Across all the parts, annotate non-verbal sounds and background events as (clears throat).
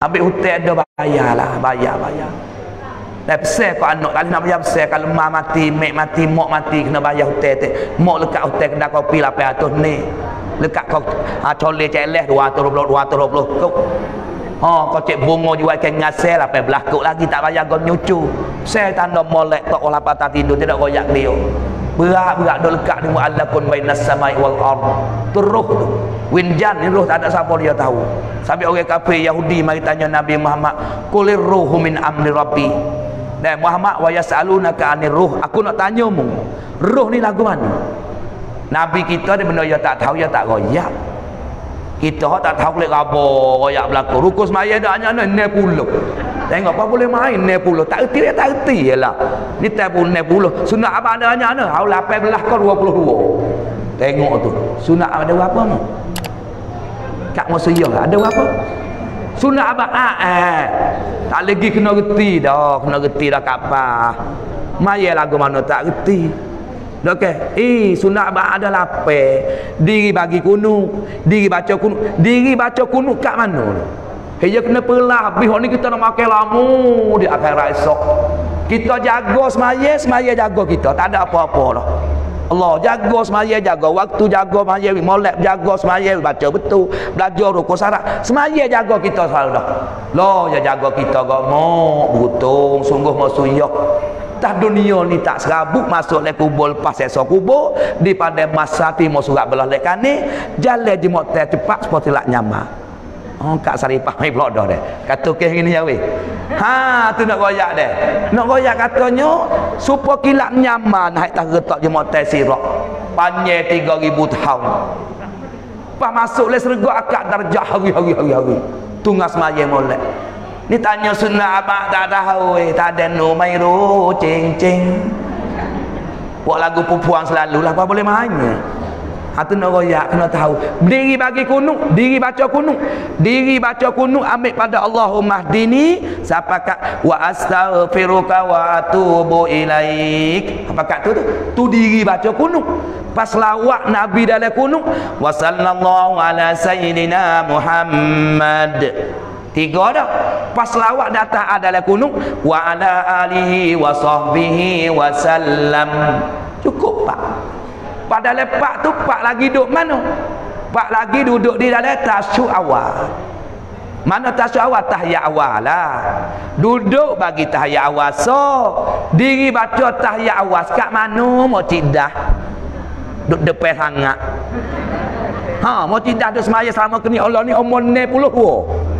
ambil hutang ada bayar lah bayar bayar dan besar kau anak kali nak bayar besar. Kalau mak mati mek mati mak mati kena bayar hutang tu. Mak lekat hutang kena kopi 800 ni. Lekat kau ha, coleh celes 220 220 kau Ha, kau cek bunga jual ke ngasel apa belakuk lagi tak bayar kau nyucu. Saya tanda molek tok olah patah tidur tidak goyak dia. Berat-berat dah lekat ni mu'allakun bainas samai wal ard. Terus tu. Winjan ni roh tak ada siapa dia tahu. Sampai orang kafir Yahudi mari tanya Nabi Muhammad, "Qulir ruhu min amri rabbi." Dan Muhammad wa yas'alunaka anir ruh. Aku nak tanya mu. Roh ni lagu mana? Nabi kita ni benda dia tak tahu, dia tak goyak kita tak tahu boleh apa royak berlaku rukus maya dah hanya ni puluh tengok apa boleh main ni puluh tak erti dia tak erti lah ni ni puluh sunat apa ada hanya ni? Hau lapai belah kau dua puluh dua. Tengok tu. Sunat ada berapa ni? Kak maksudnya ada berapa? Sunat apa? Ah, eh. Tak lagi kena erti dah. Kena erti dah kapal maya lagu mana tak erti. Okey. Eh, sunat ba ada lape. Diri bagi kunu, diri baca kunu, diri baca kunu kat mana? Hei, kena pelah. Habis ni kita nak makan lama di akhirat esok. Kita jaga semaya, semaya jaga kita. Tak ada apa-apa dah. Allah jaga semaya jaga. Waktu jaga semaya molek jaga semaya. Baca betul. Belajar rukun syarat semaya jaga kita selalu dah. Lo ya jaga kita gak butung sungguh mau suyok Tah dunia ni tak serabut masuk le kubur lepas esok kubur. Di pada masa timur surat belah lek kani jalan jemok cepat seperti lak nyama oh kak saripah mai blok dah deh. Kata ke gini ya weh. Ha tu nak goyak deh. Nak goyak katanya supaya kilat nyaman. Hai tak getak jemok teh sirok. Panjang 3000 tahun. Pas masuk le serga akak darjah hari-hari hari-hari tungas maya molek. Ni tanya sunnah abang tak tahu eh tak ada no mai ro cing cing buat lagu pupuang selalu lah apa boleh mainnya Hatu nak royak kena tahu. Diri bagi kunuk Diri baca kunuk. Diri baca kunuk Ambil pada Allahumma dini Siapakah Wa astaghfiruka wa atubu ilaik. Apakah tu tu? Tu diri baca kunuk. Pas lawak Nabi dalam kunuk. Wa sallallahu ala sayyidina Muhammad. Tiga dah. Pas lawak datang adalah kunung wa ala alihi wa sahbihi wa sallam. Pada lepak tu pak lagi duduk mana? Pak lagi duduk di dalam tasyuk awal. Mana tasyuk awal? Tahiyat awal lah. Duduk bagi tahiyat awal. So, diri baca tahiyat awal. Kat mana mau tidak? Duduk depan hangat. Ha, mau tidak tu semaya sama kini Allah ni umur 62.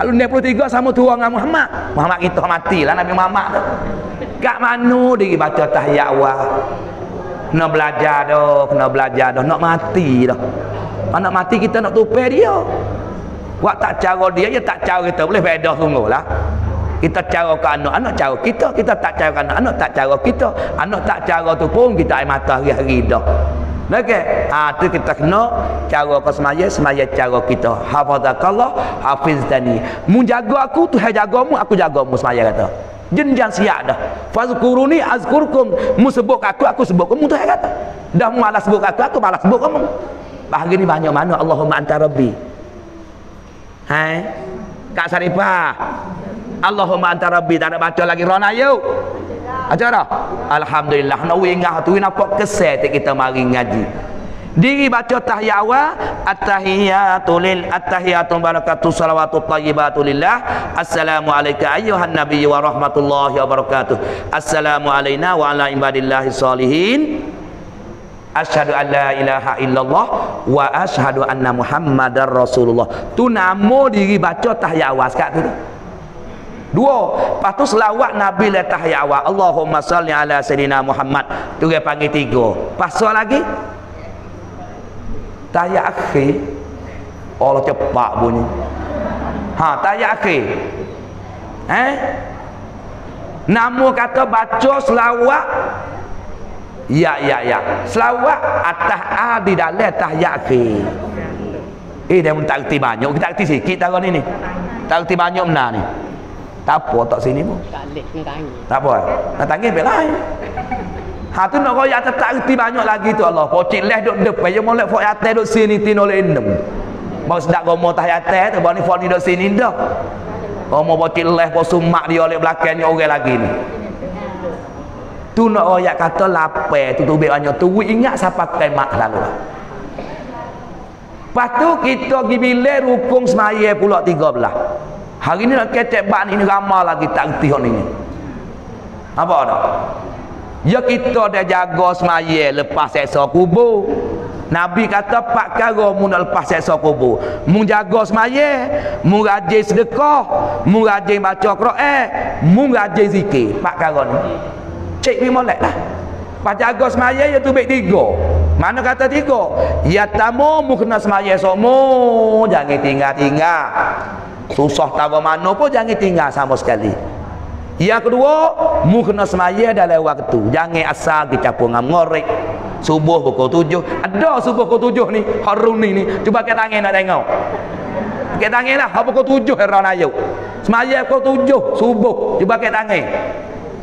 Kalau 93 sama tua dengan Muhammad. Muhammad kita matilah Nabi Muhammad tu. Kat mana dia baca tahiyat awal? Kena belajar dah, kena belajar dah. Nak mati dah. Nak mati kita nak tupai dia. Wak tak cara dia, dia tak cara kita. Boleh beda sungguh lah. Kita cara ke anak, anak cara kita. Kita tak cara ke anak, anak tak cara kita. Anak tak cara tu pun kita air mata hari-hari dah. Okey. Ha tu kita kena cara ke semaya, semaya cara kita. Hafazakallah, hafizdani. Mu jaga aku, Tuhan jagamu, aku jagamu semaya kata. Jenjang siap dah. Fazkuruni azkurkum. Mu sebut aku, aku sebut kamu Tuhan kata. Dah malas sebut aku, aku malas sebut kamu. Bahagi ni banyak mana Allahumma anta rabbi. Hai. Kak Sarifah. Allahumma anta rabbi tak ada baca lagi rona yuk. Dah. Alhamdulillah. Nak ingat tu nampak kesel kita mari ngaji. Diri baca tahiyat awal At-tahiyatu lil At-tahiyatu barakatuh salawatu tayyibatu lillah Assalamu alayka ayyuhan nabi wa rahmatullahi wa barakatuh Assalamu alayna wa ala ibadillahi salihin Ashadu an la ilaha illallah Wa ashadu anna muhammadar rasulullah Tu nama diri baca tahiyat awal sekat tu Dua. Lepas tu selawat Nabi le tahiyat awal. Allahumma salli ala sayyidina Muhammad. Tu dia panggil tiga. Pasal lagi. Tahiyat akhir. Allah cepat bunyi. Ha, tahiyat akhir. Eh? Nama kata baca selawat. Ya, ya, ya. Selawat atas A di dalam tahiyat akhir. Eh, dia pun tak kerti banyak. Kita kerti sikit tahun ini. Tak kerti banyak benar ni. Tak apa tak sini pun. Tak boleh tangis. Tak apa. Nak tangis biar lain. Ha tu nak royak tak reti banyak lagi tu Allah. Pocik leh duk depan je molek fok atas duk sini tin oleh enam. Baru sedak gomo tahiyat tu, baru ni fon duduk sini dah. Gomo bocil leh, bau sumak dia oleh belakangnya orang lagi ni. Tu nak royak kata lapar tu tubik banyak tu ingat siapa pakai mak lalu. Lepas tu kita pergi bilik rukun semaya pula tiga belah. Hari ni nak kecek bak ni ramah lagi tak kerti ni. Apa dah? Ya kita dah jaga semaya lepas seksa kubur. Nabi kata pak kara mu nak lepas seksa kubur. Mu jaga semaya, mu rajin sedekah, mu rajin baca Quran, mu rajin zikir. Pak kara ni. Cek ni molek lah. Pak jaga semaya ya tu baik tiga. Mana kata tiga? Ya tamu mu kena semaya semua. Jangan tinggal-tinggal. Susah tahu mana pun jangan tinggal sama sekali. Yang kedua, mu kena semaya dalam waktu. Jangan asal dicapur dengan ngorek. Subuh pukul tujuh. Ada subuh pukul tujuh ni. Harun ni ni. Cuba ke tangan nak tengok. Ke tangan lah. Pukul tujuh heran ayuk. Semaya pukul tujuh. Subuh. Cuba ke tangan.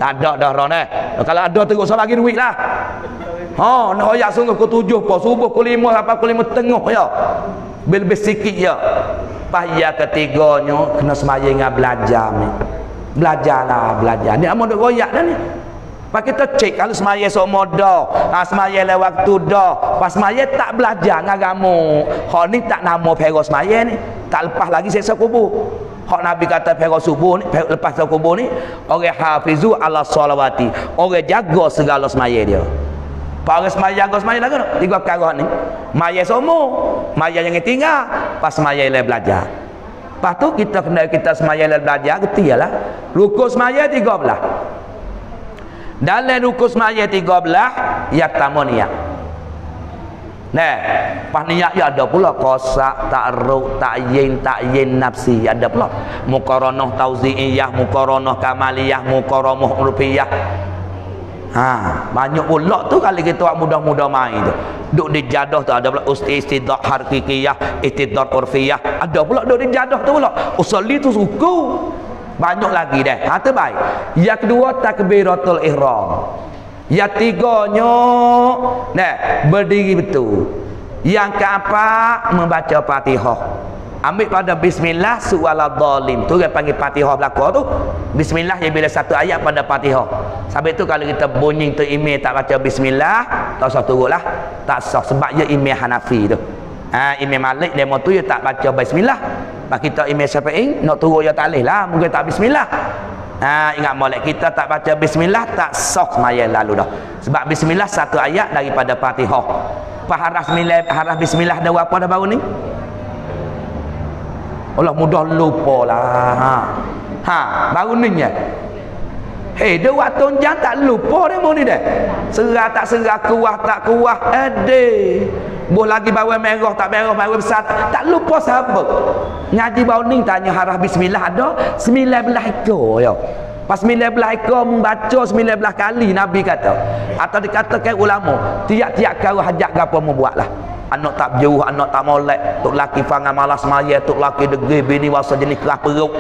Tak ada dah Ron eh. Kalau ada terus saya bagi duit lah. Ha, nak hoyak sungguh pukul tujuh pukul subuh pukul lima sampai pukul lima tengah ya. Lebih sikit ya. Pahaya ketiganya kena semaya dengan belajar ni belajarlah belajar ni amun duk royak dah ni Pak kita cek kalau semaya semua dah. Ha semaya le waktu dah. Pas semaya tak belajar dengan agama. Hak ni tak nama pera semaya ni. Tak lepas lagi seksa kubur. Hak Nabi kata pera subuh ni, lepas seksa kubur ni, orang hafizu ala salawati. Orang jaga segala semaya dia. Pak orang semaya jaga semaya lagu Tiga perkara ni. Maya semua. Maya yang tinggal. Pas semaya le belajar. Lepas tu kita kena kita semaya dan belajar Kerti lah Rukun semaya tiga belah Dalam rukun semaya tiga belah Yang pertama niat Nah, pas niat ya ada pula kosak, takruk, takyin, takyin nafsi ada pula. Mukaranah tauzi'iyah, mukaranah kamaliyah, mukaranah rupiah. Ha, banyak pula tu kali kita buat mudah-mudah main tu. Duk di jadah tu ada pula istidah harkikiyah, istidah urfiyah. Ada pula duk di jadah tu pula. Usali tu suku. Banyak lagi dah. Ha tu baik. Yang kedua takbiratul ihram. Yang tiganya nah berdiri betul. Yang keempat membaca Fatihah. Ambil pada bismillah suwala dhalim. Tu dia panggil Fatihah belaka tu. Bismillah yang bila satu ayat pada Fatihah. Sampai tu kalau kita bunyi tu email tak baca bismillah, tak usah turutlah. Tak sah sebab dia email Hanafi tu. Ha, email Malik demo tu dia tak baca bismillah. Pak kita email Syafi'i nak turut ya tak lah, mungkin tak bismillah. Ha, ingat molek kita tak baca bismillah tak sah semaya lalu dah. Sebab bismillah satu ayat daripada haraf bismillah, haraf bismillah dah apa dah baru ni? Allah mudah lupa lah ha. ha baru ni ya hei dia waktu jam tak lupa dia mau ni dah serah tak serah kuah tak kuah ade buh lagi bawa merah tak merah bawa besar. Tak lupa sahabat ngaji bau ni tanya harah bismillah ada. Sembilan belah ekor ya. Pas sembilan belah ekor membaca sembilan belah kali Nabi kata. Atau dikatakan ulama Tiap-tiap kau hajat apa membuatlah anak tak jauh anak tak molek. Tok laki fangan malas maya tok laki degri bini wasa jenis kerah perut.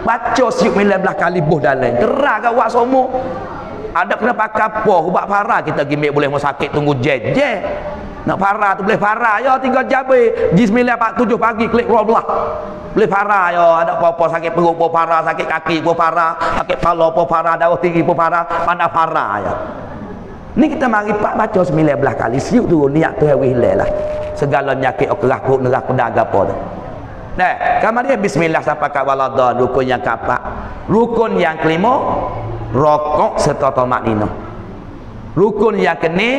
Baca siup milai belah kali buh dalam gerah ke wak semua ada kena pakai apa ubat parah kita gimik boleh sakit tunggu jeje nak parah tu boleh parah. Ya tinggal jabe jis milai pak tujuh pagi klik roblah boleh parah ya. Ada apa-apa sakit perut pun parah sakit kaki pun parah sakit kepala pun parah darah tinggi pun parah. Mana parah ya Ni kita mari pak baca sembilan belah kali siuk tu niat tu hawi lah. Segala nyakit okerah kuk nerah pedang apa tu. Nah, kamar dia bismillah sampai ka walada rukun yang keempat. Rukun yang kelima rokok serta tamak nino. Rukun yang kene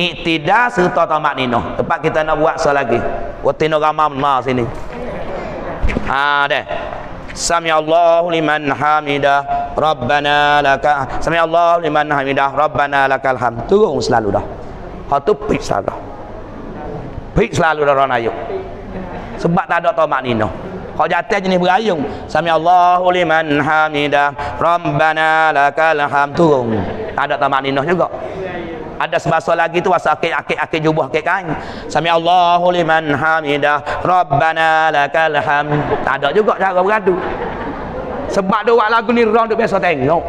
iktida serta tamak nino. Tempat kita nak buat selagi. Watino ramam ma sini. Ah, deh. Sami Allahu liman hamidah. Rabbana laka Sami Allahu liman hamidah. Rabbana lakal hamd. Turun selalu dah. Hak tu pik selalu Pik selalu dah orang ayuk. Sebab tak ada tomak nino. Hak jatuh jenis berayung. Sami Allahu liman hamidah. Rabbana lakal hamd. Turun. Tak ada tomak nino juga ada sebasa lagi tu wasa akik akik akik jubah akik kain. Sami Allahu liman hamidah. Rabbana lakal hamd. Tak ada juga cara beradu sebab dua lagu ni round biasa tengok.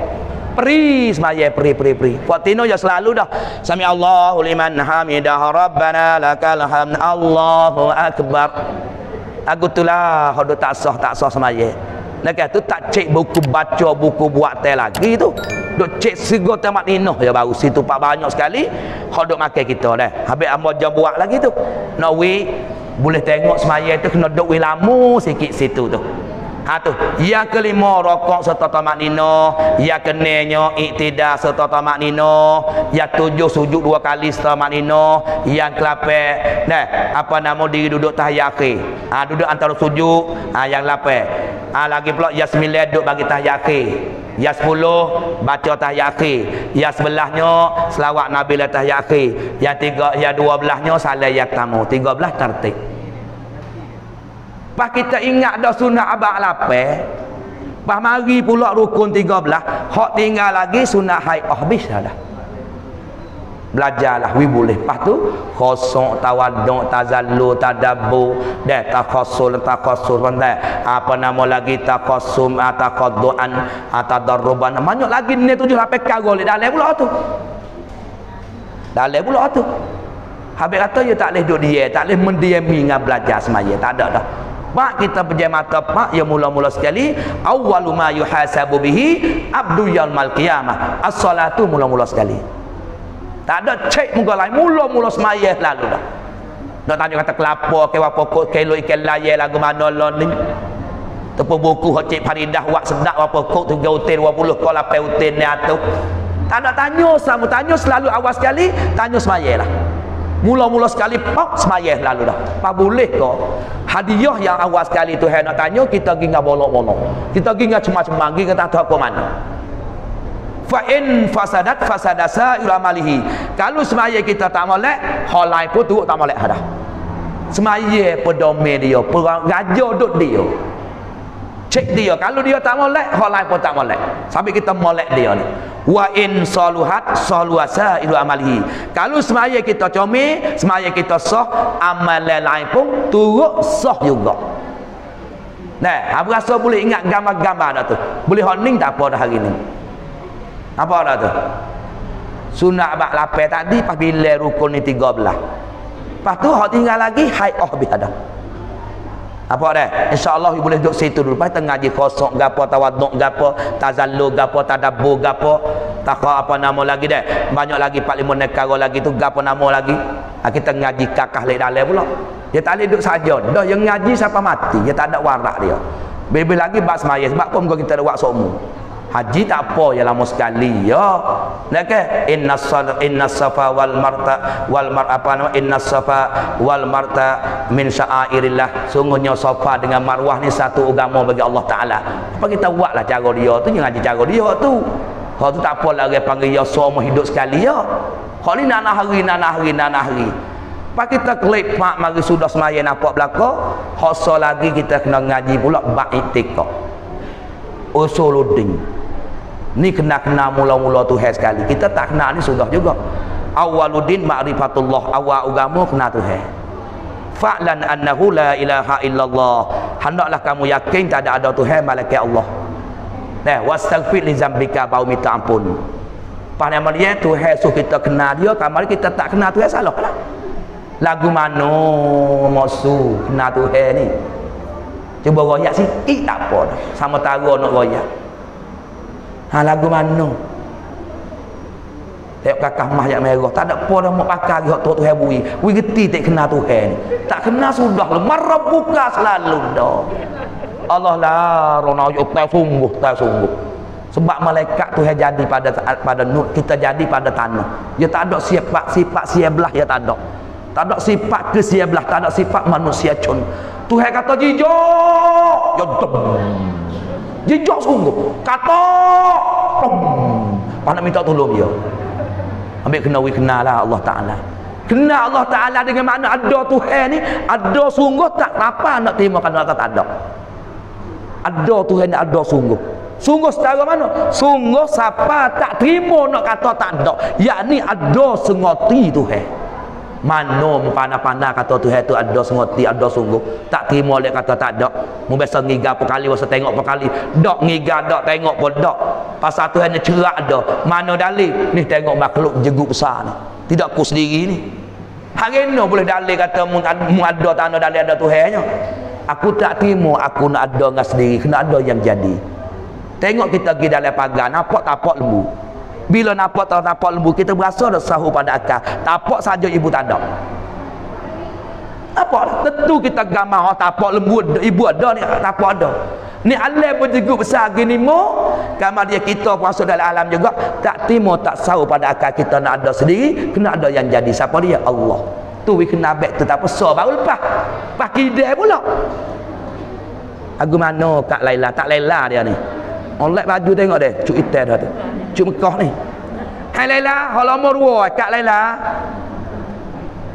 Peri semaya peri peri peri. Fatino ya selalu dah. Sami Allahu liman hamidah. Rabbana lakal hamd. Allahu akbar. Lagu itulah hodo tak sah tak sah semaya nak tu tak cek buku baca buku buat teh lagi tu. Duk cek sego tamat nino ya baru situ pak banyak sekali hodo makan kita dah. Habis ambo jam buat lagi tu. Nak we boleh tengok semaya tu kena duk we lama sikit situ tu. Ha tu. Yang kelima rokok serta tamak nino, yang kenenya iktidak serta tamak nino, yang tujuh sujud dua kali serta tamak nino, yang kelapan nah apa nama diri duduk tahiyat akhir. Ha duduk antara sujud, ha yang lapan. Ha lagi pula yang sembilan duduk bagi tahiyat akhir. Yang sepuluh baca tahiyat akhir. Yang sebelahnya selawat Nabi lah tahiyat akhir. Yang tiga, yang dua belahnya salah yang tamu. Tiga belah tertib. Pas kita ingat dah sunat abang lapar. Pas mari pula rukun tiga belah. Hak tinggal lagi sunat haid. Oh, habis dah. Belajarlah. We boleh. Pas tu. Khosok, tawaduk, tazallu, tadabu. Dah, takhosul, takhosul. Apa nama lagi takhosum, takhoduan, tadarruban. Banyak lagi ni tujuh lapan kagol. Dalam pula tu. Dalam pula tu. Habis kata, ya tak boleh duduk dia. Tak boleh mendiami dengan belajar semaya. Tak ada dah. Pak kita pejam mata pak yang mula-mula sekali awwalu ma yuhasabu bihi abdu yaumil qiyamah. As-salatu mula-mula sekali. Tak ada cek muka lain mula-mula semaya lalu dah. Nak tanya kata kelapa ke apa pokok kelo ikan layar lagu mana lo ni. Tepu buku cik Faridah wak sedak apa kok 3 utin 20 kau 8 utin ni atu. Tak ada tanya sama tanya selalu awal sekali tanya semaya lah. Mula-mula sekali pak semayah lalu dah. Pak boleh ke? Hadiah yang awal sekali tu nak tanya kita pergi ngah bolok-bolok. Kita pergi ngah cuma-cuma pergi tak tahu ke mana. Fa in fasadat fasadasa ilamalihi. Kalau semayah kita tak molek, hal lain pun tu tak molek dah. Semayah pedome dia, perang raja duk dia. Cek dia, kalau dia tak molek, hal lain pun tak molek. Sampai kita molek dia ni wa in saluhat saluasa ilu amalihi kalau semaya kita comel semaya kita sah amal lain pun turut sah juga nah apa rasa boleh ingat gambar-gambar dah tu boleh honing tak apa dah hari ni apa dah tu? Sunat abad lapar tadi pas bila rukun ni tiga belah. Lepas tu hak tinggal lagi haid oh biada apa dah? Insyaallah boleh duduk situ dulu. Pas tengah ngaji kosong gapo tawaduk gapo tazallu gapo tadabbur gapo takwa apa nama lagi dah. Banyak lagi 4 5 negara lagi tu gapo nama lagi. Ha, kita ngaji kakah lek dalam pula. Dia tak boleh duduk saja. Dah yang ngaji siapa mati dia tak ada warak dia. Lebih lagi bab semaya sebab apa kita ada waktu semua haji tak apa ya lama sekali ya. Nak ke inna sal inna safa wal marta wal mar apa nama inna safa wal marta min syairillah sungguhnya safa dengan marwah ni satu agama bagi Allah taala. Apa kita buatlah cara dia? Tu jangan cara dia tu. Hak tu tak apa lah orang panggil ya semua hidup sekali ya. Hak ni nanah hari nanah hari nanah hari. Pak kita klik mak mari sudah semaya nampak belaka, khoso lagi kita kena ngaji pula bab itikad. Usuluddin ni kena kena mula-mula Tuhan sekali. Kita tak kena ni sudah juga. Awaluddin ma'rifatullah. Awal agama kena Tuhan fa'lan annahu la ilaha illallah. Hendaklah kamu yakin tak ada ada Tuhan malaikat Allah. Nah wastaghfir li zambika bau minta ampun. Pada dia Tuhan suruh kita kenal dia kamar kita tak kenal Tuhan salah lah lagu mana musuh kenal Tuhan ni? Cuba royak sikit tak apa sama tara nak royak Ha lagu mana? Tengok kakak mah yang merah. Tak ada apa dah mau pakai hak tu Tuhan bui. Bui geti tak kenal Tuhan. Tak kenal sudah lah. Marah buka selalu dah. Allah lah rona yo tak sungguh, tak sungguh. Sebab malaikat Tuhan jadi pada pada nur kita jadi pada tanah. Dia tak ada sifat sifat siablah ya tak ada. Tak ada sifat ke siablah, tak ada sifat manusia cun. Tuhan kata jijok. Ya jejak sungguh. Kata Pak nak minta tolong dia. Ambil kena we kenal lah Allah Ta'ala. Kenal Allah Ta'ala dengan makna ada Tuhan ni ada sungguh tak apa nak terima kan kata tak ada. Ada Tuhan ni ada sungguh. Sungguh secara mana? Sungguh siapa tak terima nak kata tak ada. Yakni ada sengoti Tuhan mana mempana-pana kata Tuhan tu ada sengoti ada sungguh. Tak terima oleh kata tak ada. Mu biasa ngiga apa kali biasa tengok apa kali. Dok ngiga dok tengok pun dok. Pasal Tuhan cerak ada. Mana dalil ni tengok makhluk jegup besar ni. Tidak ku sendiri ni. Hari ni boleh dalil kata mu ada tak ada dalil ada Tuhan nya aku tak terima aku nak ada dengan sendiri. Kena ada yang jadi. Tengok kita pergi dalam pagar nampak tapak lembu bila nampak tapak lembu kita berasa dah sahur pada akal. Tapak saja ibu tak ada. Apa? Tentu kita gambar oh, tapak lembu ibu ada ni tapak ada. Ni alam berjegut besar gini mo? Gambar dia kita puasa dalam alam juga. Tak timo tak sahur pada akal kita nak ada sendiri kena ada yang jadi. Siapa dia? Allah. Tu we kena back tu tak apa so baru lepas. Lepas kidai pula. Aku mana kak Laila? Tak Laila dia ni Oleh baju tengok dia. Cuk itai dah tu. Cuk Mekah ni. Hai Laila hal umur dua. Kak Laila.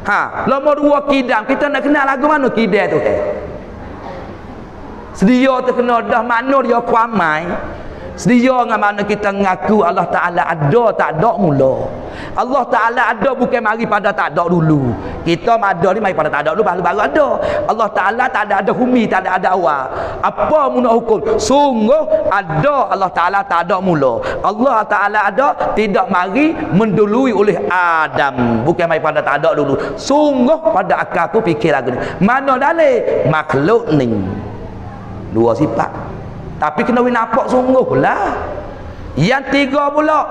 Ha nomor dua kidam kita nak kenal lagu mana? Kidai tu eh. Sedia tu kena dah mana dia kuamai Sedia dengan mana kita mengaku Allah Ta'ala ada tak ada mula. Allah Ta'ala ada bukan mari pada tak ada dulu. Kita ada ni mari pada tak ada dulu baru baru ada. Allah Ta'ala tak ada ada humi tak ada ada awal Apa muna hukum? Sungguh ada Allah Ta'ala tak ada mula. Allah Ta'ala ada tidak mari mendului oleh Adam. Bukan mari pada tak ada dulu. Sungguh pada akal aku fikir lagi ni. Mana dalih? Makhluk ni. Dua sifat tapi kena win nampak sungguh lah yang tiga pula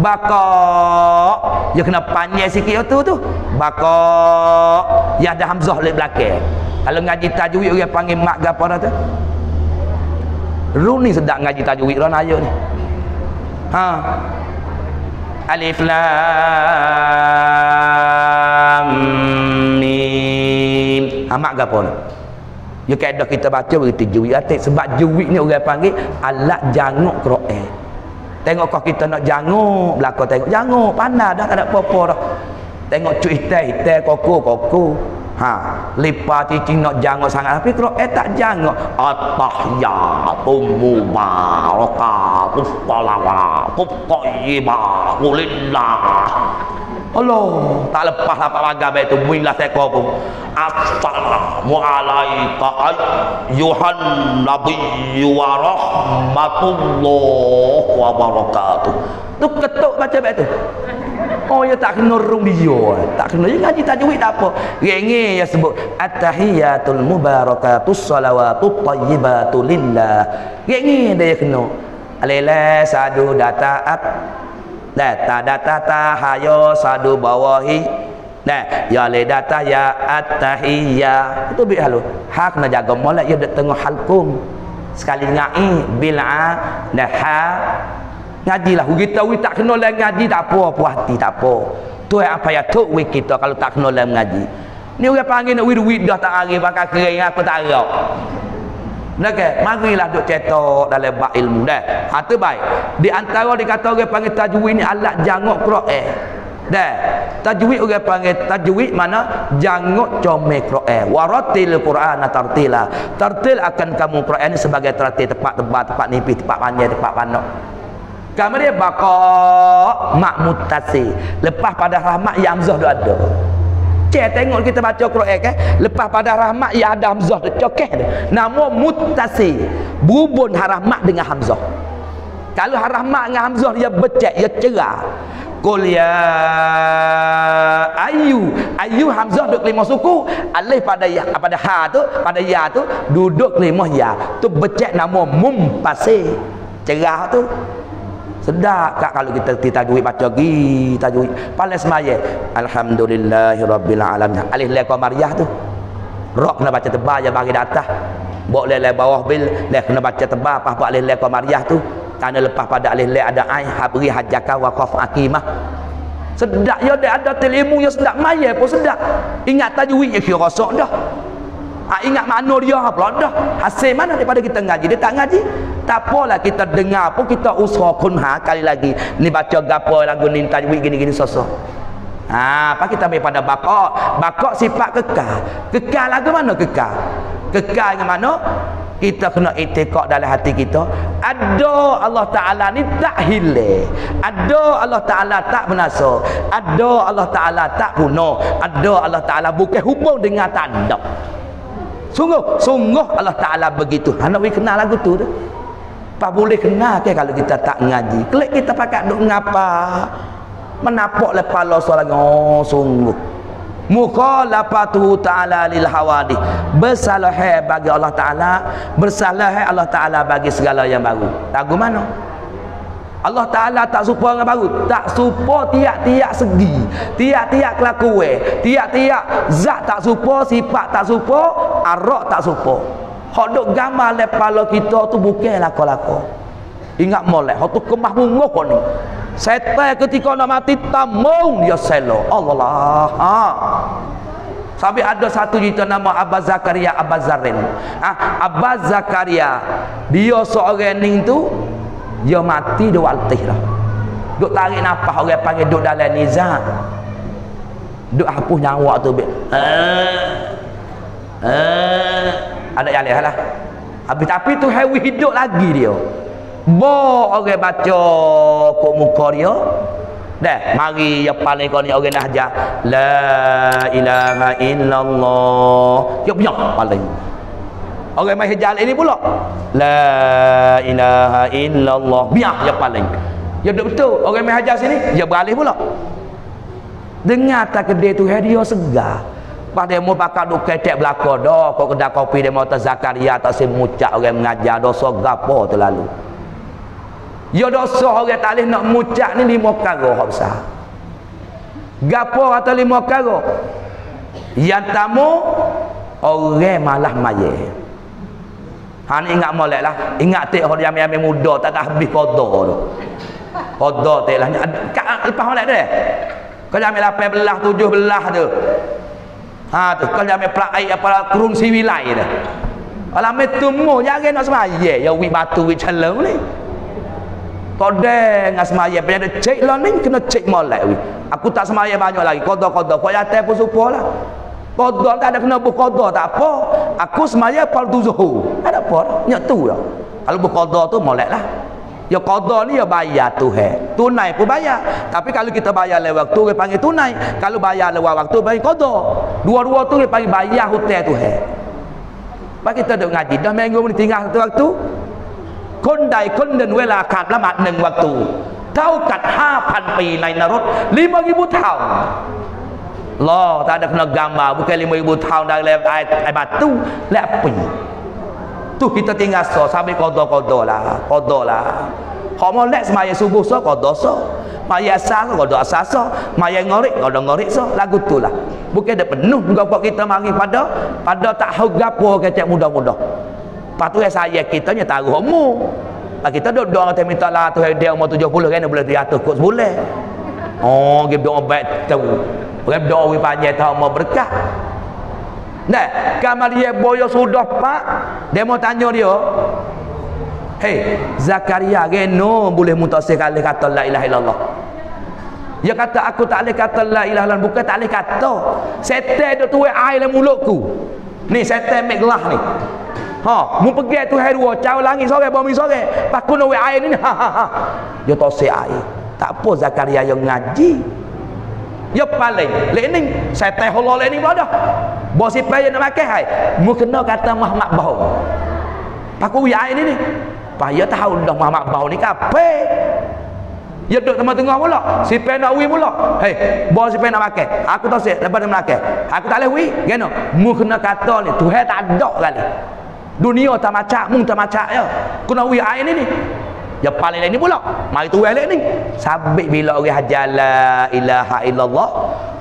bakak dia kena panjang sikit tu tu. Bakak yang ada hamzah di belakang. Kalau ngaji tajwid orang panggil mak gapa dah tu. Runi sedap ngaji tajwid orang ayat ni. Ha. Alif lam mim. Ha mak gapa ni Ya kaedah kita baca berita juwit atik sebab juwit ni orang panggil alat janguk Quran. Tengok kau kita nak janguk, belakang tengok janguk, panas dah tak ada apa-apa dah. Tengok cuy hitai, hitai koko, koko. Ha, lipa cicing nak janguk sangat tapi Quran tak janguk. At-tahiyatum mubarakatuh salawatuh tayyibah lillah. Allah. Tak lepas lapak pagar itu muinlah teko pun Assalamu alaika ayyuhan nabiyyu wa rahmatullah wa barakatuh. Tu ketuk baca baik tu. Oh ya tak kena rung dia. Tak kena. Dia ngaji tajwid tak apa. Rengi ya sebut At-tahiyatul mubarakatus salawatut tayyibatu lillah. Rengi dia kena. Alailah sadu dataat data data ta hayo sadu bawahi Nah, ya le data ya attahiyya. Itu bi halu. Hak nak jaga molek ya tengah halkum. Sekali ngai bil'a nah ha ngajilah kita wi tak kena ngaji tak apa puas hati tak apa. Tu apa ya tu wi kita kalau tak kena lah ngaji. Ni orang panggil nak wi dah tak hari pakai kering aku tak arok. Ke? Marilah duk cetok dalam bab ilmu dah. Ha tu baik. Di antara dikata orang panggil tajwid ni alat jangok Quran. Dah. Tajwid orang panggil tajwid mana? Jangok comel Quran. Waratil Quran tartila. Tartil akan kamu Quran sebagai tertil tepat tepat tepat nipis tepat panjang tepat panak. Kamu dia baqa mak mutasi. Lepas pada rahmat yang Hamzah ada. Cek tengok kita baca Quran kan. Lepas pada rahmat ya ada Hamzah tu cokeh tu. Nama mutasi. Bubun rahmat dengan Hamzah. Kalau rahmat dengan Hamzah dia becek, dia cerah. Qul ya ayu. Ayu Hamzah duduk lima suku. Alif pada ya pada ha tu, pada ya tu duduk lima ya. Tu becek nama mumpasi. Cerah tu sedap kak kalau kita tajwid baca gi tajwid paling semaya alhamdulillahirabbil alamin. Alif lam qamariyah tu. Rok kena baca tebal je bagi datah bok le bawah bil le kena baca tebal apa apa alif lam qamariyah tu. Tanda lepas pada alif lam ada ai habri hajaka wa qaf akimah. Sedap ya dia ada ilmu yang sedap maya pun sedap. Ingat tajwid je kira rosak dah ha, ingat mana dia. Pula dah. Hasil mana daripada kita ngaji? Dia tak ngaji? Tak apalah kita dengar pun kita usaha kunha kali lagi. Ni baca gapo lagu ni tajwid gini-gini sosok. Ha, apa kita ambil pada bakok? Bakok sifat kekal. Kekal lagu mana kekal? Kekal yang mana? Kita kena itikad dalam hati kita. Ada Allah Ta'ala ni tak hilang ada Allah Ta'ala tak menasa ada Allah Ta'ala tak puno ada Allah Ta'ala bukan hubung dengan tak ada Sungguh, sungguh Allah Ta'ala begitu. Anak we kenal lagu tu tu. Apa boleh kenal ke kalau kita tak ngaji? Klik kita pakai duk ngapa? Menapok lepas soal lagi. Oh, sungguh. mukhalafatuhu ta'ala lil hawadith bersalah bagi Allah Ta'ala bersalah Allah Ta'ala bagi segala yang baru lagu mana Allah Ta'ala tak supa dengan baru tak supa tiap-tiap segi tiap-tiap kelakuan tiap-tiap zat tak supa sifat tak supa arak tak supa hak duk gambar lepala kita tu bukan lako-lako ingat molek hak tu kemah munguh ni Setan ketika nak mati tamung dia selo. Allah. Ha. Sampai ada satu cerita nama Abaz Zakaria Abaz Zarin. Ah, Abaz Zakaria dia seorang ning tu dia mati dia waltih lah. Duk tarik nafas orang panggil duk dalam nizam. Duk hapus nyawa tu. Eh. Eh. Ada yang lah. Habis tapi tu hewi hidup lagi dia. Bo orang baca kok muka dia. Dah, mari yang paling kau ni orang nahjah. La ilaha illallah. Ya biar paling. Orang mai hijal ini pula. La ilaha illallah. Biar yang paling. Ya betul. Orang mai hajar sini, ya beralih pula. Dengar tak kedai tu dia segar. Pada mu bakal duk ketek belaka dah. Kau kedai kopi dia mau Zakaria tak semucak orang mengajar dosa gapo tu lalu. Ya dosa orang tak boleh nak mucak ni lima perkara hak besar. Gapo atau lima perkara? Yang tamu orang malah mayat. Ha ni ingat molek lah. Ingat tak orang yang ambil muda tak dah habis qada tu. Qada tak lah. Lepas molek tu eh. Kau ambil 18 17 tu. Ha tu kau ambil pelai apa kurung siwilai tu. Kalau ambil temu jangan nak semaya ya wi batu wi celeng ni. Kodeng dengan semaya ada cek lah ni Kena cek molek we. Aku tak semaya banyak lagi Kodoh-kodoh Kau yatai pun supa lah Kodoh tak ada kena berkodoh Tak apa Aku semaya Fardu zuhur Tak ada apa Nyak tu lah Kalau berkodoh tu molek lah Ya kodoh ni ya bayar tu he. Tunai pun bayar. Tapi kalau kita bayar lewat waktu, dia panggil tunai. Kalau bayar lewat waktu, panggil kodoh. Dua-dua tu dia panggil bayar hotel tu he. Pak kita duduk ngaji. Dah minggu ni tinggal satu waktu. คนใดคนหนึ่งเวลาขาดละหมาดหนึ่งวัตูเท่ากับห้าพันปีในนรกลิมริบุเท่า Allah tak ada kena gambar. Bukan lima ribu tahun dah lewat air, batu. Lewat api tu kita tinggal so sampai kodoh-kodoh lah kodoh lah. Kalau mau lek semaya subuh so kodoh so. Maya asal kodoh asal so. Maya ngorik kodoh ngorik so. Lagu tu lah. Bukan ada penuh bukan kita mari pada pada tak gapo kecek mudah-mudah. Lepas tu saya kita nya taruh umur. Kita duduk doa kita minta lah tu dia umur 70 kan boleh 300 kot sebulan. Oh, dia doa baik tu. Boleh doa wi panjang tahu mau berkah. Nah, kamar dia boyo sudah pak, dia mau tanya dia. Hei, Zakaria geno boleh mutasir kali kata la ilaha illallah. Dia kata aku tak boleh kata la ilaha illallah bukan tak boleh kata. Setan duk tuai air dalam mulutku. Ni setan mek gelah ni. Ha, mu pergi tu hari dua, caw langit sore, bumi sore. Paku nak air ni. Ha ha ha. Yo tose air. Tak apa Zakaria yang ngaji. Yo paling. Lek ni saya teh Allah lek ni bodoh. Bos si payah nak makan hai. Mu kena kata Muhammad bau. Paku air ni ni. Payah tahu dah Muhammad bau ni kape. Ya duduk tengah-tengah pula. Si pen nak wi pula. Hei, bos si pen nak makan. Aku tak sih lepas dia makan. Aku tak boleh wi. Gano? Mu kena kata ni, Tuhan tak ada kali dunia tak macak mung tak macak ya kena wi air ni ni ya paling lain ni pula. Mari tu elok ni. Sabit bila orang hajar la ilaha illallah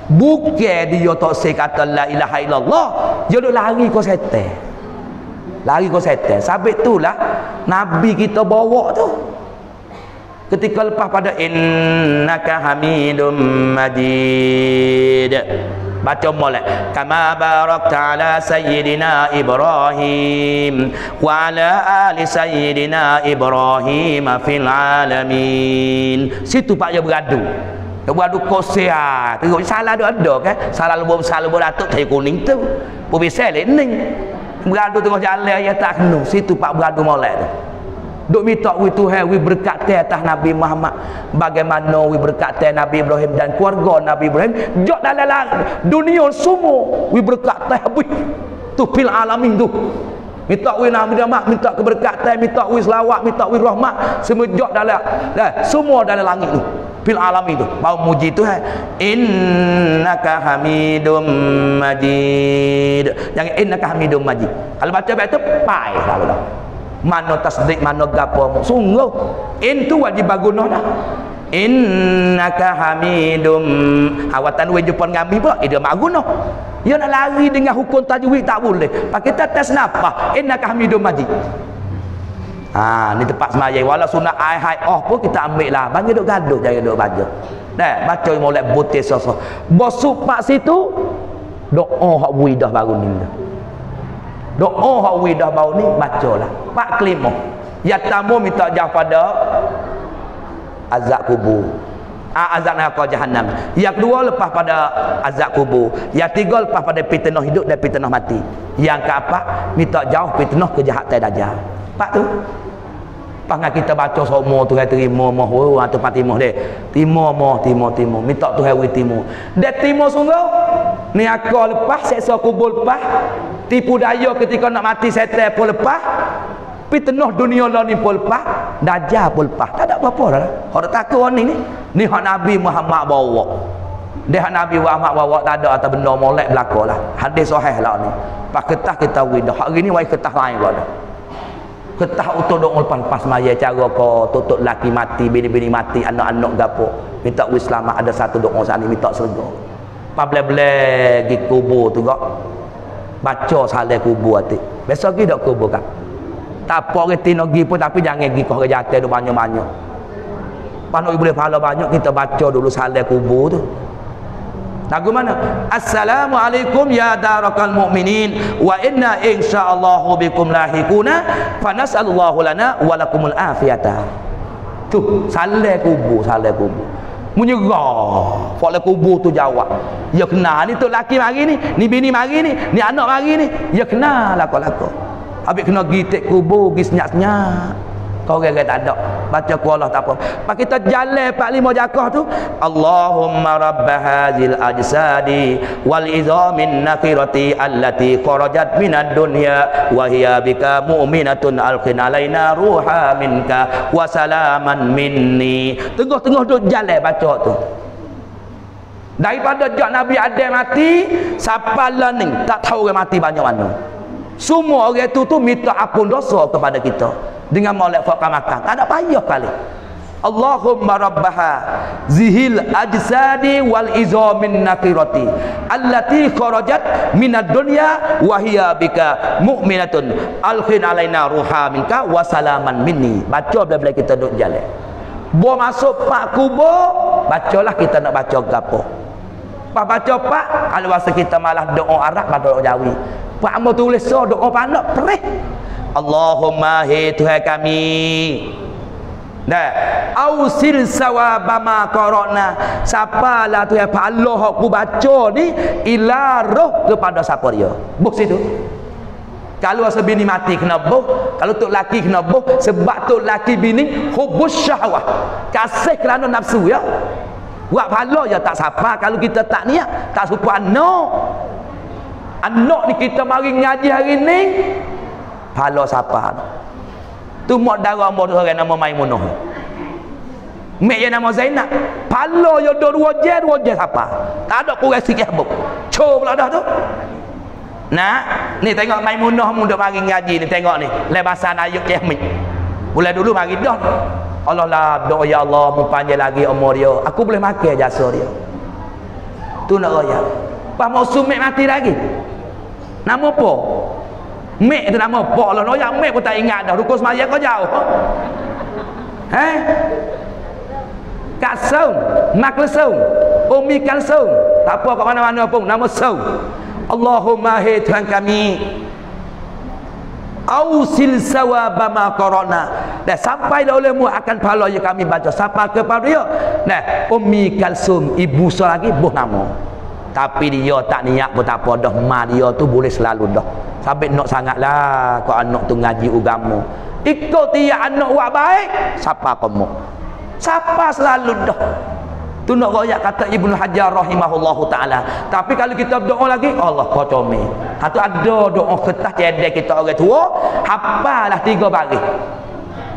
bukan dia tak say kata la ilaha illallah dia duk lari ke setan lari ke setan sabit tu lah nabi kita bawa tu. Ketika lepas pada innaka hamidum majid baca molek kama barakta ala sayyidina ibrahim wa ala ali sayyidina ibrahim fil alamin. Situ pak dia beradu. Dia beradu kosia tengok salah dia ada kan salah lubuk salah lubuk datuk cari kuning tu. Pun bisa lening beradu tengok jalan ya tak kena. Situ pak beradu molek tu Duk minta wi Tuhan wi berkat atas Nabi Muhammad. Bagaimana wi berkat Nabi Ibrahim dan keluarga Nabi Ibrahim. Jok dalam dunia semua wi berkat wi. Tu fil alamin tu. Minta wi Nabi Muhammad, minta keberkatan, minta wi selawat, minta wi rahmat, semua jok dalam dah semua dalam langit tu. fil alam itu bau muji Tuhan innaka hamidum majid jangan innaka hamidum majid kalau baca baik tu pai dah mana tasdik mana gapo sungguh in tu wajib baguna dah innaka hamidum awatan we jumpa ngami pula dia mak guna dia nak lari dengan hukum tajwid tak boleh pakai tetes napa innaka hamidum majid Ha, ni tempat semayang. Walau sunat air haid oh pun kita ambil lah. Bagi duk gaduh jangan duk baca. Dah, baca mulai butir sosok. Bosuk pak situ doa hak widah baru ni. Doa hak widah baru ni bacalah. Pak kelima. Ya tamu minta jauh pada azab kubur. Ah, azab neraka jahanam. Yang kedua lepas pada azab kubur. Yang tiga lepas pada fitnah hidup dan fitnah mati. Yang keempat minta jauh fitnah kejahatan dajjal. Pak tu. Panggil kita baca semua tu terima moh oh atau patimoh dia. Timo moh timo timo. Minta tu hawi timo. Dia timo sungguh. Ni aku lepas seksa kubur lepas. Tipu daya ketika nak mati setel pun lepas. Fitnah dunia lah ni pun lepas. Dajjal pun lepas. Tak ada apa-apa dah. Kalau takut ni ni. Ni hak Nabi Muhammad bawa. Dia hak Nabi Muhammad bawa tak ada atau benda molek belakang lah. Hadis sahih lah ni. Pak ketah kita widah. Hari ni wai ketah lain pula dah ketah utuh dok lepas maya cara ko tutup laki mati bini-bini mati anak-anak gapo minta wis selamat ada satu dok sana minta surga pa ble-ble gi kubur tu gak baca saleh kubur ati. Besok gi dok kubur kak. Tak apa reti nak gi pun tapi jangan gi kau kerja tu banyak-banyak. Panik boleh pahala banyak kita baca dulu saleh kubur tu Lagu mana? Assalamualaikum ya darakal mu'minin wa inna insyaallahu bikum lahikuna fa nas'alullahu lana wa lakumul afiyata. Tu, saleh kubur, saleh kubur. Menyerah. Fak kubur tu jawab. Ya kena ni tu laki mari ni, ni bini mari ni, ni anak mari ni. Ya kena lah kau Habis kena gitik kubur, gi senyap-senyap kau orang tak ada. Baca ku Allah tak apa. Pak kita jalan pak lima jakah tu Allahumma rabb hadzal ajsadi wal izamin nakirati allati kharajat minad dunya wa hiya bika mu'minatun alqin alaina ruha minka wa salaman minni. Tengah-tengah duk jalan baca tu. Daripada jak Nabi Adam mati siapa learning tak tahu orang mati banyak mana semua orang itu tu minta ampun dosa kepada kita. Dengan molek fakar makan. Tak ada payah kali. Allahumma rabbaha zihil ajsadi wal izamin nakirati. Allati kharajat minad dunya wa hiya bika mu'minatun. Alkhin alaina ruha minka wa salaman minni. Baca bila-bila kita duduk jalan. Bo masuk pak kubur bacalah kita nak baca gapo. Pak baca pak kalau masa kita malah doa Arab pada doa Jawi pak mau tulis so doa panak perih Allahumma hi Tuhan kami Dah, ausil sawabama korona. Siapa lah tu yang Allah aku baca ni ila roh kepada siapa dia. Buk situ. Kalau asa bini mati kena buh, kalau tu laki kena buh sebab tu laki bini hubus syahwah. Kasih kerana nafsu ya. Buat pahala ya tak siapa kalau kita tak niat, tak suka anak. Anak ni kita mari ngaji hari ni, pahala siapa tu mak darah mak orang nama Maimunah. Mek yang nama Zainab. Pahala yo dua je dua je siapa tak ada kurang sikit habuk co pula dah tu. Nah ni tengok Maimunah muda mari ngaji ni tengok ni. Lebasan ayat kiamat mulai dulu mari dah. Allah lah doa ya Allah mu panjang lagi umur dia. Aku boleh makan jasa dia. Tu nak raya pas mau sumit mati lagi nama apa? Mek tu nama Pok lah. Noyak mek pun tak ingat dah. Rukun semayang kau jauh. Eh Kak Saum Makle Saum Umi Kalsaum Tak apa kat mana-mana pun. Nama Saum Allahumma hai Tuhan kami. Ausil sawaba ma korona Dan sampai dah olehmu akan pahala yang kami baca. Sampai kepada dia? Nah, Umi Kalsum Ibu lagi buh nama Tapi dia tak niat pun tak apa dah Ma dia tu boleh selalu dah sampai nak sangatlah kau anak tu ngaji agama ikut dia anak buat baik siapa kamu siapa selalu dah tu nak royak kata Ibnu Hajar rahimahullahu taala. Tapi kalau kita berdoa lagi Allah kau comel ha tu ada doa ketah cedek kita orang tua hafalah tiga baris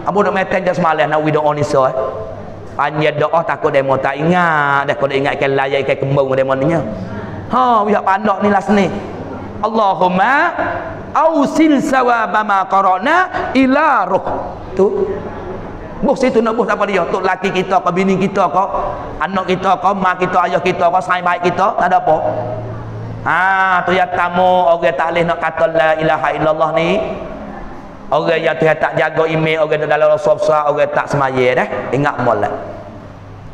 Abu nak meten dah semalam nak doa ni so eh panjang doa takut demo tak ingat dah kau ingat ikan layar ikan kembung demo ni ha biar pandak ni lah sini Allahumma ausil sawaba ma qara'na ila ruh tu Bos situ nak bos apa dia? Tok laki kita ke bini kita ke anak kita ke mak kita ayah kita ke sai baik kita tak ada apa. Ha tu ya tamu orang tak boleh nak kata la ilaha illallah ni. Orang yang Tuhan tak jaga email orang dalam rasa besar orang tak semaya dah. Ingat molek.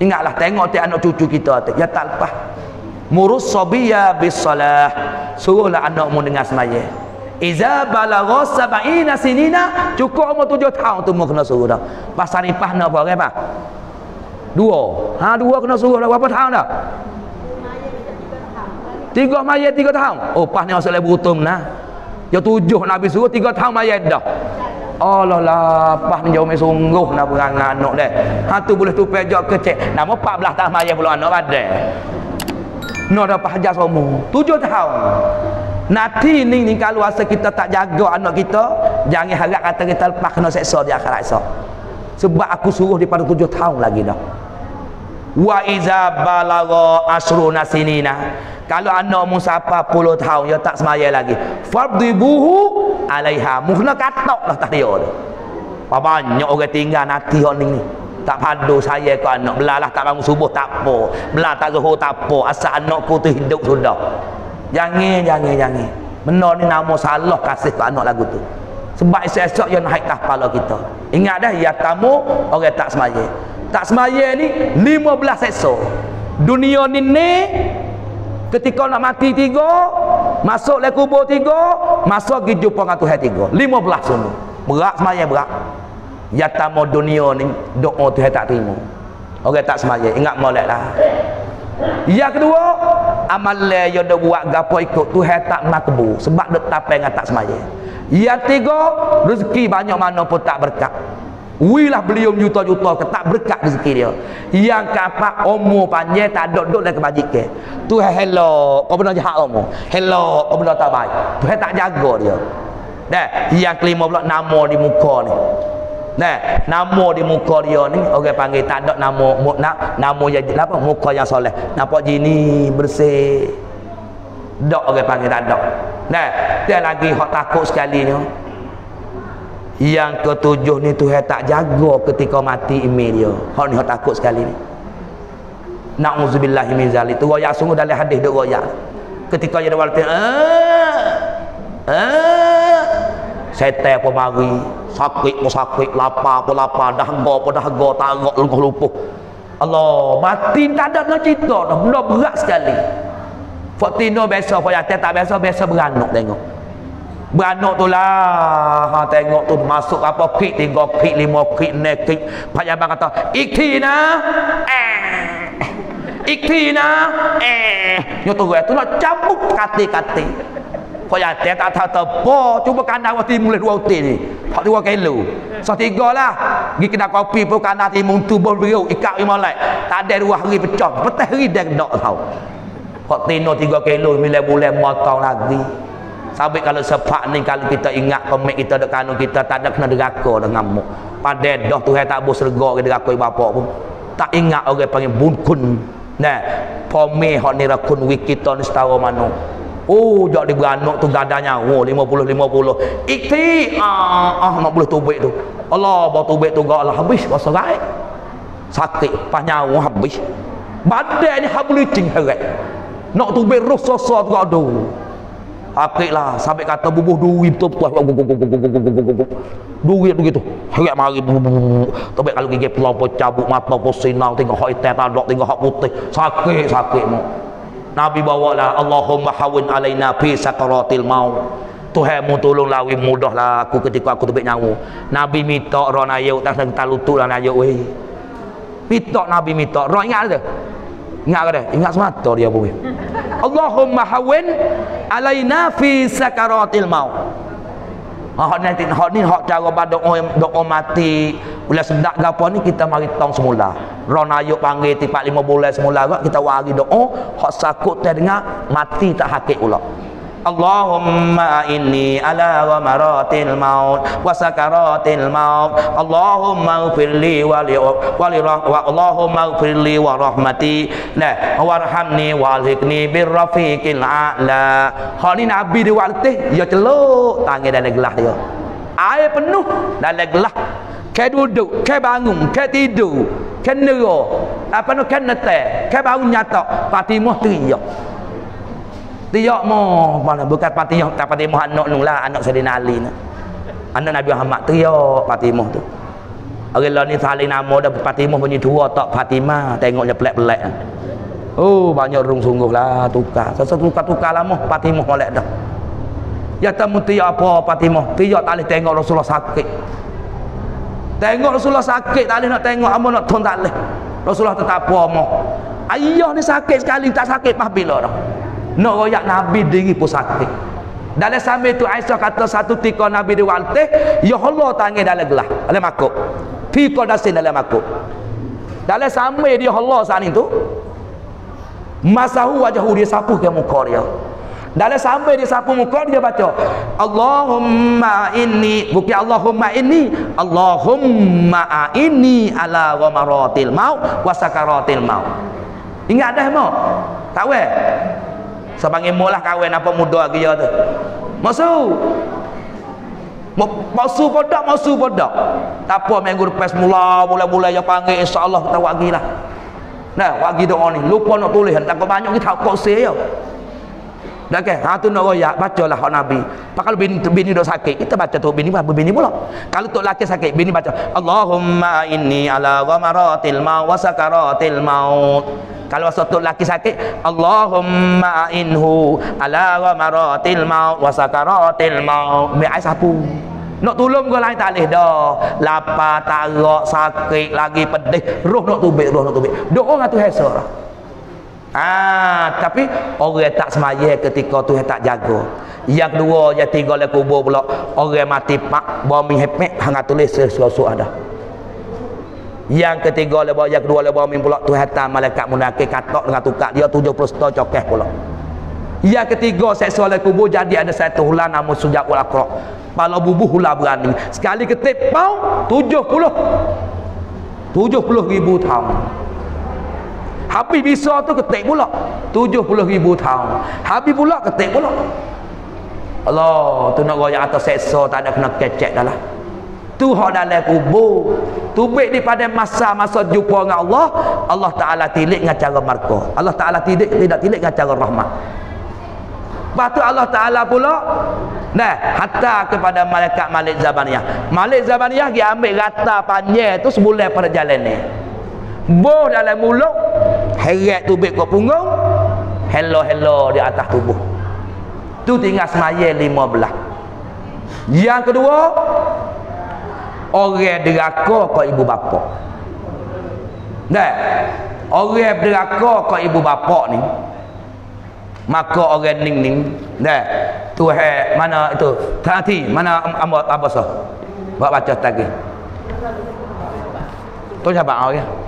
Ingatlah tengok ti anak cucu kita tu. Ya tak lepas. Murus sabiya bis salah. Suruhlah anakmu dengan semaya. Iza balagha sab'ina sinina cukup umur tujuh tahun tu kena suruh dah. Pasal nipah nak apa? Dua. Ha dua kena suruh dah berapa tahun dah? Tiga mayat tiga tahun. Oh pas ni asal berutum nah. Ya tujuh Nabi suruh tiga tahun mayat dah. Allah lah pas ni jauh sungguh nak berangan anak dah. Ha tu boleh tu pejak kecil. Nama 14 tahun mayat pula anak pada. Nak dapat hajar semua. Tujuh tahun. Nanti ni ni kalau asa kita tak jaga anak kita, jangan harap kata kita lepas kena seksa di akhirat esok. Sebab aku suruh daripada tujuh tahun lagi dah. Wa iza balagha asruna sinina. Kalau anak mu siapa puluh tahun dia tak semaya lagi. Fadhibuhu alaiha. Mu kena katok lah tak tu. Banyak orang tinggal nanti orang ni. Tak padu saya ke anak. Belalah tak bangun subuh tak apa. Belah tak zuhur tak apa. Asal anakku tu hidup sudah. Jangan, jangan, jangan. Benar ni nama salah kasih ke anak lagu tu. Sebab esok-esok yang naik ke kepala kita. Ingat dah, ya tamu, orang tak semaya. Tak semaya ni, 15 esok. Dunia ni ni, ketika nak mati tiga, masuk le kubur tiga, masuk pergi jumpa dengan Tuhan tiga. 15 semua. Berat semaya, berat. Ya tamu dunia ni, doa Tuhan tak terima. Orang tak semaya. Ingat molek lah. Yang kedua, amal yang dah buat gapo ikut Tuhan tak makbul sebab dak tapai dengan tak semaya. Yang tiga, rezeki banyak mana pun tak berkat. Wilah beliau juta-juta ke tak berkat rezeki dia. Yang keempat, umur panjang tak ada duduk dalam kebajikan. Tuhan hello, kau benar jahat umur. Hello, kau benar tak baik. Tuhan tak jaga dia. Dah, yang kelima pula nama di muka ni. Nah, nama di muka dia ni orang panggil tak ada nama nak nama yang apa muka yang soleh. Nampak jini bersih. Dok orang panggil tak ada. Nah, dia lagi hak takut sekali ni. Yang ketujuh ni Tuhan tak jaga ketika mati email dia. Hak ni hak takut sekali ni. Nauzubillahi min zalik. Tu royak sungguh dalam hadis duk royak. Ketika dia walti, ah. Ah. Setan pun mari sakit pun sakit lapar pun lapar dahaga pun dahaga tarak lupa lupa Allah mati tak ada nak cerita dah benda berat sekali Faktino biasa Fayatir tak biasa biasa beranak tengok beranak tu lah. Ha, tengok tu masuk apa kik tiga kik lima kik enam kik Pak Jabang kata iktina eh. Iktina eh. Nyoto tu nak cabut kati-kati kau yang tak tahu tepo cuba kandang waktu mulai dua utin ni. Hak dua kilo. So tiga lah. Pergi kena kopi pun kandang timun tubuh biru ikat lima tak ada dua hari pecah. Petah hari dia tak tahu hak tino tiga kilo mulai mulai motong lagi Sampai kalau sepak ni kalau kita ingat komik kita dekat kanu kita tak ada kena deraka dengan ngamuk. Pada dah Tuhan tak bos rega ke deraka bapak pun. Tak ingat orang panggil bunkun. Nah, pome hak ni rakun wiki kita ni setara mana. Oh, jak di beranak tu gadanya. Oh, 50 50. Ikti ah ah nak boleh tubik tu. Allah bawa tubik tu gak lah habis bahasa gaib. Sakit pas nyawa habis. Badan ni habis cing heret. Nak tubik roh sosok tu aduh. Akik lah sampai kata bubuh tu puas duit begitu heret mari tapi kalau gigi pelau cabut mata pun sinang tengok hak hitam tak tengok hak putih. Sakit sakit mau Nabi bawa lah Allahumma hawin alaina fi sakaratil maut. Tuhan mu tolong lawi mudahlah aku ketika aku tebik nyawa. Nabi minta roh tak sang talutuk lah ayuk weh. Minta Nabi minta. Roh ingat ingat ada ingat semata dia pun Allahumma hawin alaina fi sakaratil maut. Hak ni hak ni hak cara pada doa doa mati. Bila sedak gapo ni kita mari tong semula. Ron ayuk panggil tipak lima bulan semula kita wari doa. Hak sakut dengar mati tak hakik pula. Allahumma inni ala ghamaratil maut wa sakaratil maut. Allahumma ighfirli wa li wa wa Allahumma ighfirli wa rahmati. Nah warhamni walhiqni birrafiqil a'la. Hal ni nabi dia waktu dia celuk tangan dalam gelas dia. Air penuh dalam gelas ke duduk ke bangun ke tidur ke nero apa nak ke nete ke bangun nyata Fatimah teriak teriak mo. Mana bukan Fatimah tak Fatimah anak nu lah anak Sayyidina Ali ni. Anak Nabi Muhammad teriak Fatimah tu. Orang lain saling nama dah Fatimah punya dua tak Fatimah. Tengoknya pelak-pelak Oh banyak rung sungguh lah tukar. Sesuatu tukar-tukar lama Fatimah molek dah. Ya tamu tiap apa Fatimah Tiap tak boleh tengok Rasulullah sakit. Tengok Rasulullah sakit Tak boleh nak tengok Apa nak tuan tak boleh. Rasulullah tetap apa apa Ayah ni sakit sekali Tak sakit mah bila dah Nak royak Nabi diri pun sakit. Dalam sambil tu Aisyah kata satu tika Nabi di waltih Ya Allah tangi dalam gelah Dalam makuk. Tika dasin dalam makuk. Dalam sambil dia Allah saat itu Masahu wajahu dia sapu ke muka dia. Dalam sampai dia sapu muka dia baca Allahumma inni bukan Allahumma inni Allahumma inni ala ghamaratil maut wa sakaratil maut. Ingat dah mau tak weh sebangi mulah kahwin apa muda lagi ya tu Maksud pun tak, maksud pun tak. Apa minggu lepas mula, mula-mula yang panggil insyaAllah kita wagi lah. Nah, wagi doa ni. Lupa nak tulis. Tak banyak kita kok saya. Dah kan? Ha tu nak royak, bacalah hak Nabi. Pak kalau bini bini dah sakit, kita baca tu bini apa bini pula. Kalau tok laki sakit, bini baca Allahumma inni ala ghamaratil maut wa sakaratil maut. Kalau satu laki sakit, Allahumma inhu ala ghamaratil maut wa sakaratil maut. Mi ai sapu. Nak tolong ke lain tak boleh dah. Lapar, tarak, sakit, lagi pedih. Roh nak tubik, roh nak tubik. Doa ngatu hesor. Ah, tapi orang tak semaya ketika tu tak jaga. Yang kedua, yang tiga le kubur pula orang mati pak bumi hepek hang tulis sesuatu ada. Yang ketiga le yang kedua le bumi pula tu hatta malaikat munafik katok dengan tukak dia 70 sto cokeh pula. Yang ketiga seksual kubur jadi ada satu hulan nama sujak wal aqra. Pala bubuh hula berani. Sekali ketip pau 70 70 ribu tahun. Habis bisa tu ketik pula. 70 ribu tahun. Habis pula ketik pula. Allah tu nak royak atas seksa tak ada kena kecek dah lah. Tu hak dalam kubur. Tubik di pada masa-masa jumpa dengan Allah Allah Ta'ala tilik dengan cara marka. Allah Ta'ala tilik tidak tilik dengan cara rahmat. Lepas tu Allah Ta'ala pula nah hatta kepada malaikat Malik Zabaniyah Malik Zabaniyah dia ambil rata panjang tu sebulan pada jalan ni boh dalam mulut. Heret tubik ke punggung. Hello hello di atas tubuh. Tu tinggal semaya lima belah. Yang kedua orang deraka ke ibu bapa. Nah orang deraka ke ibu bapa ni maka orang ning ning. Nah tu he mana itu? Tadi mana apa apa sah buat baca tadi tu siapa orang?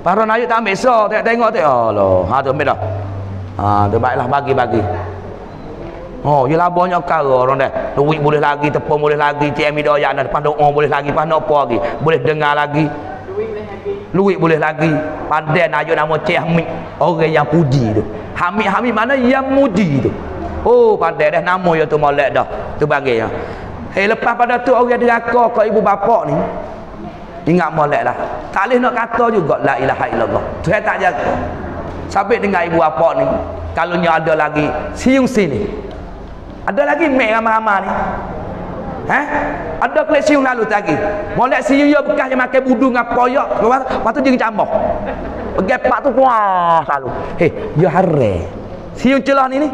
Para nak tak ambil so, tengok tengok tu. Allah, ha tu ambil dah. Ha tu baiklah bagi-bagi. Oh, ya banyak perkara orang dah. Duit boleh lagi, tepung boleh lagi, TM dia ayat dah depan doa boleh lagi, pas nak apa lagi? Boleh dengar lagi. Duit boleh lagi. Pandai nak ayat nama Cik Hamid. Orang yang puji tu. Hamid Hamid mana yang muji tu. Oh, pandai dah nama ya tu molek dah. Tu bagi ya. Hei lepas pada tu orang deraka ke ibu bapa ni, Ingat molek lah. Tak boleh nak kata juga la ilaha illallah. Tuhan tak jaga. Sampai dengan ibu apa ni. Kalau ada lagi siung sini. Ada lagi mek ramai-ramai ni. Ha? Ada kelik siung lalu lagi. Molek siung ya bekas yang makan budu dengan poyak. Lepas tu dia cambah. Pergi pak tu kuah selalu. Hei, dia hare. Siung celah ni ni.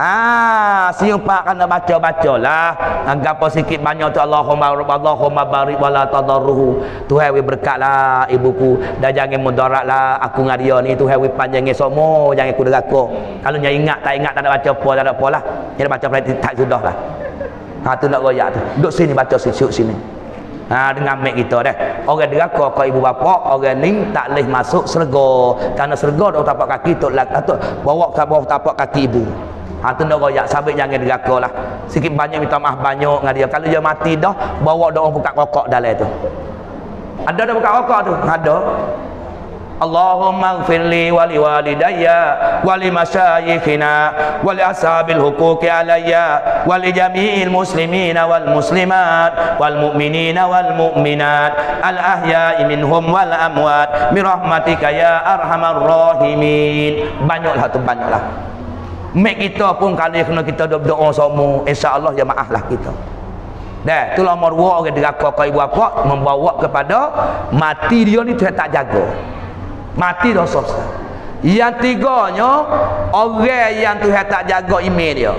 Ah, siung pak kena baca-baca lah. Anggap sikit banyak tu Allahumma Allahumma barik wala tadarruhu. Tuhan we berkatlah ibuku dan jangan mudarat lah aku dengan dia ni Tuhan we panjangin semua jangan aku deraka. Kalau nya ingat tak ingat tak ada baca apa tak ada apa lah. Dia baca berarti tak sudah lah. Ha tu nak royak tu. Duduk sini baca sini sini. Ha dengan mek kita dah. Orang deraka kau ibu bapa, orang ni tak boleh masuk serga. Karena serga dah tapak kaki tu lah bawa ke bawah tapak kaki ibu. Ha tu nak royak sabit jangan deraka lah. Sikit banyak minta maaf banyak dengan dia. Kalau dia mati dah, bawa dia orang buka rokok dalam tu. Ada dah buka rokok tu? Ada. Allahumma gfirli wali walidayya wali masyayikhina wali ashabil hukuki alayya wali jami'il muslimina wal muslimat wal mu'minina wal mu'minat al ahya'i minhum wal amwat mirahmatika ya arhamar rahimin banyaklah tu banyaklah Mek kita pun kalau kena kita doa semua insya-Allah ya maaflah kita. Dah, tu lah marwah orang deraka kau ibu apa membawa kepada mati dia ni tak jaga. Mati dah susah. Yang tiganya orang yang Tuhan tak jaga email dia.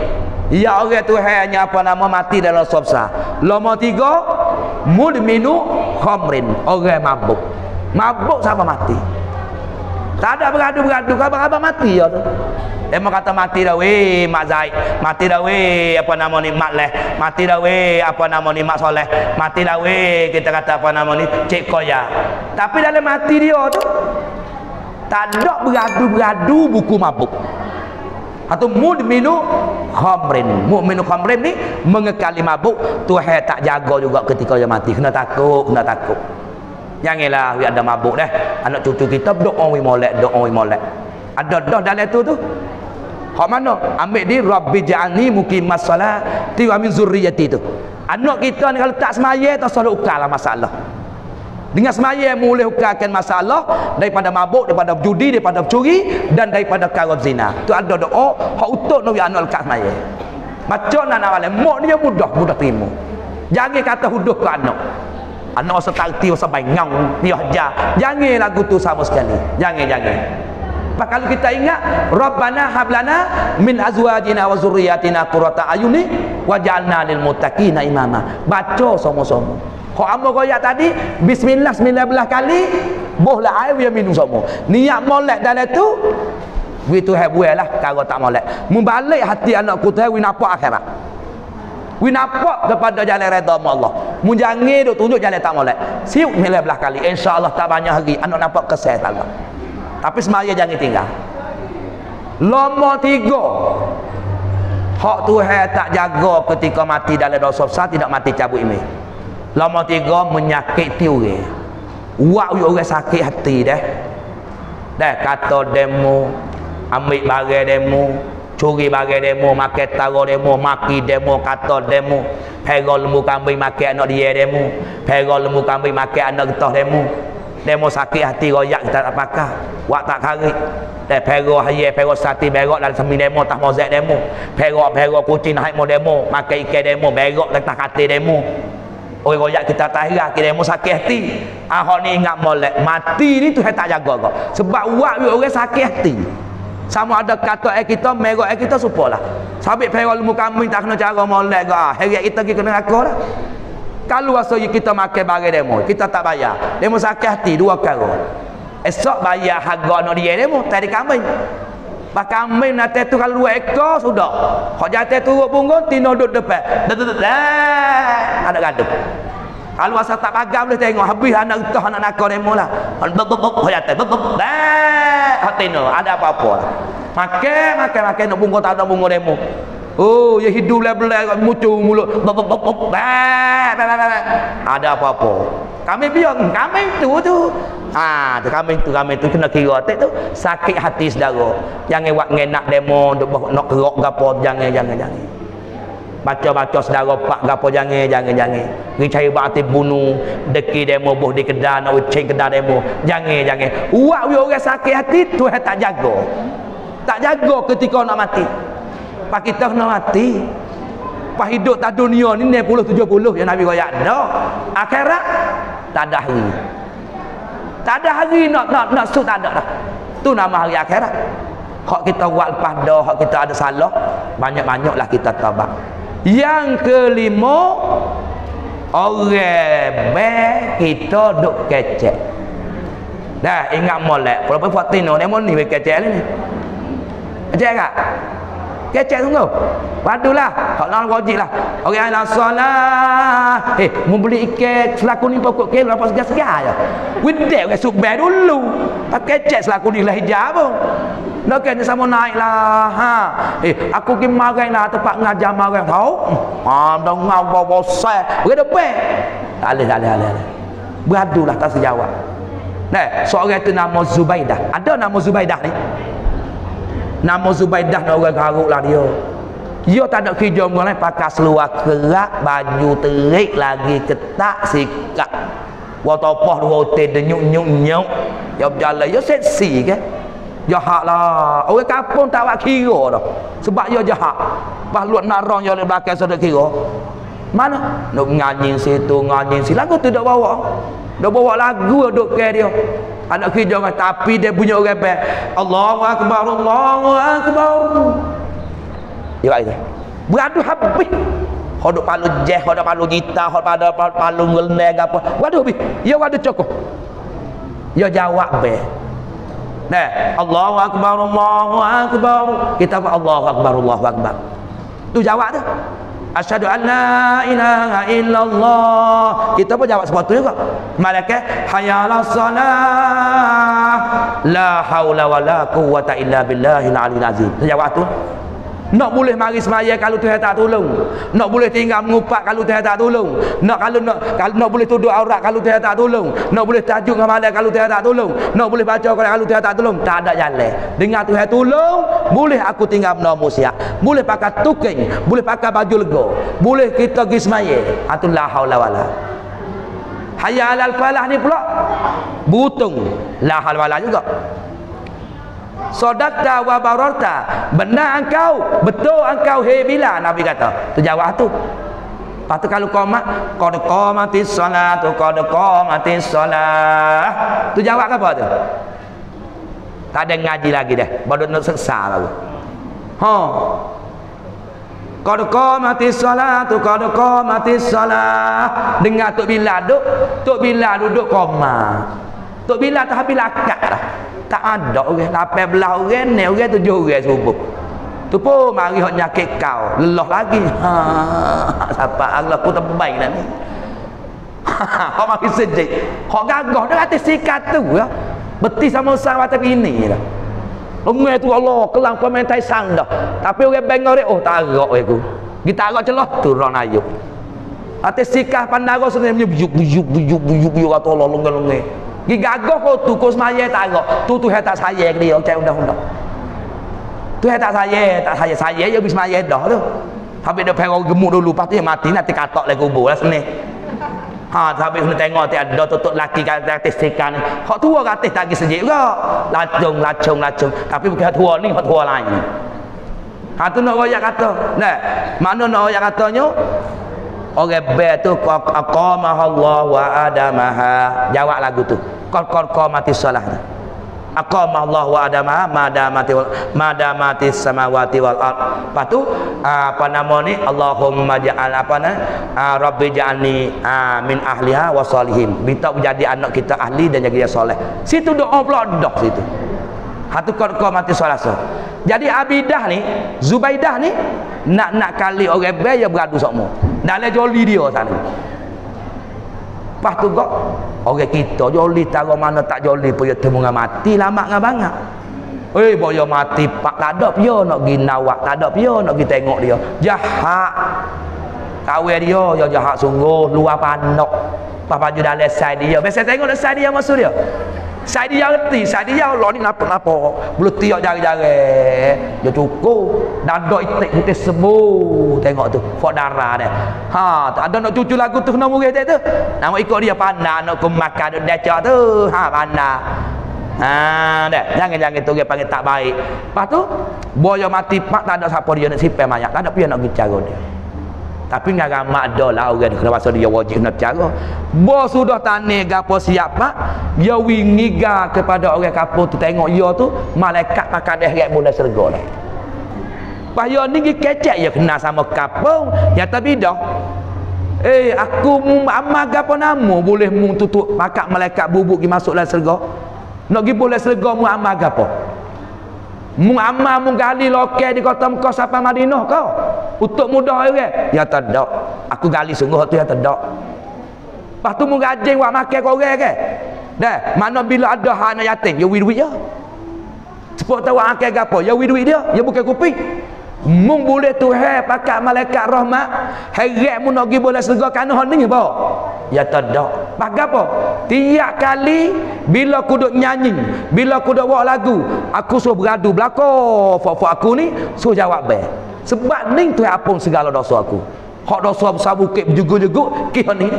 Ya orang Tuhan apa nama mati dalam susah. Lama tiga mudminu khamrin orang mabuk. Mabuk sama mati. Tak ada beradu-beradu khabar-khabar mati ya tu. Dia kata mati dah weh Mak Zaid. Mati dah weh apa nama ni Mak Leh. Mati dah weh apa nama ni Mak Soleh. Mati dah weh kita kata apa nama ni Cik Koya. Tapi dalam mati dia tu tak ada beradu-beradu buku mabuk. Atau mudminu khamrin. Mudminu khamrin ni mengekali mabuk. Tuhan tak jaga juga ketika dia mati. Kena takut, kena takut. Janganlah we ada mabuk dah. Anak cucu kita doa we molek, doa we molek. Ada dah dalam tu tu. Hak mana? Ambil di Rabbi ja'alni muqimas solat wa min zurriyyati tu. Anak kita ni kalau tak semaya tak selalu ukarlah masalah. Dengan semaya boleh ukarkan masalah daripada mabuk, daripada judi, daripada curi dan daripada karab zina. Tu ada doa hak untuk nabi anak lekat semaya. Macam nak nak Mok dia mudah, mudah terima. Jangan kata huduh ke anak anak rasa tak reti rasa baik ngau. Dia hajar. Jangan lagu tu sama sekali. Jangan jangan. Pak kalau kita ingat Rabbana hablana min azwajina wa zurriyatina qurrata ayuni waj'alna lil muttaqina imama. Baca sama-sama. Kau amba royak tadi bismillah 19 kali bohlah air dia minum semua. Niat molek dalam tu we tu have lah kalau tak molek. Membalik hati anak ku tu we nampak akhirat We nampak kepada jalan reda Allah. Mu jangan duk tunjuk jalan tak molek. Siuk milih belah kali. Insya-Allah tak banyak hari anak nampak kesehatan. Tapi semaya jangan tinggal. Lama tiga. Hak Tuhan tak jaga ketika mati dalam dosa besar tidak mati cabut ini. Lama tiga menyakiti orang. Wak orang sakit hati dah. Dah kata demo ambil barang demo curi barang demo makan taro demo maki demo kata demo. Pera lembu kambing makan anak dia demo. Pera lembu kambing makan anak getah demo. Demo sakit hati royak kita tak pakar wak tak karik dan pera haye pera sati berok dalam semi demo tak mozek demo. Pera pera kucing naik mo demo makan ikan demo berok letak kate demo. Oi royak kita tak heran kita demo sakit hati. Ahok ni ingat molek mati ni tu tak jaga kau. Sebab wak orang sakit hati sama ada kata air kita merah air kita supalah. Sabit perah lembu kambing tak kena cara molek ke ah. Heret kita kena aku lah. Kalau rasa kita makan barang demo kita tak bayar. Demo sakit hati dua kali esok bayar harga nak dia demo tadi kambing. Pak kambing nanti tu kalau dua ekor sudah. Kau jatuh turut punggung, tino duduk depan. Ada gaduh. Kalau asal tak pagar boleh tengok habis anak utah anak nakal demo lah. Hatino ada apa-apa. Makan makan makan nak bungo tak ada bungo demo. Oh, ya hidup lah belah mucu mulut. Dah ada apa-apa. Kami biar kami tu tu. Ha, tu kami tu kami tu kena kira tek tu sakit hati saudara. Jangan buat ngenak demo nak kerok gapo jangan jangan jangan baca-baca saudara pak gapo jangan jangan jangan ni cari bakti bunuh deki demo boh di kedah nak ucing kedah demo. Jangan jangan uak we orang sakit hati Tuhan tak jaga. Tak jaga ketika nak mati. Pak kita nak mati. Pak hidup tak dunia ni 60 70 yang Nabi royak dah. Akhirat tak ada hari. Tak ada hari nak nak nak su tak ada dah. Tu nama hari akhirat. Hak kita buat lepas dah hak kita ada salah. Banyak-banyaklah kita tabak yang kelima orang be kita duk kecek. Dah ingat molek. Berapa fatino ni mon ni kecek ni. Kecek tak kecek sungguh padulah hak lawan wajib lah. Orang ala solat eh mau beli ikat selaku ni pokok ke berapa segar-segar je. Widek orang subay dulu. Pakai kecek selaku ni lah hijab pun. Nak kena sama naik lah. Ha. eh aku pergi marah lah tempat ngajar marah. Tahu? Ha dah ngau bosai. Pergi. Depan tak boleh tak boleh tak boleh. Beradu lah tak sejawab Nah, seorang itu nama Zubaidah. Ada nama Zubaidah ni? Nama Zubaidah nak orang garuk lah dia. Dia tak ada kerja mulai pakai seluar kerak, baju terik lagi ketak sikap. Watopoh dua hotel denyuk nyuk nyuk. Dia berjalan, dia seksi ke? Jahat lah. Orang kampung tak buat kira dah. Sebab dia jahat. Pas luat narang dia di belakang sudah kira. Mana? Nak nyanyi situ, nyanyi situ. Lagu tu dah bawa. Dia bawa lagu duk ke dia. Anak kerja orang tapi dia punya orang pe. Allahu akbar, Allahu akbar. Ya itu. Beradu habis. Hodok palu jeh, hodok palu gitar, hodok palu, palu ngelneg apa. Waduh habis. Ya waduh cukup. Ya jawab be. Nah, Allahu akbar, Allahu akbar. Kita apa Allahu akbar, Allahu akbar. Tu jawab tu. Asyhadu an la ilaha illallah. Kita pun jawab seperti juga. Malaikat hayala salah. La haula wala quwwata illa billahil aliyil azim. Jawab tu. Nak boleh mari semaya kalau Tuhan tak tolong. Nak boleh tinggal mengupak kalau Tuhan tak tolong. Nak kalau nak kalau nak boleh tuduh aurat kalau Tuhan tak tolong. Nak boleh tajuk dengan malam kalau Tuhan tak tolong. Nak boleh baca Quran kalau Tuhan tak tolong. Tak ada jalan. Dengar Tuhan tolong, boleh aku tinggal menemu siap. Boleh pakai tuking, boleh pakai baju lego. Boleh kita pergi semaya. Atullah haula wala. Hayya alal falah ni pula. Butung. La hal wala juga. Sodakta wa barorta Benar engkau Betul engkau Hei bila? Nabi kata. Tu jawab tu. Lepas tu kalau komat Qad qamatis salat Qad qamatis salat Tu jawab apa tu? Tak ada ngaji lagi dah. Baru nak seksa lagi Ha. Qad qamatis salat Qad qamatis salat Dengar Tok Bila duduk. Tok Bila duduk koma. Tok Bila tak habis lakak lah tak ada orang lapan belah orang ni orang tujuh orang subuh tu pun mari hok nyakit kau lelah lagi ha siapa Allah ku terbaik dah ni hok mari sejik hok gagah dah atas sikat tu ya beti sama sang tapi ini dah Umur tu Allah kelang pementai dah. Tapi orang bengok dia, oh tak agak aku. Kita agak celah turun ayuk. Atas sikah pandara sebenarnya buyuk buyuk buyuk buyuk buyuk kata Allah longan. Gi gagah kau tu kau semaya tak agak. Tu tu tak saya ke dia cak undang-undang. Tu tak saya, tak saya saya ya bis maya dah tu. Habis dia pergi gemuk dulu pasti mati nanti katok lagi kubur lah sini. Ha, tapi kena tengok ti ada tutup laki kata atas tekan. Hak tua kata tak sejik juga. Lacung, lacung, lacung. Tapi bukan tua ni, hak tua lain. Ha tu nak royak kata. Nah, mana nak royak katanya? Orang ber tu aqamah Allah wa adamaha. Jawab lagu tu. Qad qad qamati solah tu. Aqamah Allah wa adamaha madamati madamati samawati wal ard. Lepas tu apa nama ni? Allahumma ja'al apa ni? Rabbi ja'alni min ahliha wa salihin. Minta menjadi anak kita ahli dan jadi soleh. Situ doa pula dah situ. Hatu qad qamati solah. Jadi Abidah ni, Zubaidah ni nak nak kali orang ber dia beradu semua. Dalam joli dia sana. Lepas tu kok orang kita joli taruh mana tak joli pun dia temu dengan mati lama dengan banyak. Eh boyo mati pak tak ada pia nak pergi nawak tak ada pia nak pergi tengok dia. Jahat. Kawe dia dia jahat sungguh luar panok. Papa ju dalam side dia. Biasa tengok dalam side dia masuk dia. Side dia reti, side dia Allah ni napa-napa. Bulu tiak jari-jari. Dia cukup. Dada itik putih sembuh. Tengok tu. Fok darah dia. Ha, ada nak cucu lagu tu kena murid tu. Nama ikut dia pandai nak makan dia decak tu. Ha, pandai. Ha, dah. Jangan-jangan tu dia panggil tak baik. Lepas tu, boyo mati pak tak ada siapa dia nak simpan mayat. Tak ada pihak nak bicara dia. Tapi ngara mak dah lah orang kena masa dia wajib nak cara. Bos sudah tanya gapo siap pak, dia wingi kepada orang kapur tu tengok dia tu malaikat pakai dah rat bunda syurga dah. Paya ni gi kecek ya kena sama kapur, ya tapi dah. Eh aku amal gapo nama boleh mu tutup pakak malaikat bubuk gi masuk dalam syurga. Nak gi boleh syurga mu amal gapo? Mu amal mu gali lokal di kota Mekah sampai Madinah kau. Untuk mudah orang. Okay? Ya tak. Aku gali sungguh tu ya tak ada. Lepas tu mu gajing buat makan kau orang ke? Dah, mana bila ada hak anak yatim, ya duit ya. Cepat tahu akal gapo, ya duit dia, ya bukan kuping. Mung boleh Tuhan pakai malaikat rahmat. Heret mu nak boleh serga Kerana hal ni apa? Ya tak ada. Pakai apa? Tiap kali Bila aku duk nyanyi Bila aku duk buat lagu Aku suruh beradu belakang Fak-fak aku ni Suruh jawab baik Sebab ni Tuhan apun segala dosa aku. Hak dosa besar bukit berjugu-jugu Kihon ni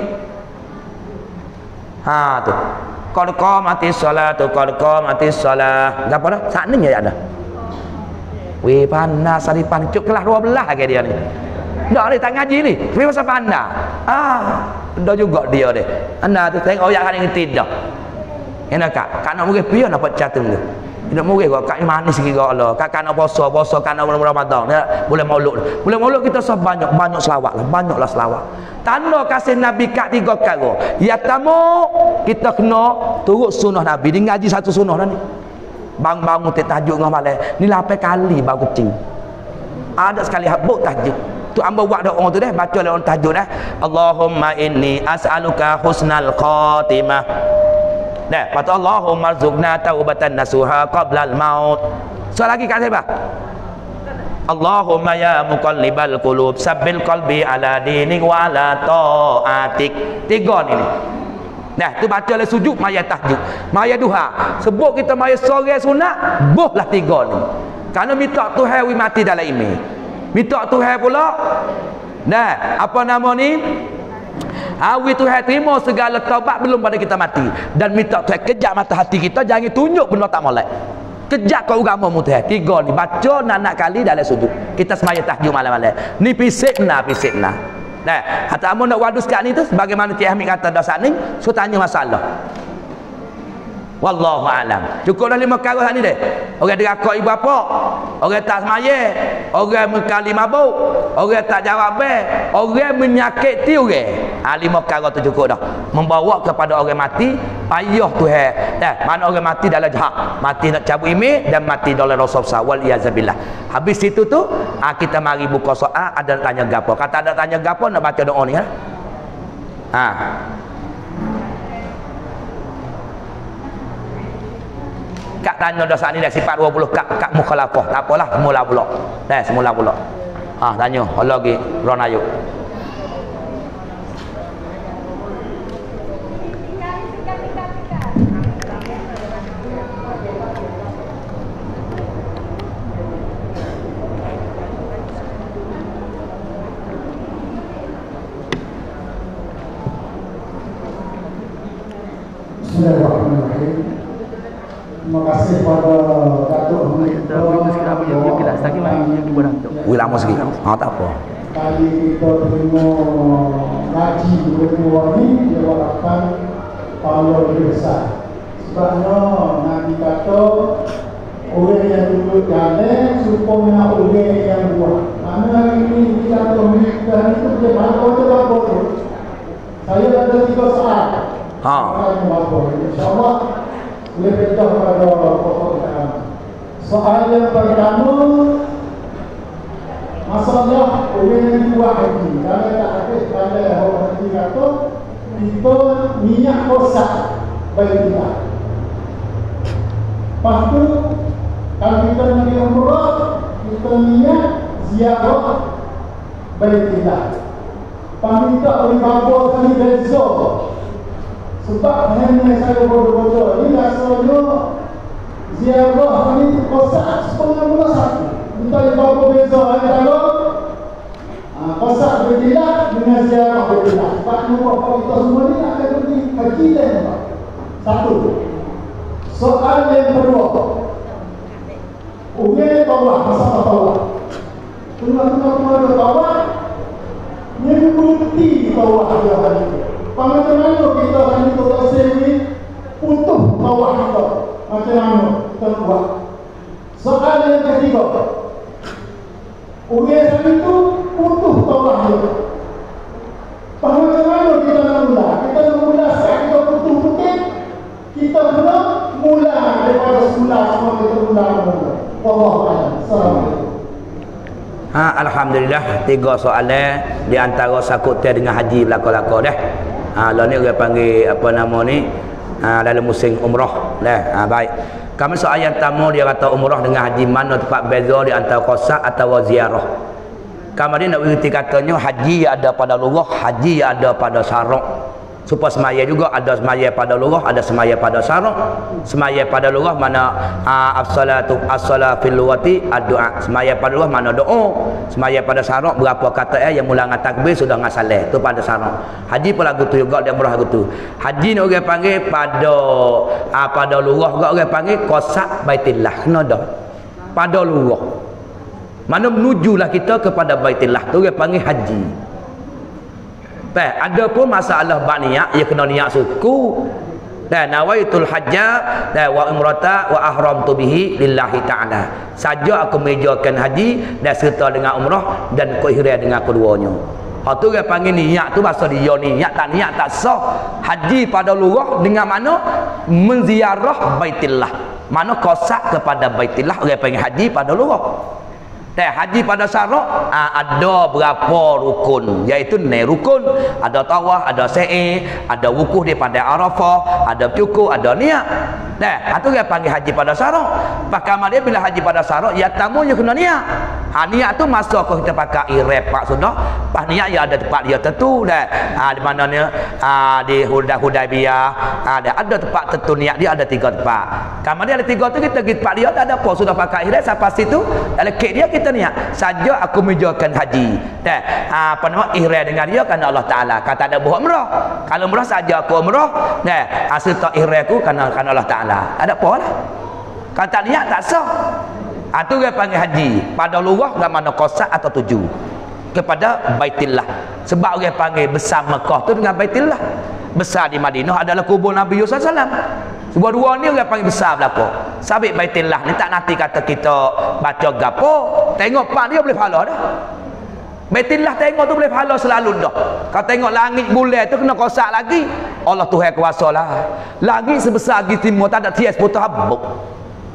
Ha tu. Qad qamati salatu Qad qamati salat Apa dah? Saat ni ya ada Weh panas hari pancuk kelas 12 ke dia ni. Tak ni tak ngaji ni. Weh pasal panas. Ah, dah juga dia ni. Anda tu tengok kan yang tidak. Enak kak, kak nak mungkin pion dapat catung tu. Tidak mungkin kok kak manis sikit kok Allah. Kak kak nak puasa, puasa kak nak bulan Ramadan. Ya, boleh maulud. Boleh maulud kita sah banyak banyak selawat lah, banyaklah selawat. Tanda kasih Nabi kak tiga kali. Ya tamu kita kena turut sunnah Nabi. Dia ngaji satu sunnah dah ni bangun-bangun tak tajuk dengan malam ni lapan kali baru kecil ada sekali habuk tajuk. Tu amba buat doa tu deh baca lawan tajuk dah. Allahumma inni as'aluka husnal khatimah. Dah patu Allahumma rzuqna taubatan nasuha qabla al-maut soal lagi kat siapa Allahumma ya muqallibal qulub sabbil qalbi ala dinik wa ala ta'atik. Tiga ni Nah, tu baca le sujud maya tahajud. Maya duha. Sebut kita maya sore sunat, bohlah tiga ni. Karena minta Tuhan wi mati dalam ini. Minta Tuhan pula. Nah, apa nama ni? Awi Tuhan terima segala taubat belum pada kita mati. Dan minta Tuhan kejap mata hati kita, jangan tunjuk benda tak molek. Kejap kau agama mu Tuhan. Tiga ni. Baca nak-nak kali dalam sujud. Kita semaya tahajud malam-malam. Ni pisik na, pisik na. Nah, hatta amun nak wadu sekat ni tu bagaimana Cik Hamid kata dosa ni, so tanya masalah. Wallahu alam. Cukup dah lima perkara ni deh. Orang derakak ibu apa? Orang tak semaya, orang mengkali mabuk, orang tak jawab be, orang menyakiti orang. Ha, lima perkara tu cukup dah. Membawa kepada orang mati, payah tu he. Dah, mana orang mati dalam jahat. Mati nak cabut imi dan mati dalam rasa besar. Wal iyazabillah. Habis itu tu, ha, kita mari buka soal, ada tanya gapo. Kata ada tanya gapo nak baca doa ni ha. Ha. Kak tanya dosa ni dah sifat 20 kak kak mukhalafah tak apalah semula pula. Dah semula pula. Ha tanya lagi ron ayuk kasih kepada Datuk Hamid Wih lama sikit. Ha tak apa. Kali kita terima Ngaji berdua ni Dia walaupun Pahala lebih besar. Sebabnya Nabi kata Orang yang duduk jalan Supaya orang yang buat. Mana hari ini Kita kata Mereka itu Dia itu bahawa itu Saya ada tiga soal Ha. InsyaAllah lebih pada pokok utama. Soal yang pertama, masalah orang tua haji. Kalau tak ada, kalau orang haji kata, kita minyak kosak bagi kita. Lepas tu, kalau kita pergi umrah, kita minyak ziarah bagi kita. Paminta oleh bapa kami besok sebab hanya saya bodoh-bodoh ini rasanya ziarah ini kosak setengah mula satu. Kita yang bawa beza yang tahu kosak berdilat dengan ziarah berdilat. Sebab apa kita semua ini akan pergi haji dan Satu. Soal yang kedua. Uge bawah, masalah bawah. Tengah-tengah bawah, yang berhenti bawah dia hari macam mana kita akan ikut Tasir ni Untuk bawah kita Macam mana kita buat? Soal yang ketiga. Uriah Islam itu utuh bawah dia Macam mana kita nak mula. Kita nak mula saat kita putus putih Kita kena mula Daripada sekolah semua kita mula Allah Allah Assalamualaikum. Ha, Alhamdulillah. Tiga soalan di antara sakut dengan haji belakang-belakang dah. Ha lah ni orang panggil apa nama ni? Ha dalam musim umrah dah. Ha baik. Kami soal yang tamu dia kata umrah dengan haji mana tempat beza di antara qasar atau ziarah. Kami dia nak berhenti katanya haji ada pada lughah, haji ada pada syarak supaya semaya juga ada semaya pada lurah ada semaya pada syarak semaya pada lurah mana uh, as-salatu as-sala fil lughati ad-du'a. Semaya pada lurah mana doa. Semaya pada syarak berapa kata eh yang mula dengan takbir sudah dengan salat tu pada syarak haji pun lagu tu juga dia murah tu. Haji ni orang panggil pada uh, pada lurah juga orang panggil qasak baitillah kena dah. Pada lurah. Mana menujulah kita kepada baitillah tu orang panggil haji Baik, ada pun masalah bak niat, ia kena niat suku. Dan nawaitul hajja dan wa umrata wa ahramtu bihi lillahi ta'ala. Saja aku mejakan haji dan serta dengan umrah dan ku ihram dengan keduanya. Ha tu dia panggil niat tu bahasa dia niat tak niat tak sah. Haji pada lurah dengan mana menziarah Baitillah. Mana kosak kepada Baitillah orang panggil haji pada lurah. Teh haji pada syarak ah, ada berapa rukun iaitu ne rukun ada tawaf ada sa'i ada wukuf di pada arafah ada cukup ada niat Nah, itu dia panggil haji pada syarak. Pakai dia bila haji pada syarak, ya tamu je kena niat. Ha, niat tu masa kau kita pakai irep pak sudah. Pas niat ya ada tempat dia tentu dah. Ha, di mana ni? Ha, di Hudah Hudaybiyah. Ha, ada ada tempat tentu niat dia ada tiga tempat. Kamu dia ada tiga tu kita pergi tempat dia tak ada apa sudah pakai irep sampai situ. Dalam kek dia kita niat. Saja aku mejakan haji. Dah. Ha, apa nama ihram dengan dia kerana Allah Taala. Kata ada buat umrah. Kalau umrah saja aku umrah. Dah. Hasil tak ihram aku kerana kerana Allah Taala tak ada apa lah kalau tak niat tak sah itu ha, dia panggil haji pada luah dan mana kosak atau tuju kepada baitillah sebab dia panggil besar Mekah tu dengan baitillah besar di Madinah adalah kubur Nabi Yusuf SAW sebab dua ni dia panggil besar berapa sabit baitillah ni tak nanti kata kita baca gapo tengok pak dia boleh pahala dah Baitillah tengok tu boleh pahala selalu dah. Kau tengok langit bulan tu kena kosak lagi. Allah Tuhan kuasa lah. Langit sebesar lagi timur tak ada tias putus habuk.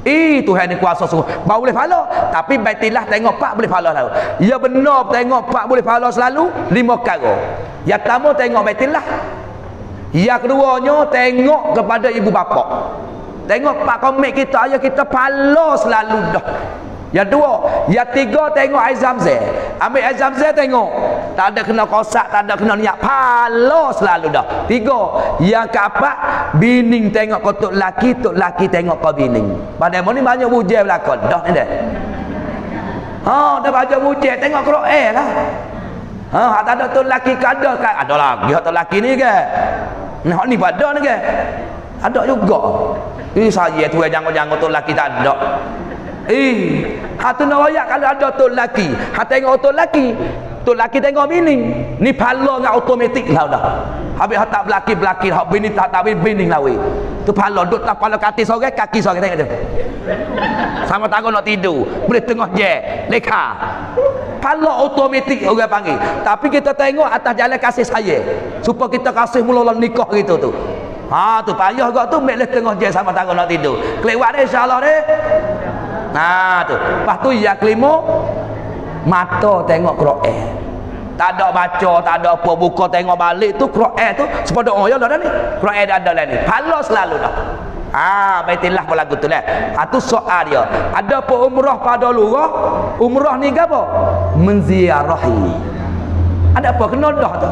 Eh Tuhan ni kuasa semua. Baru boleh pahala. Tapi baitillah tengok pak boleh pahala selalu. Ya benar tengok pak boleh pahala selalu. Lima kara. Yang pertama tengok baitillah. Yang keduanya tengok kepada ibu bapa. Tengok pak komik kita ayah kita pahala selalu dah. Yang dua, yang tiga tengok air zamzam. Ambil air zamzam tengok. Tak ada kena kosak, tak ada kena niat. Palo selalu dah. Tiga, yang keempat, bining tengok kau tok laki, tok laki tengok kau bining. Pada ni banyak wujud belakang. Dah ni dah. Ha, dah banyak wujud tengok kau eh lah. Ha, tak ada tok laki kada kan. Ada lagi tok laki ni ke? Nah, ni pada ni ke? Ada juga. Ini saya tu jangan-jangan tok laki tak ada. Eh, hatu nak kalau ada tu laki. Ha tengok tu laki. Tu laki tengok bini. Ni pala dengan automatik lah dah. Habis tak belaki belaki hak bini tak tak bini lah weh. Tu pala duk tak pala kaki sore kaki sore tengok tu. Sama tangan nak tidur. Boleh tengah je. Leka. Pala automatik orang panggil. Tapi kita tengok atas jalan kasih saya. Supaya kita kasih mula nikah gitu tu. Ha tu payah gak tu mek tengah je sama tangan nak tidur. Kelewat dia insya-Allah dia. Nah tu. Lepas tu yang kelima mata tengok Quran. Tak ada baca, tak ada apa buka tengok balik tu Quran tu sebab doa ya dah ni. Quran dah ada lah ni. Pala selalu dah. Ah, baitillah pun lagu tu lah. Ha tu soal dia. Ada apa umrah pada lurah? Umrah ni gapo? Menziarahi. Ada apa kena dah tu?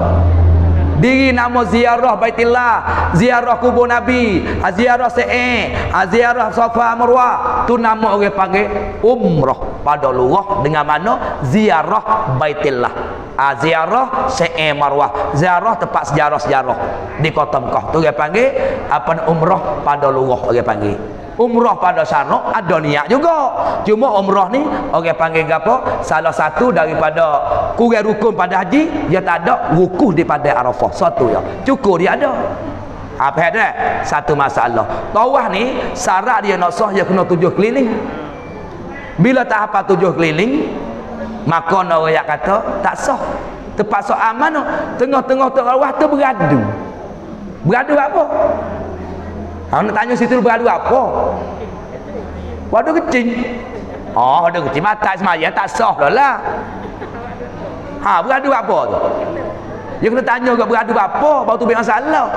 Diri nama ziarah baitillah ziarah kubur nabi ziarah sa'i ziarah safa marwah tu nama orang panggil umrah. Pada lughah dengan mana? Ziarah baitillah. Ha, ziarah sa'i marwah ziarah tempat sejarah-sejarah di kota Mekah. Tu orang panggil apa? Umrah pada lughah orang panggil umrah pada sana ada niat juga. Cuma umrah ni orang panggil apa? Salah satu daripada kurang rukun pada haji dia tak ada wukuf daripada arafah. Satu ya. Cukup dia ada. Apa ada? Satu masalah. Tawah ni syarat dia nak sah dia kena tujuh keliling. Bila tak apa tujuh keliling maka orang yang kata tak sah. Tempat soal mana tengah-tengah tawah tu beradu. Beradu apa Ha, nak tanya situ beradu apa? Waduh kecil. Oh, waduh kecil. Mata semayang tak sah dah lah. Ha, beradu apa tu? Dia kena tanya ke beradu apa, baru tu masalah.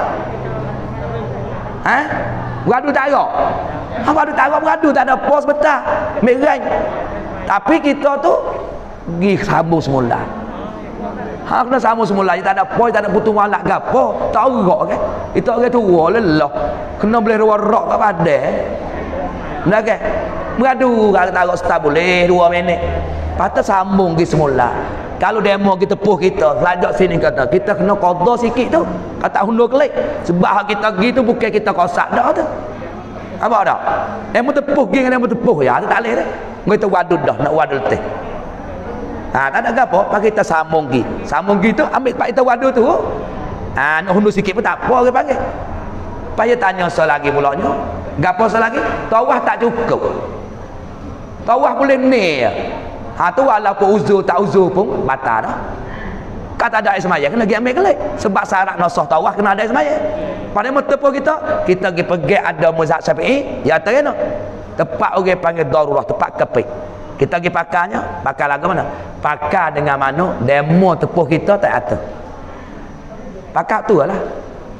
Ha? Beradu tarak. Ha, beradu tarak beradu tak ada pos betah. Merang. Tapi kita tu pergi sambung semula. Ha kena sama semula. Tak ada poin tak ada putus malak ke apa tak gerak kan itu orang tua lelah. Kena boleh rorak kat badan nak kan beradu kalau taruh start boleh dua minit. Patut sambung pergi semula. Kalau demo kita puh kita selajak sini kata kita kena qada sikit tu. Kata hundur kelik. Sebab kita pergi tu bukan kita kosak dah tu. Apa dah? Demo tepuh pergi dengan demo tepuh ya tak boleh dah kita wadud dah nak wadud teh Ha, tak ada apa, pak kita sambung gi. Sambung gi tu ambil pak kita wadu tu. Ha, nak hundur sikit pun tak apa orang panggil. Paya tanya soal lagi pulaknya. Gapo soal lagi? Tawah tak cukup. Tawah boleh ni. Ha tu walaupun uzur tak uzur pun batal dah. Kata ada ismaya kena pergi ambil kelik. Sebab syarat nasah tawah kena ada ismaya. Pada tepuh kita, kita pergi pergi ada muzhab syafi'i, ya tak Tepat orang panggil darurah, tepat kepik kita pergi pakarnya pakar lagu mana? Pakar dengan mana demo tepuh kita tak ada. Pakar tu lah.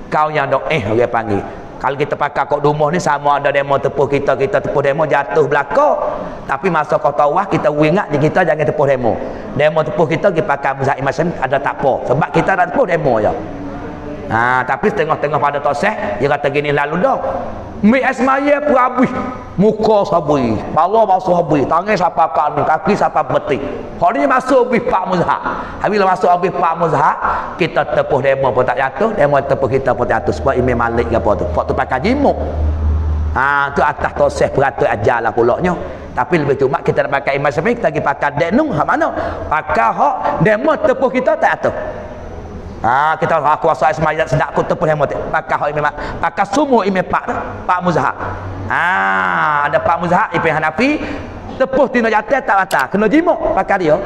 Kau yang dok eh orang panggil. Kalau kita pakar kok rumah ni sama ada demo tepuh kita kita tepuh demo jatuh belakang. Tapi masa kau tawah kita ingat je kita jangan tepuh demo. Demo tepuh kita kita pakar muzak imasan ada tak apa. Sebab kita ada tepuh demo je ha, tapi setengah-tengah pada toseh dia kata gini lalu dah Mi esmaya pun habis. Muka sabui, kepala masuk habis, tangan siapa kaki, kaki siapa beti. Hari masuk habis Pak Muzhak. Habis masuk habis Pak Muzhak, kita tepuh demo pun tak jatuh, demo tepuh kita pun tak jatuh sebab Imam Malik ke apa tu. Pak tu pakai jimuk. Ha, tu atas toseh beratur ajar lah pulaknya. Tapi lebih cuma kita nak pakai Imam Syafi'i, kita pergi pakai denung, hak mana? Pakai hak, demo tepuh kita tak jatuh. Ha, kita aku kuasa ismail sedak aku tepun hemat pakah imam. Pakah semua imam pak pak muzahab ha, ada pak muzahab imam hanafi. Tepuh tina jatuh tak batal kena jimuk pakar dia.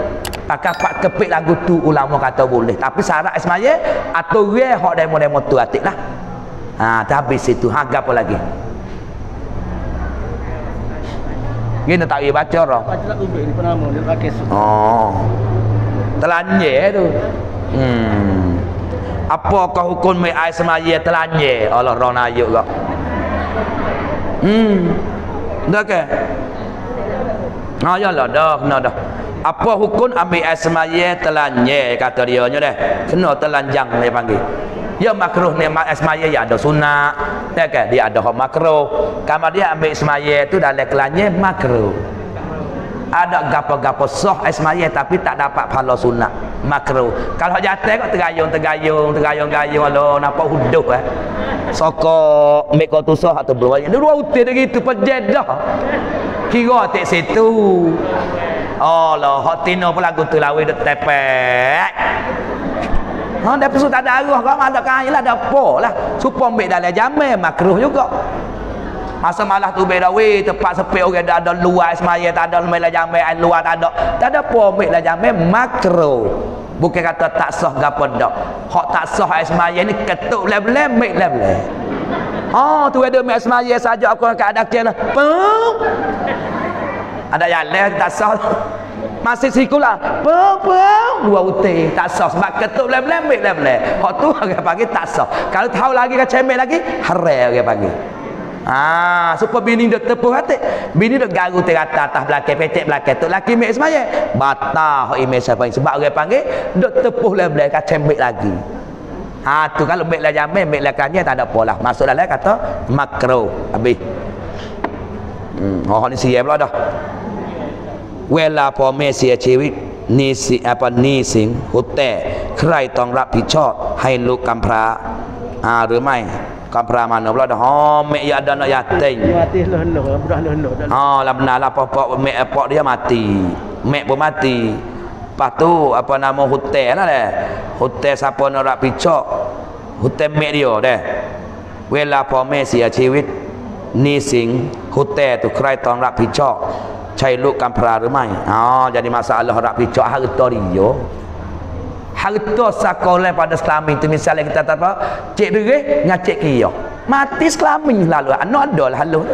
Pakar pak kepik lagu tu ulama kata boleh. Tapi syarat ismail atau dia hak demo demo tu atik lah. Ha, tapi situ harga apa lagi? Gini tak boleh baca orang. Baca tak ubik ni penama dia pakai Oh. Telanjir tu. Hmm. Apakah hukum mai air semaya telanye? Allah rona ayuk kau. Hmm. Dah ke? Ha ya lah dah kena dah. Apa hukum ambil air semaya telanye kata dia nya dah. Kena telanjang dia panggil. Ya makruh ni air semaya ya ada sunat. Dah ke? Dia ada hak makruh. Kamu dia ambil semaya tu dalam kelanye makruh ada gapo-gapo sah ismaya tapi tak dapat pahala sunat. Makruh. Kalau jatuh kok tergayung tergayung tergayung gayung. Lo nampak huduh eh. Sokok mek kau tu sah atau berwajib dia dua utir dia gitu pejedah kira tak situ. Lo hot tino pun lagu tu lawi dia tepek. Ha, dia pesu tak ada arwah kau ada kain lah, ada apa lah. Supaya ambil dalam jamai, makruh juga. Masa malah tu beda we tempat sepi orang dah ada luar semaya tak ada main jamai air luar tak ada. Tak ada apa ambil lah jamai makro. Bukan kata tak sah gapo dak. Hak tak sah semaya ni ketuk boleh-boleh ambil boleh-boleh. Oh tu ada mai semaya saja aku nak ada kian. Pum. Ada yang lain tak sah. Masih sikula. Pum pum dua uti tak sah sebab ketuk boleh-boleh ambil boleh-boleh. Hak tu orang panggil tak sah. Kalau tahu lagi ke cemil lagi, harai orang panggil. Ah, supaya bini dak tepuh hati. Bini dak garu terata atas belakang petek belakang tu laki mek semaya. Batah ime siapa sebab orang panggil dak tepuh lah belakang cembek lagi. Ha tu kalau mek lah jamin mek lah kanya tak ada apalah. Masuk dalam kata makro habis. Hmm, oh ni siap pula dah. Wela พ่อแม่เสียชีวิตนี่สิapa นี่สิงหุแต่ใครต้องรับผิดชอบให้ลูกกำพร้าอ่าหรือไม่ Kapra mana pula dah. Ha, mek ya ada nak yatim. Mati loh budak loh Ha, lah benar lah pokok mek pok dia mati. Mek pun mati. Lepas tu apa nama hotel lah deh. Hotel siapa nak rak picok. Hotel mek dia deh. Wela พ่อแม่เสียชีวิตนี่สิงหุแต่tu ใครต้องรับผิดชอบใช่ลูกกำพร้าหรือไม่อ๋อ jadi masalah รับผิดชอบ harta dia harta sekolah pada selamin tu misalnya kita tak apa? Cik derih dengan cik kaya mati selamin lalu. Anak ada lah lalu.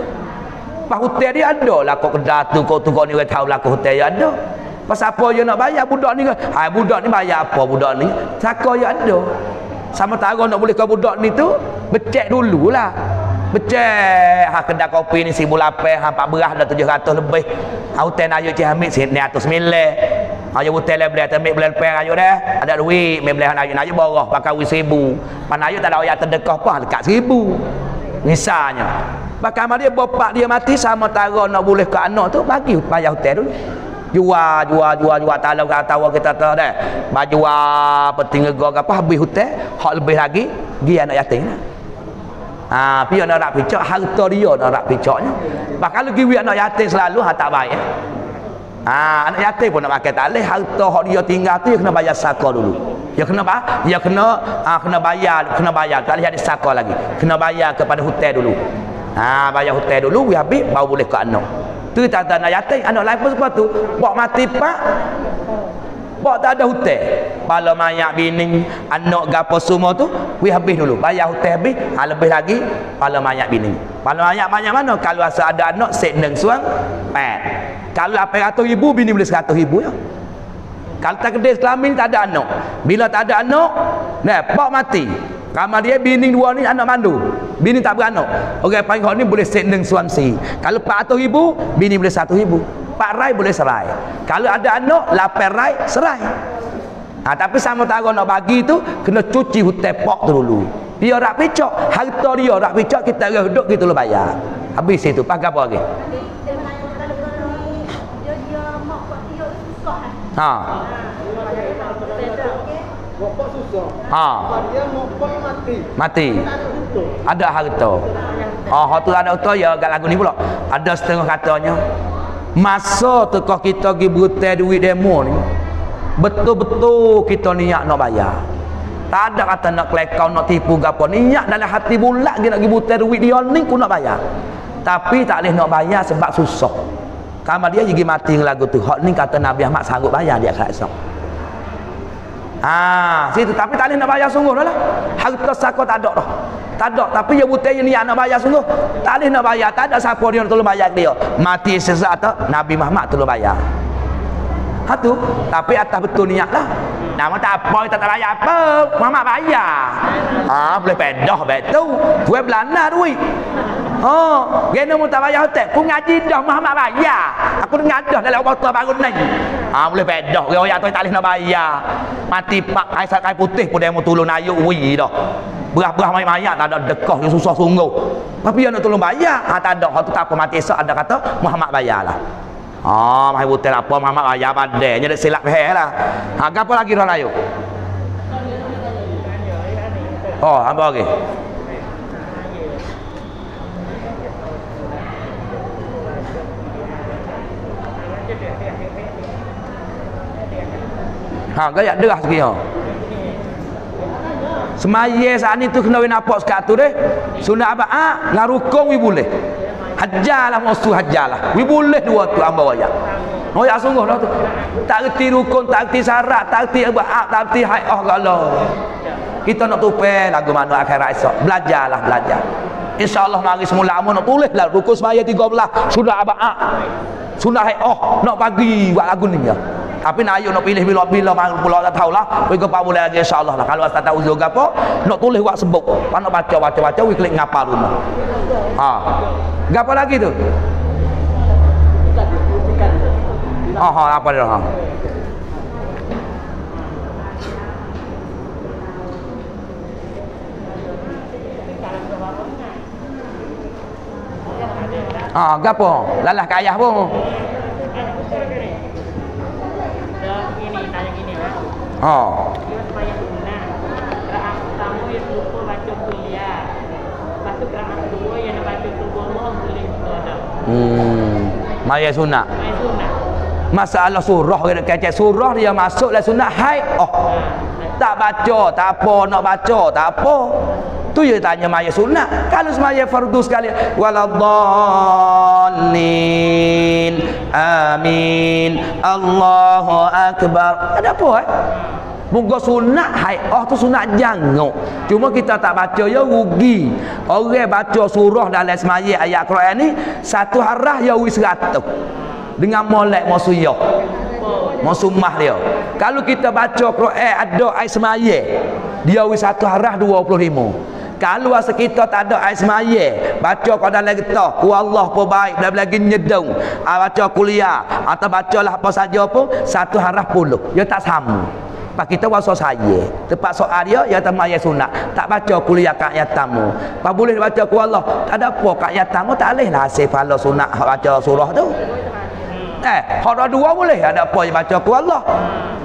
Pak hotel dia ada lah. Kok kedah tu kok ni tahu lah kok hotel dia ada. Pasal apa dia nak bayar? Budak ni ha budak ni bayar apa budak ni? Saka ya ada. Sama tara nak boleh kau budak ni tu? Becek dululah becek. Ha kedai kopi ni 1800 ha 4 beras dah 700 lebih. Ha hotel ayo cik ambil sini atas milih ha yo hotel boleh atas ambil boleh lepas ayo dah. Ada duit ambil boleh ayo ayo borah pakai duit 1000 pan ayo tak ada ayat terdekat apa dekat 1000 misalnya. Bahkan dia bapak dia mati sama tara nak boleh ke anak tu bagi bayar hotel dulu jual jual jual jual tak tahu tahu kita tahu dah. Baju apa tinggal gua apa habis hutang hak lebih lagi dia anak yatim. lah. Ha pi nak rak picak harta dia nak rak picaknya bahkan lagi wi anak yatim selalu ha tak baik ha anak yatim pun nak makan tak leh harta hak dia tinggal tu dia kena bayar saka dulu. Dia kena apa dia kena ha, kena bayar kena bayar. Tak lihat saka lagi. Kena bayar kepada hutang dulu. Ha bayar hutang dulu habis baru boleh ke anak. Tu tak ada nak yatim anak lain pun sebab tu. Buat mati pak buat tak ada hutang kalau mayat bini anak gapo semua tu we habis dulu bayar hutang habis ha, lebih lagi kalau mayat bini kalau mayat banyak mana kalau asal ada anak set neng suang pet kalau 800 ribu bini boleh 100 ribu ya kalau tak kedai kelamin tak ada anak bila tak ada anak nah pak mati Kamar dia bini dua ni anak mandu. Bini tak beranak. Orang panggil hak ni boleh sendeng suami. Kalau 400 ribu, bini boleh 1 ribu. Pak rai boleh serai. Kalau ada anak, lapar rai, serai. Ha, tapi sama tara nak bagi tu, kena cuci hutang pok tu dulu. Dia rak picok. Harta dia rak picok, kita duduk, kita lu bayar. Habis itu, pakai apa lagi? Ha. Ha. mati. Ada harta. Oh, tu ada harta ya kat lagu ni pula. Ada setengah katanya. Masa tu kau kita pergi berhutang duit demo ni. Betul-betul kita niat nak bayar. Tak ada kata nak kelekau, nak tipu gapo. Niat dalam hati bulat dia nak pergi berhutang duit dia ni ku nak bayar. Tapi tak boleh nak bayar sebab susah. Kamar dia pergi mati lagu tu. Hak ni kata Nabi Ahmad sanggup bayar dia akhirat esok. Ha, situ tapi tak boleh nak bayar sungguh dah lah. Harta sako tak ada dah. Tak ada, tapi dia buta ni nak bayar sungguh. Tak boleh nak bayar, tak ada siapa dia nak tolong bayar dia. Mati sesak atau Nabi Muhammad tolong bayar. Ha tu, tapi atas betul niat lah. Nama tak apa, kita tak bayar apa. Muhammad bayar. Ha, boleh pedah betul. Tuan belanda duit. Oh, gena mu tak bayar hotel. Ku ngaji dah Muhammad bayar. Aku dengar dah dalam botol baru ni. Ha boleh bedah. Orang tu tak boleh nak bayar. Mati pak Aisyah kai putih pun dia mau tolong ayuk wi dah. Berah-berah mayat-mayat tak ada dekah yang susah sungguh. Tapi dia nak tolong bayar. Ha tak ada. Hak tu tak apa mati esok ada kata Muhammad bayarlah. Ah, mai putih apa Muhammad bayar padanya dak silap he lah. Ha apa lagi orang ayuk? Oh, apa lagi? Ha gaya derah sikit ha. Semaya saat ni tu kena apa sekat tu deh. Sunat apa? Ah, ngarukung wi boleh. Hajalah musuh hajalah. Wi boleh dua tu amba waya. Oh ya sungguh dah tu. Tak reti rukun, tak reti syarat, tak reti apa, tak reti hai oh kalau. Kita nak tupai lagu mana akhirat esok. Belajarlah, belajar. InsyaAllah mari semula amun nak tulis lah rukun semaya 13 sudah aba'ah sudah hai oh nak pagi buat lagu ni ya tapi nak ayuk nak pilih bila-bila baru pula tak tahulah. Pergi ke boleh lagi insyaAllah lah. Kalau tak tahu apa nak tulis buat sebut. Pak nak baca baca baca we klik ngapa rumah ha. Apa lagi tu? Oh ha apa dia ha? Ah, ha, gapo? Lalah ke ayah pun. Oh. Hmm. Maya sunat. Masalah surah kena kecek surah dia masuk lah sunat hai. Oh. Tak baca, tak apa nak baca, tak apa. Tu dia tanya maya sunat. Kalau semaya fardu sekali waladhdallin. Amin. Allahu akbar. Ada apa eh? Muka sunat hai oh tu sunat jangok. Cuma kita tak baca ya rugi. Orang baca surah dalam semaya ayat Quran ni satu harah ya wis ratus. Dengan molek masuyah. mau sumah dia kalau kita baca Quran ada air semaya dia wis satu harah 25 kalau asa kita tak ada air semaya baca kau dalam kita ku Allah pun baik dah lagi nyedung ah, baca kuliah atau bacalah apa saja pun satu harah puluh dia tak sama Pak kita wasa saya. Tepat soal dia ya tamu ayat sunat. Tak baca kuliah kat ayat tamu. Pak boleh baca ku Allah. Tak ada apa kat ayat tamu tak boleh lah hasil pahala sunat baca surah tu. Eh, hak dua boleh ada apa yang baca ku Allah.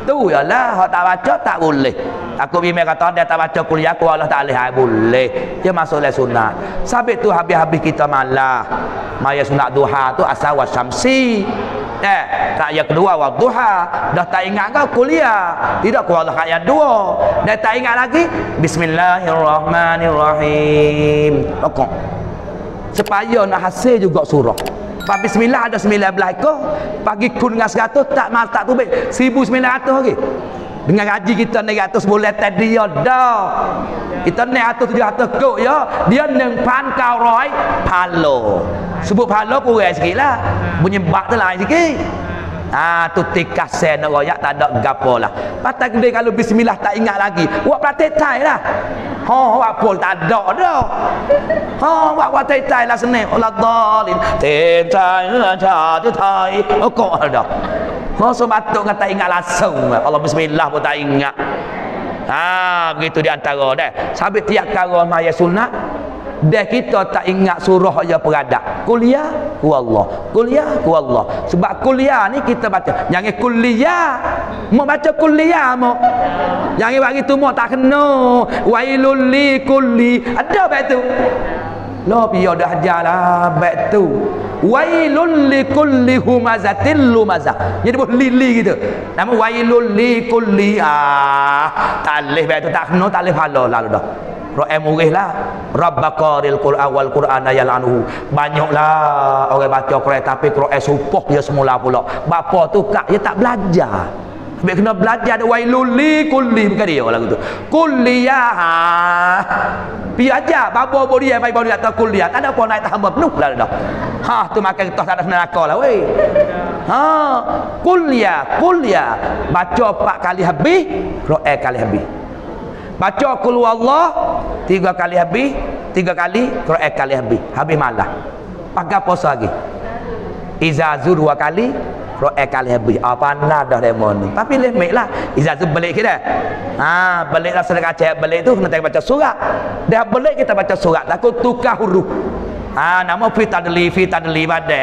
Tu ialah hak tak baca tak boleh. Aku bimbing kata dia tak baca kuliah ku Allah tak boleh. Boleh. Dia masuk le sunat. Sabit tu habis-habis kita malah. Maya sunat duha tu asal wasyamsi. Eh, tak ayat kedua waktu duha. Dah tak ingat kau kuliah. Tidak ku Allah ayat dua. Dah tak ingat lagi. Bismillahirrahmanirrahim. Pokok. Supaya nak hasil juga surah. Pak bismillah ada 19 ekor. Pagi kun dengan 100 tak mal tak tubik. 1900 lagi. Dengan gaji kita 900 bulan tadi ya dah. Kita ni 700 kok ya. Dia 1,900 palo. Sebut palo kurang sikit lah. Bunyi bak tu lain sikit. Ah tu tikas sen royak tak ada gapo lah. Patah gede kalau bismillah tak ingat lagi. Buat praktik tai lah. Ha buat pol tak ada dah. Ha buat praktik tai lah seni. Allah dalin. Ten tai cha tu tai. Oh kok ada. Ha so batuk kata ingat langsung. Allah bismillah pun tak ingat. Ha begitu di antara dah. Sabit tiap kara maya sunat dah kita tak ingat surah aja peradak. Kuliah ku Allah. Kuliah ku Allah. Sebab kuliah ni kita baca. Jangan kuliah. Mau baca kuliah mau jangan bagi tu mau tak kena. Wailul li kulli. Ada baik tu? Lo piyo dah ajarlah baik tu. Wailul li kulli humazatil lumazah jadi boleh lili gitu. Nama wailul li kulli. Ah tak leh baik tu tak kena tak leh halal lalu dah Ra'ai murih lah. Rabbaqaril Qur'an wal Qur'an ayal anhu. Banyaklah orang baca Quran Tapi Quran supoh dia semula pula. Bapa tu kak dia tak belajar. Habis kena belajar ada wailuli kulli Bukan dia lagu tu. Kulliyah Pi aja pun dia Baik baru dia tahu kuliah Tak ada apa naik tahun penuh lah dah. Ha tu makan kita tak ada neraka lah weh. Ha Kuliah Kuliah Baca empat kali habis Quran kali habis baca kul Allah tiga kali habis tiga kali Quran kali habis. Habis malah. Pakai puasa lagi. Izazur dua kali Quran kali habis. Apa nak dah demo ni. Tapi lemik lah. Izazur balik kita ha balik lah sedekah cek. Balik tu kena baca surat. Dah balik kita baca surat. Takut tukar huruf Ha nama fi tadli fi tadli bade.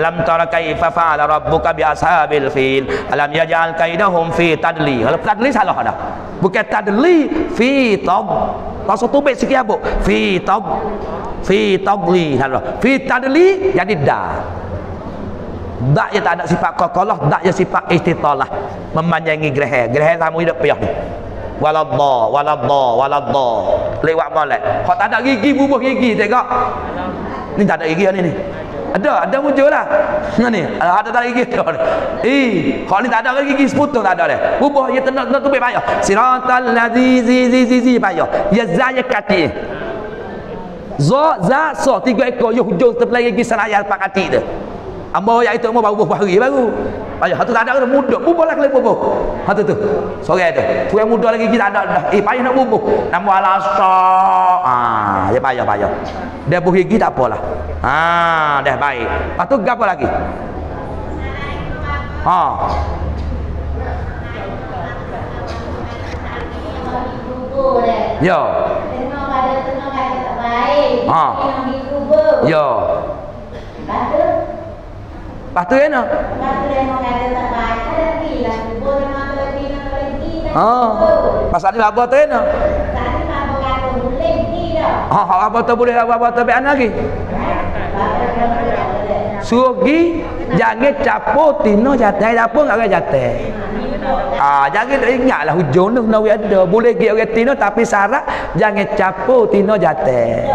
Alam tara kaifa fa'ala rabbuka bi ashabil fil. Alam yaj'al kaidahum fi tadli. Kalau tadli salah dah. Bukan tadli fi tab. Pasal tu baik sikit apa? Fi tab. Fi tadli. Salah. Fi tadli jadi dah. Tak ya tak ada sifat qaqalah, tak ya sifat istitalah. Memanjangi gerah. Gerah sama hidup payah ni waladha waladha waladha lewat molek. Kau tak ada gigi bubuh gigi tengok. Ni tak ada gigi ni ni. Ada ada muncul lah. Ni ada tak ada gigi? Eh kau ni tak ada gigi seputong tak ada deh bubuh ya tenang tenang tu payah. Siratal ladzi zi zi zi zi payah. Ya zaya kati. Zo, za, so, tiga ekor, yo hujung terpelai gigi senayal pak kati tu. Ambo yang itu mau baru hari baru. Ayah hatu tak ada kena muda. Bubuh lah kena bubuh. Hatu tu. Sore tu. Tu yang muda lagi kita ada dah. Eh payah nak bubuh. Nama alasa. Ah, dia payah payah. Dia buh gigi tak apalah. Ah, dah baik. Lepas tu gapo lagi? Ha. Yo. Ha. Yo. Lepas tu kan? Oh, pasal ni apa tu kan? Oh, apa tu boleh apa tu be lagi? Sugi jangan capo tino jatuh apa enggak jatuh. Ah, jangan ingatlah hujung tu nawi ada. Boleh pergi orang tino tapi syarat jangan capo tino jatuh.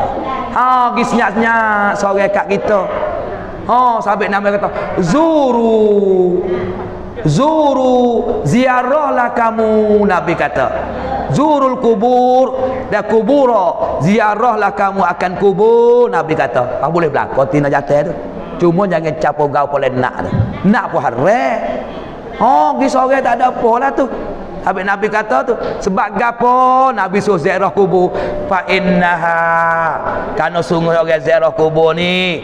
Ha, pergi senyap-senyap sore kat kita. Ha, sahabat nama kata, "Zuru Zuru ziarahlah kamu Nabi kata. Zurul kubur dan kubura ziarahlah kamu akan kubur Nabi kata. Tak boleh belakang tina jatuh tu. Cuma jangan capo gau boleh nak tu. Nak pun haram. Oh, pergi sore tak ada apa lah tu. Habis Nabi kata tu, sebab gapo Nabi suruh ziarah kubur? Fa innaha. Karena sungguh orang ziarah kubur ni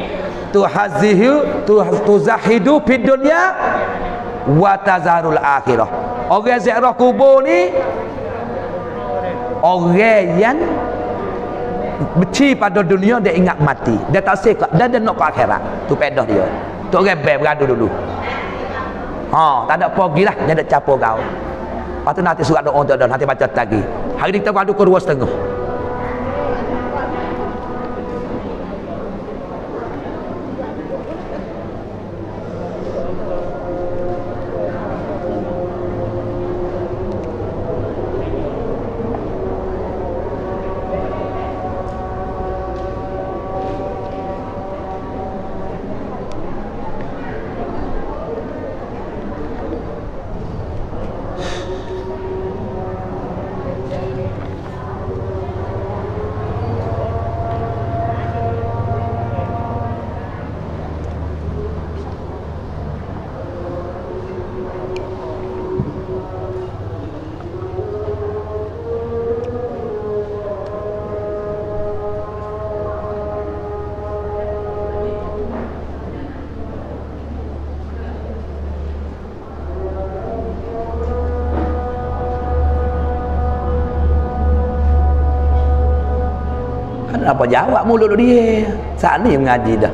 tu hazihu tu tuzahidu fid dunya wa tazarul akhirah. Orang ziarah kubur ni orang yang beci pada dunia dia ingat mati. Dia tak seka, dia dia nak ke akhirat. Tu pedah dia. Tu orang beradu dulu. Ha, tak ada pergi lah. Dia ada capur kau. Tu nanti surat doa untuk nanti baca lagi. Hari ni kita ke dua setengah. Kenapa jawab mulut dia? Saat ni mengaji dah.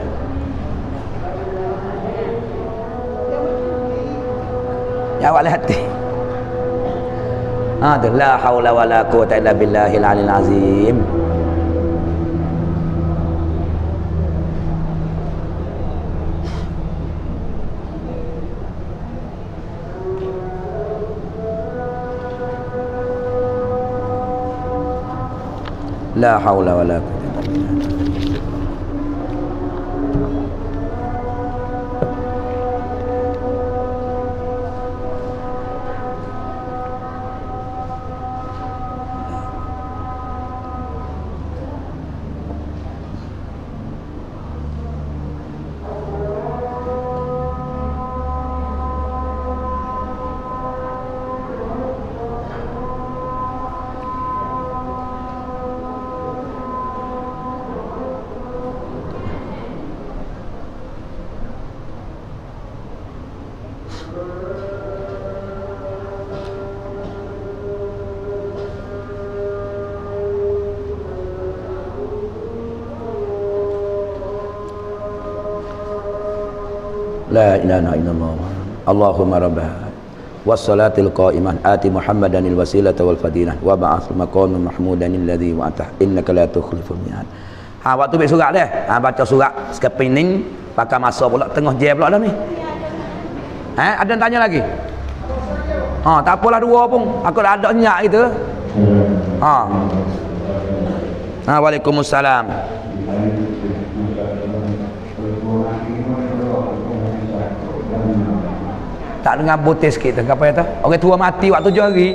Jawab lah hati. Ha, tu la haula wala quwata illa billahil alil azim. La haula wala quwata Thank you. La ilaha illallah. Allahumma rabbah wassalatil qa'imah ati Muhammadanil wasilata wal fadilah wa ba'ath maqaman mahmudan alladhi wa'atah innaka la tukhliful mi'ad. Ha waktu baca surat dia. Ha baca surat sekeping ni pakai masa pula tengah jam pula dah ni. Ha ada yang tanya lagi? Ha tak apalah dua pun. Aku dah ada nyak gitu. Ha. Ha Waalaikumsalam. tak dengar butir sikit tu apa kata orang tua mati waktu tujuh hari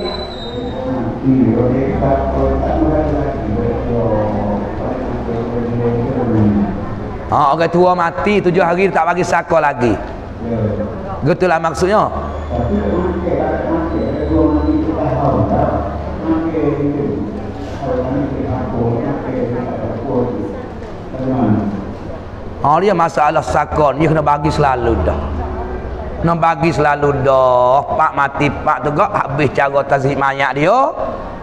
ha, orang tua mati tujuh hari tak bagi saka lagi gitulah maksudnya. Ha, dia masalah sakon. Dia kena bagi selalu dah. Nak bagi selalu dah. Pak mati pak tu gak habis cara tazik mayat dia.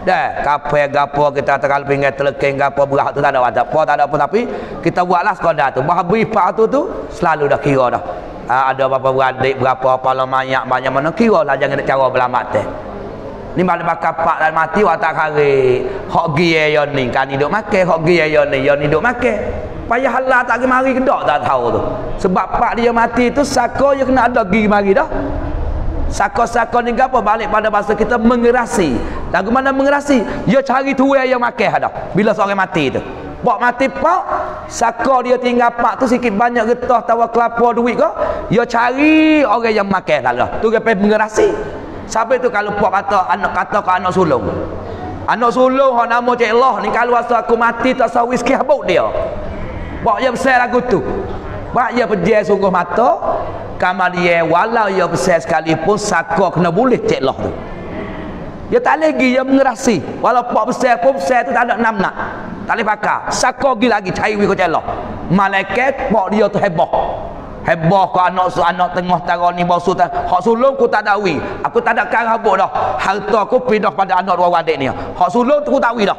Dah kape gapo kita terkal pinggir teleking gapo berah tu tak ada apa tak ada apa tapi kita buatlah sekadar tu. Habis pak tu tu selalu dah kira dah ha, ada apa-apa beradik berapa apa lah mayat banyak mana kira lah jangan nak cara belamat teh. Ni balik bakal pak dan mati watak hari hok giye yo ni. Kan hidup makan hok giye yo ni. Yo ni hidup makan payah halal tak pergi mari kedak tak tahu tu. Sebab pak dia mati tu sako dia kena ada pergi mari dah. Sako-sako ni apa balik pada bahasa kita mengerasi. Lagu mana mengerasi? Dia cari tuai yang makan dah. Bila seorang mati tu Pak mati pak Saka dia tinggal pak tu sikit banyak getah tawa kelapa duit ke Dia cari orang yang makan lah Tu dia pergi mengerasi Sampai tu kalau pak kata anak kata ke anak sulung? Anak sulung yang nama Cik Allah ni kalau asal aku mati tak sah whisky habuk dia. Pak dia besar lagu tu. Pak dia pergi sungguh mata kamar dia walau ia besar sekalipun sako kena boleh cek loh tu. Dia tak lagi dia mengerasi. Walau pak besar pun besar tu tak ada enam nak tak boleh pakai sako lagi lagi cari wiko cek loh malaikat pak dia tu heboh. Heboh kau anak su anak tengah tara ni bau sultan hak sulung ku tak dawi. Aku tak ada kan habuk dah. Harta aku pindah pada anak dua adik ni. Hak sulung tu ku tak dah.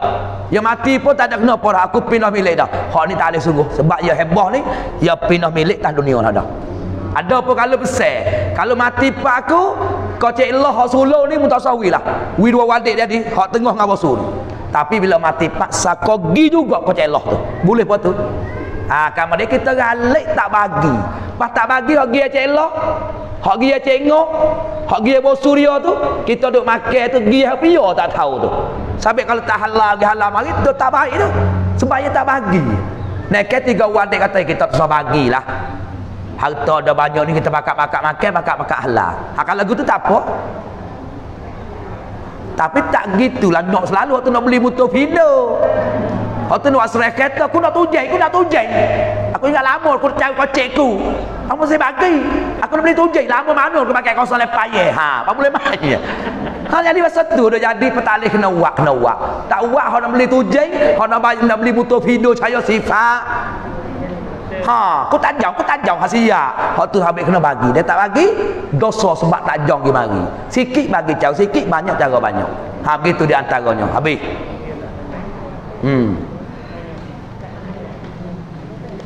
Dia mati pun tak ada kena apa dah. Aku pindah milik dah. Hak ni tak ada sungguh. Sebab dia heboh ni dia pindah milik tan dunia dah. Ada pun kalau besar. Kalau mati pak aku kau cek Allah hak sulung ni mutasawi lah. Wi dua adik jadi hak tengah dengan bosul tapi bila mati pak kau gi juga kau cek Allah tu boleh apa tu Ha, kamar dia kita galik tak bagi. Pas tak bagi hak dia celok. Hak dia cengok. Dia bau surya tu, kita duk makan tu dia pia tak tahu tu. Sampai kalau tak halal dia halal mari tu tak baik tu. Sebab dia tak bagi. Nek tiga wadik kata kita tak bagilah. Harta ada banyak ni kita bakar-bakar makan, bakar-bakar halal. Ha, kalau gitu tak apa. Tapi tak gitulah nak selalu waktu nak beli motor Fido. Waktu nak serai kereta aku nak tujai, aku nak tujai. Aku ingat lama aku cari kocek aku. Kamu saya bagi. Aku nak beli tujai. Lama mana aku pakai kosong lepas ye. Ha, apa boleh main ya? Ha jadi masa tu dah jadi petalih kena wak kena wak. Tak wak kau nak beli tujai, kau nak beli motor Fido cahaya sifat. Ha, aku tak jauh, aku tak jauh hasia. Hak tu habis kena bagi. Dia tak bagi, dosa sebab tak jauh pergi mari. Sikit bagi jauh, sikit banyak cara banyak. Ha, begitu di antaranya. Habis. Hmm.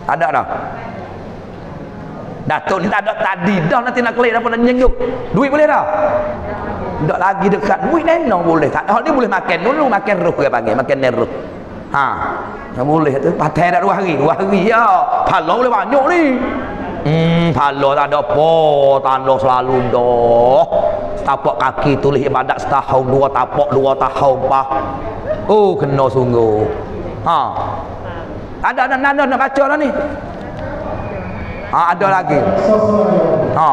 Ada dah. Datuk ni tak ada tadi dah nanti nak kelik apa nak nyenjuk. Duit boleh dah. Tak lagi dekat duit nenong boleh. Tak ni boleh makan dulu makan ruh dia panggil makan neruh. Ha. Tak boleh tu patai dah dua hari. Dua hari ya. Pala boleh banyak ni. Hmm, pala tak ada apa. Tanda selalu dah. Tapak kaki tulis ibadat setahun, dua tapak, dua tahun, pak. Oh, kena sungguh. Ha. Ada ada nada nak baca lah ni. Ha, ada lagi. Ha.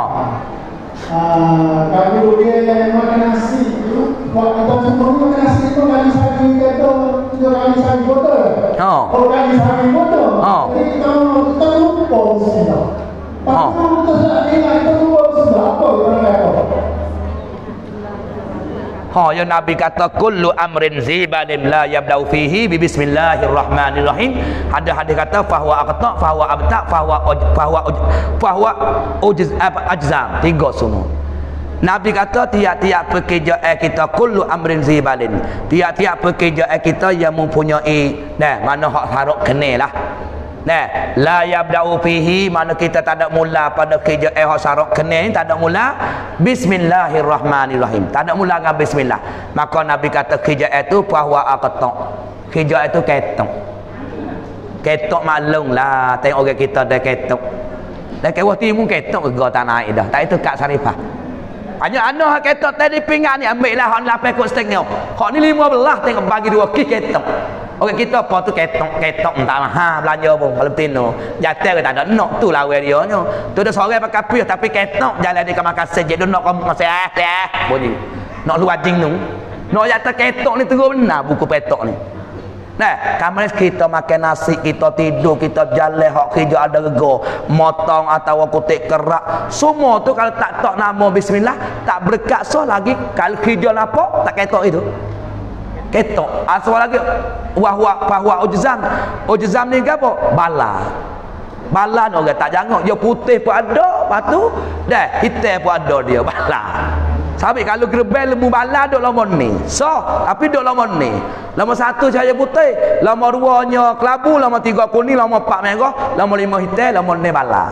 Ah, kalau dia makan nasi tu, buat kita semua makan nasi tu kali sehari kata tiga Ha. Kali sehari botol. Ha. Jadi kita kita lupa usia. Ha. Kita tak ingat kita lupa usia apa yang kata. Ha ya Nabi kata kullu amrin zibalin la yabda'u fihi bi bismillahirrahmanirrahim. Ada hadis kata fahuwa aqta fahuwa abta fahuwa fahuwa fahuwa ujiz ajzam. Tiga semua. Nabi kata tiap-tiap pekerjaan kita kullu amrin zibalin. Tiap-tiap pekerjaan kita yang mempunyai nah mana hak harok kenelah. Nah, la yabda'u fihi mana kita tak ada mula pada kerja eh sarok kena ni tak ada mula bismillahirrahmanirrahim. Tak ada mula dengan bismillah. Maka Nabi kata kerja itu bahwa aqta. Kerja itu ketok. Ketok maklum lah tengok orang kita dah ketok. Dah kewah timun ketok ke tak naik dah. Tak itu kat sarifah. Hanya anak ketok tadi pinggan ni ambil lah hak lapan kot setengah. Hak ni lima belah tengok bagi dua kis ketok. Okey kita apa tu ketok ketok tak ha belanja pun kalau tino. Jatuh ke tak ada nak tu lah dia nya. Tu ada seorang pakai pih tapi ketok jalan dia ke makan sejak dia nak kau masih ah bunyi. Nak luar jing tu. Nak jatuh ketok ni terus benar buku petok ni. Nah, kamaris kita makan nasi, kita tidur, kita jalan hak kerja ada rego, motong atau kutik kerak. Semua tu kalau tak tak nama bismillah, tak berkat so lagi. Kalau kerja apa tak ketok itu. Ketok. Asal lagi. Wahwa wahwa ujzam. Ujzam ni apa? Bala. Bala ni orang tak jangok. Dia putih pun ada patu dah hitam pun ada dia bala Sampai kalau gerbel lembu bala duk lama ni. So, tapi duk lama ni. Lama satu cahaya putih, lama duanya kelabu, lama tiga kuning, lama empat merah, lama lima hitam, lama ni bala.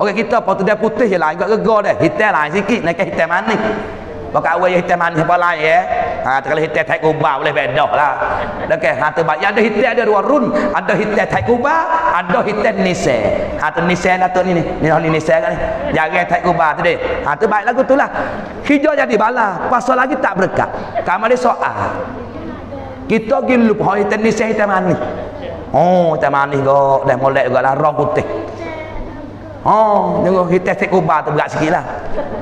Okey kita apa tu dia putih je lah, agak gegar dah. Hitam lah sikit, naik hitam manis. Maka awal hitam manis apa lain ya. Ha kalau hitam tai kubah boleh beda lah. Okey, ha tu ya ada hitam ada dua run, ada hitam tai kubah, ada hitam nise. Ha tu nise lah tu ni ni. Ni ni nise kan ni. Jaga tai kubah tu deh. Ha tu baik lagu tu lah. Hijau jadi bala, pasal lagi tak berkat. Kamu ada soal. Kita lupa hitam nise hitam manis. Oh, hitam manis kau dah molek juga lah rong putih. Oh, tengok kita tek kubah tu berat sikit lah.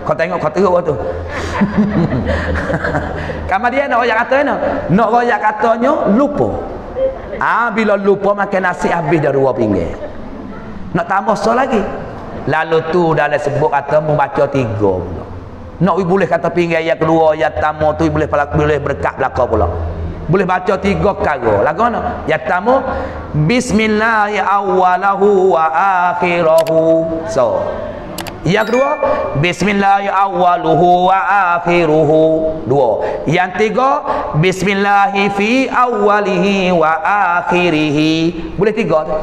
Kau tengok kau teruk tu. (laughs) Kamar dia nak royak kata ni. Nak royak katanya lupa. Ah bila lupa makan nasi habis dah dua pinggir. Nak tambah so lagi. lalu tu dalam sebut kata membaca tiga pula nak boleh kata pinggir ayat kedua ayat tamu tu boleh boleh berkat belaka pula boleh baca tiga perkara. Lagu mana? Ayat tamu bismillahirrahmanirrahim wa akhirahu. So yang kedua Bismillahirrahmanirrahim wa akhiruhu. Dua. Yang tiga Bismillahi fi awwalihi wa akhirihi. Boleh tiga tu.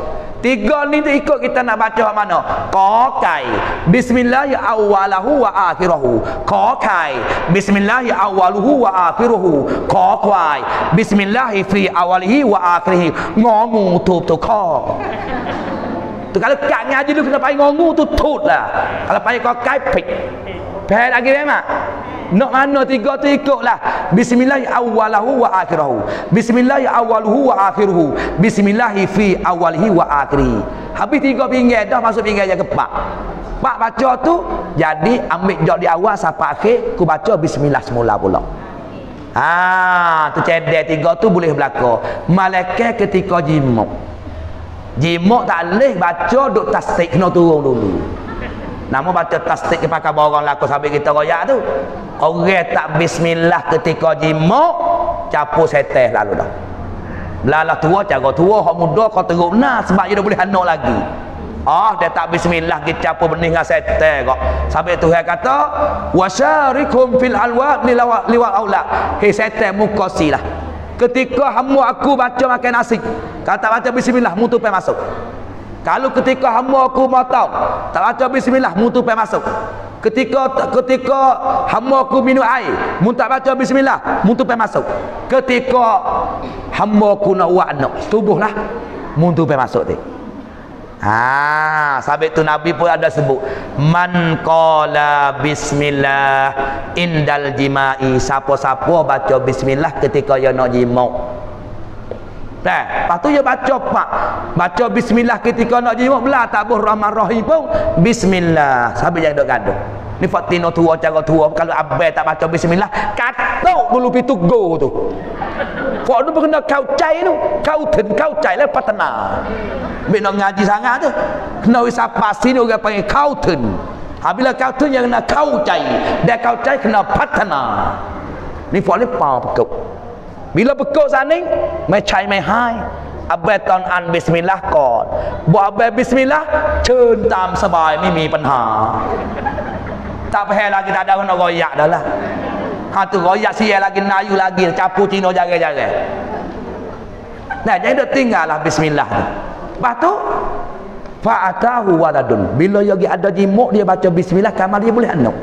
Tiga ni tu ikut kita nak baca mana? Qakai. Bismillahirrahmanirrahim wa akhiruhu. Qakai. Bismillahirrahmanirrahim wa akhiruhu. Qakai. Bismillahi fi awwalihi wa akhirihi. Ngomu tu tu kau. Tu kalau kat ngaji tu kena pakai ngongu tu tut lah. Kalau pakai kau pik. Peh lagi memang. Nak mana tiga tu ikutlah. Bismillah awalahu wa akhirahu. Bismillah awaluhu wa akhiruhu. Bismillah fi awalihi wa akhiri. Habis tiga pinggir dah masuk pinggir yang keempat. Pak baca tu jadi ambil jok di awal sampai akhir ku baca bismillah semula pula. Ha, tu cedek tiga tu boleh berlaku. Malaikat ketika Jimak tak boleh baca duk tasdik kena turun dulu. Nama baca tasdik ke pakai barang laku sampai kita royak tu. Orang tak bismillah ketika jimak capu seteh lalu dah. Lalah tua cara tua hak muda kau teruk nah sebab dia dah boleh anak lagi. Ah dia tak bismillah kita capu benih dengan seteh kok. Sampai Tuhan kata wasyarikum fil alwa liwa aula. Hei seteh muka silah. Ketika hamba aku baca makan nasi, kata baca bismillah, mutu pe masuk. Kalau ketika hamba aku tahu, tak baca bismillah, mutu pe masuk. Ketika ketika hamba aku minum air, mun tak baca bismillah, mutu pe masuk. Ketika hamba aku nak buat anak, tubuhlah, mutu pe masuk tu. Ha, sabit tu Nabi pun ada sebut man qala bismillah indal jimai siapa-siapa baca bismillah ketika dia nak jimak. Nah, lepas tu dia baca pak. Baca bismillah ketika nak jimak belah tak boleh rahman rahim pun bismillah. Sabit yang dok gaduh. Ni Fatino tua cara tua kalau abai tak baca bismillah katuk bulu pitu go tu. Kau tu kena kau cai tu, kau ten kau cai lah patana. Bila nak ngaji sangat tu, kena wisa pasti ni orang panggil kau ten. Apabila kau ten yang nak kau cai, dia kau cai kena patana. Ni fak ni pa pekuk. Bila pekuk sana, mai cai mai hai. Abai ton an bismillah ก่อนบ่อาbai bismillah เชิญตามสบายไม่มีปัญหา tak payah lagi tak ada nak royak dah lah ha tu royak siya lagi nayu lagi capu cino jaga-jaga nah jadi dia tinggal lah bismillah tu lepas tu fa'atahu waladun. Bila lagi ada jimuk dia baca bismillah kamar dia boleh anak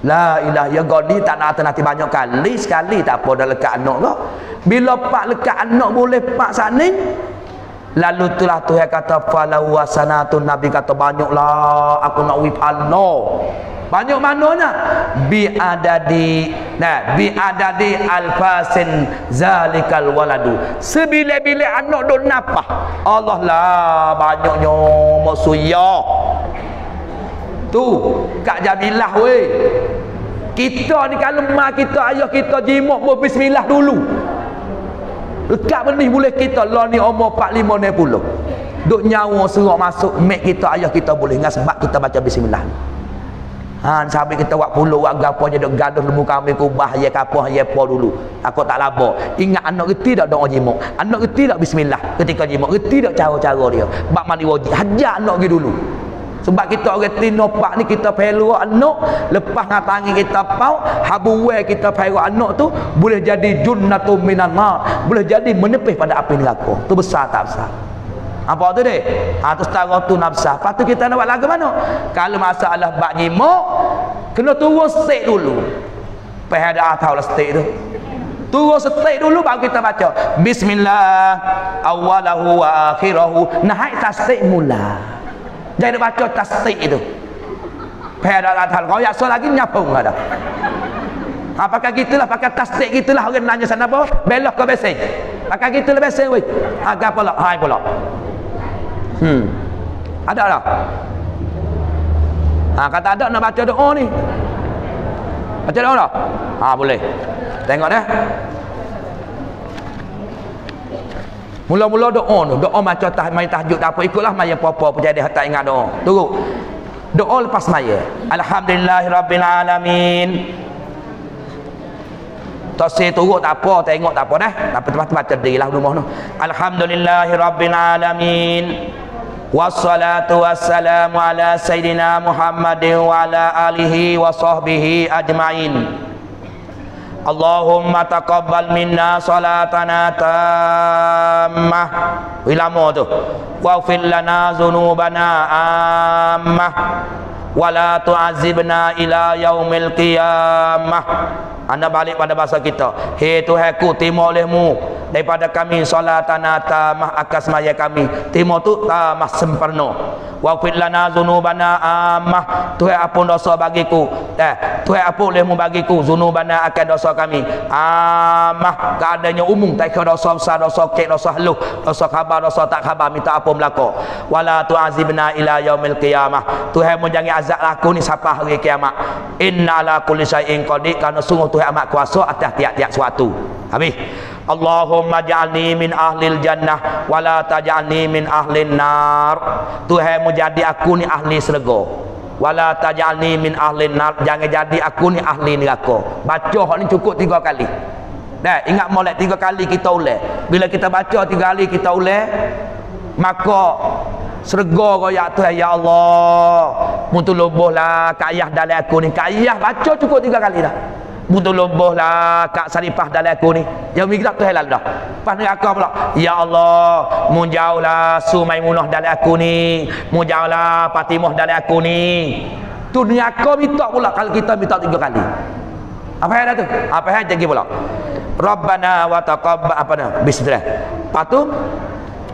La ilah ya godi tak nak nanti banyak kali sekali tak apa dah lekat anak kau. Bila pak lekat anak boleh pak sana Lalu itulah Tuhan kata falau wasanatun Nabi kata banyaklah aku nak wip no. Banyak mananya? Bi adadi nah bi adadi alfasin zalikal waladu. Sebile-bile anak dok napah. Allah lah banyaknya musuya. Tu Kak Jamilah weh. Kita ni kalau mak kita ayah kita jimat pun bismillah dulu. Dekat benih boleh kita lah ni umur 45 ni puluh. Duk nyawa serak masuk mek kita ayah kita boleh dengan sebab kita baca bismillah. Ha sampai kita buat puluh buat gapo je dok gaduh lemu kami ku bah ya kapo ya po dulu. Aku tak labo. Ingat anak reti dak doa jimuk. Anak reti dak bismillah ketika jimuk. Reti dak cara-cara dia. Bab mandi wajib. Hajar anak pergi dulu. Sebab kita orang tino pak ni kita perlu anak lepas ngatangi kita pau habuwe kita perlu anak tu boleh jadi junnatum minan nar. Boleh jadi menepih pada api neraka. Tu besar tak besar? Apa tu dek? Ha tu setara tu nafsah. Lepas tu kita nak buat lagu mana? Kalau masalah bak nyimuk, kena turun stek dulu. Peh ada atau lah stek tu. Turun stek dulu baru kita baca. Bismillah awalahu wa akhirahu. Naik tasdik mula. Jangan baca tasdik itu. Peh ada atau kau so lagi nyapung ada. Ha pakai gitulah pakai tasdik gitulah orang nanya sana apa? Belok ke besing. Pakai gitulah besing weh. Ha gapo lah? Hai pula. Hmm. Ada tak? Ha, kata ada nak baca doa ni. Baca doa tak? Ha, boleh. Tengok dah. Mula-mula doa tu. Doa macam tah, main tahajud tak apa. Ikutlah main apa-apa pun jadi hatta ingat doa. Tunggu. doa lepas maya alhamdulillahirabbilalamin tak saya turut tak apa tengok tak apa dah tapi tempat baca dirilah rumah tu alhamdulillahirabbilalamin wassalatu wassalamu ala sayyidina muhammadin wa ala alihi wa sahbihi ajmain. Allahumma taqabbal minna salatana tammah. Ilama tu. Waghfir lana zunubana ammah. Wala tu'azibna ila yaumil qiyamah anda balik pada bahasa kita. Hei Tuhan ku timur olehmu daripada kami solat tanah tamah akas maya kami. Timur tu tamah sempurna. Wa fil lana zunubana amah. Tuhan apun dosa bagiku. Eh, Tuhan apun olehmu bagiku zunubana akan dosa kami. Amah keadaannya umum tak kira dosa besar, dosa kek, dosa haluh, dosa khabar, dosa tak khabar minta apun berlaku. Wala tu'azibna ila yaumil qiyamah. Tuhan mu jangan azab aku ni sampai hari kiamat. Inna ala kulli syai'in qadir kana sungguh Tuhan amat kuasa atas tiap-tiap suatu. Habis. Allahumma ja'alni min ahlil jannah wa la taj'alni min ahlin nar. Tuhan mu jadi aku ni ahli syurga. Wala taj'alni min ahlin nar. Jangan jadi aku ni ahli neraka. Baca hak ni cukup tiga kali. Dah, ingat molek tiga kali kita ulai. Bila kita baca tiga kali kita ulai, maka serga royak tu ya Allah. Mutulubuhlah kayah dalam aku ni. Kayah baca cukup tiga kali dah butuh lumbuh lah kak saripah dalam aku ni. Yang mikir tu halal dah. Pas neraka pula ya Allah munjaulah sumaimunah dalam aku ni. Munjaulah fatimah dalam aku ni. Tu neraka minta pula kalau kita minta tiga kali. Apa yang ada tu? Apa yang jadi pula? Rabbana wa taqabbal apa dah bismillah. Patu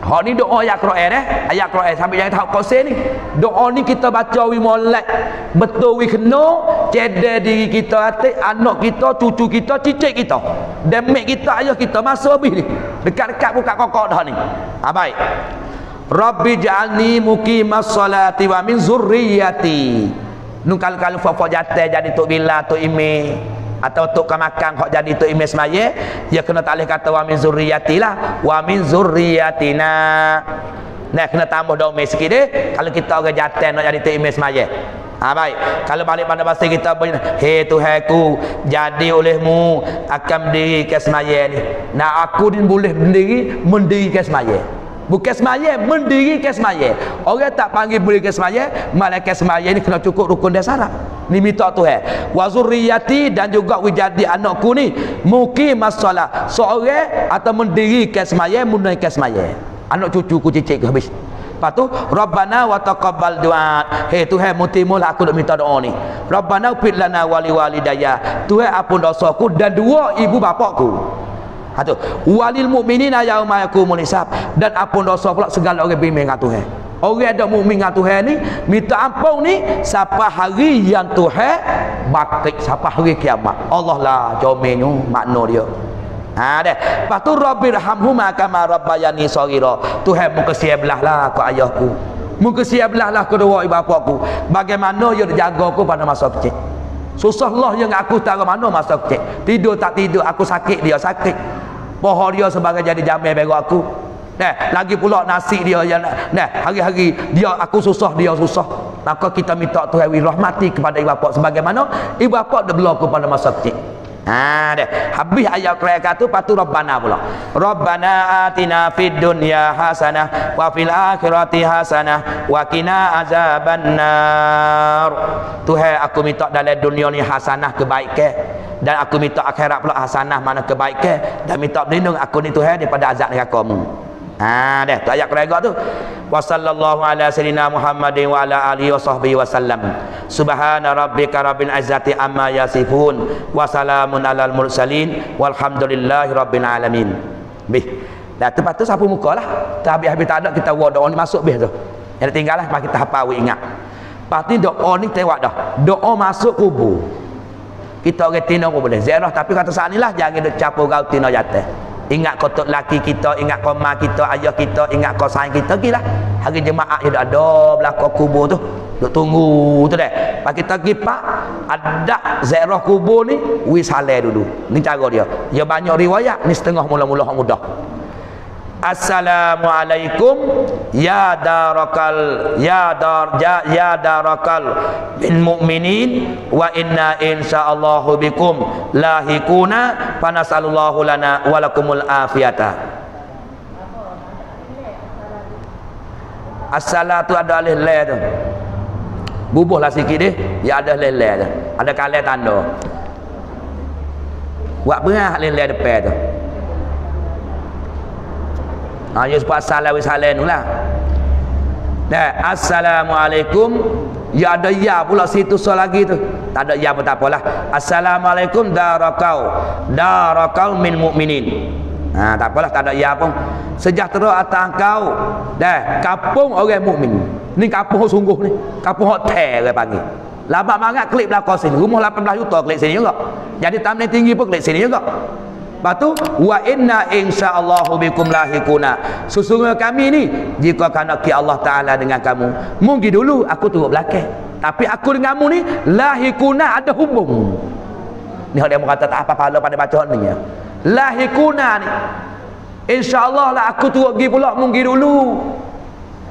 Hak ni doa ayat Quran eh. Ayat Quran sampai jangan tahu qasir ni. Doa ni kita baca wi molek. Betul wi kena cedek diri kita hati anak kita, cucu kita, cicit kita. Demek kita ayah kita masa habis ni. Dekat-dekat buka kokok dah ni. Ha baik. Rabbi ja'alni muqimas salati wa min zurriyyati. Nu kalau-kalau fofo jatuh jadi tok bila tok ime atau tok makan hok jadi tok ime semaya ya kena tak boleh kata wa min zurriyati lah wa min zurriyatina. Nah kena tambah dong sikit deh kalau kita orang jatuh nak jadi tok ime semaya Ha, baik. Kalau balik pada bahasa kita Hei Tuhanku Jadi olehmu Akan berdiri ke semaya ni. Nah aku ni boleh Mendiri ke semaya Bukan semaya, mendiri ke semaya. Orang tak panggil berdiri ke semaya, malaikat semaya ni kena cukup rukun dia syarat. Ni minta Tuhan. Wa zurriyati dan juga wijadi anakku ni muqimas solat. Seorang atau mendiri ke semaya, mendiri ke semaya. Anak cucuku cicit ke habis. Lepas tu Rabbana wa taqabbal du'a. Hei Tuhan mutimulah aku nak minta doa ni. Rabbana fil lana wali walidayya. Tuhan ampun dosaku dan dua ibu bapakku. Ha tu. Walil mukminina yauma yaqumul hisab dan ampun dosa pula segala orang bimbing dengan Tuhan. Orang ada mukmin dengan Tuhan ni minta ampun ni sampai hari yang Tuhan bakit sampai hari kiamat. Allah lah jomenyo makna dia. Ha deh. Lepas tu rabbirhamhuma kama rabbayani saghira. Tuhan muka belah lah aku ayahku. Muka belah lah kedua ibu bapakku. Bagaimana dia jaga aku pada masa kecil. Susah Allah yang aku tahu mana masa kecil. Tidur tak tidur aku sakit dia sakit pohon dia sebagai jadi jamai bagi aku Nah, lagi pula nasi dia yang nah hari-hari dia aku susah dia susah. Maka kita minta Tuhan rahmati kepada ibu bapa sebagaimana ibu bapa dah berlaku pada masa kecil. Ha. Habis ayat kerajaan tu patu Rabbana pula. Rabbana atina fid dunya hasanah wa fil akhirati hasanah wa qina azabannar. Tuhan aku minta dalam dunia ni hasanah kebaikan dan aku minta akhirat pula hasanah mana kebaikan dan minta berlindung aku ni Tuhan daripada azab neraka mu ha dah tu ayat kerega tu. Wa sallallahu ala sayyidina muhammadin wa ala alihi wa sahbihi wasallam subhana rabbika rabbil izzati amma yasifun wa salamun alal mursalin walhamdulillahi rabbil alamin. Bih. Dah tempat tu sapu muka lah. Tak habis-habis tak ada kita buat doa ni masuk bih tu. Yang tinggal lah kita hafal ingat. Pasti doa ni tewak dah. Doa masuk kubur. Kita orang tina pun boleh. Ziarah tapi kata saat ni lah jangan capo kau tina jatuh ingat kotok laki kita ingat kau mak kita ayah kita ingat kau sayang kita. Gila hari jemaah dia ada belakang kubur tu. Duk tunggu tu deh. Pak kita pergi pak ada ziarah kubur ni wis halal dulu. Ni cara dia. Dia banyak riwayat ni setengah mula-mula mudah Assalamualaikum. Ya darakal ya dar ya, ya darakal min mu'minin. Wa inna insyaallahu bikum lahikuna. Panasallallahu lana walakumul afiyata. Assalah tu ada alih le tu. Bubuhlah sikit dia. Ya ada le le tu. Ada kalai tanda. Buat berah le le depan tu Ha, ya sebab salam salam lah. Dah, assalamualaikum. Ya ada ya pula situ so lagi tu. Tak ada ya pun tak apalah. Assalamualaikum darakau. Darakau min mukminin. Ha, tak apalah tak ada ya pun. Sejahtera atas kau. Dah, kampung orang mukmin. Ni kampung sungguh ni. Kampung hot ter orang panggil. Lama banget klik belakang sini. Rumah 18 juta klik sini juga. Jadi taman tinggi pun klik sini juga. Lepas tu wa inna insyaallahu bikum lahikuna. Sesungguhnya kami ni jika kanaki Allah Taala dengan kamu, mungkin dulu aku turut belakang. Tapi aku denganmu ni lahikuna ada hubung. Ni dia berkata tak apa pahala pada bacaan ni ya. Lahikuna ni. Insyaallah lah aku turut pergi pula mungkin dulu.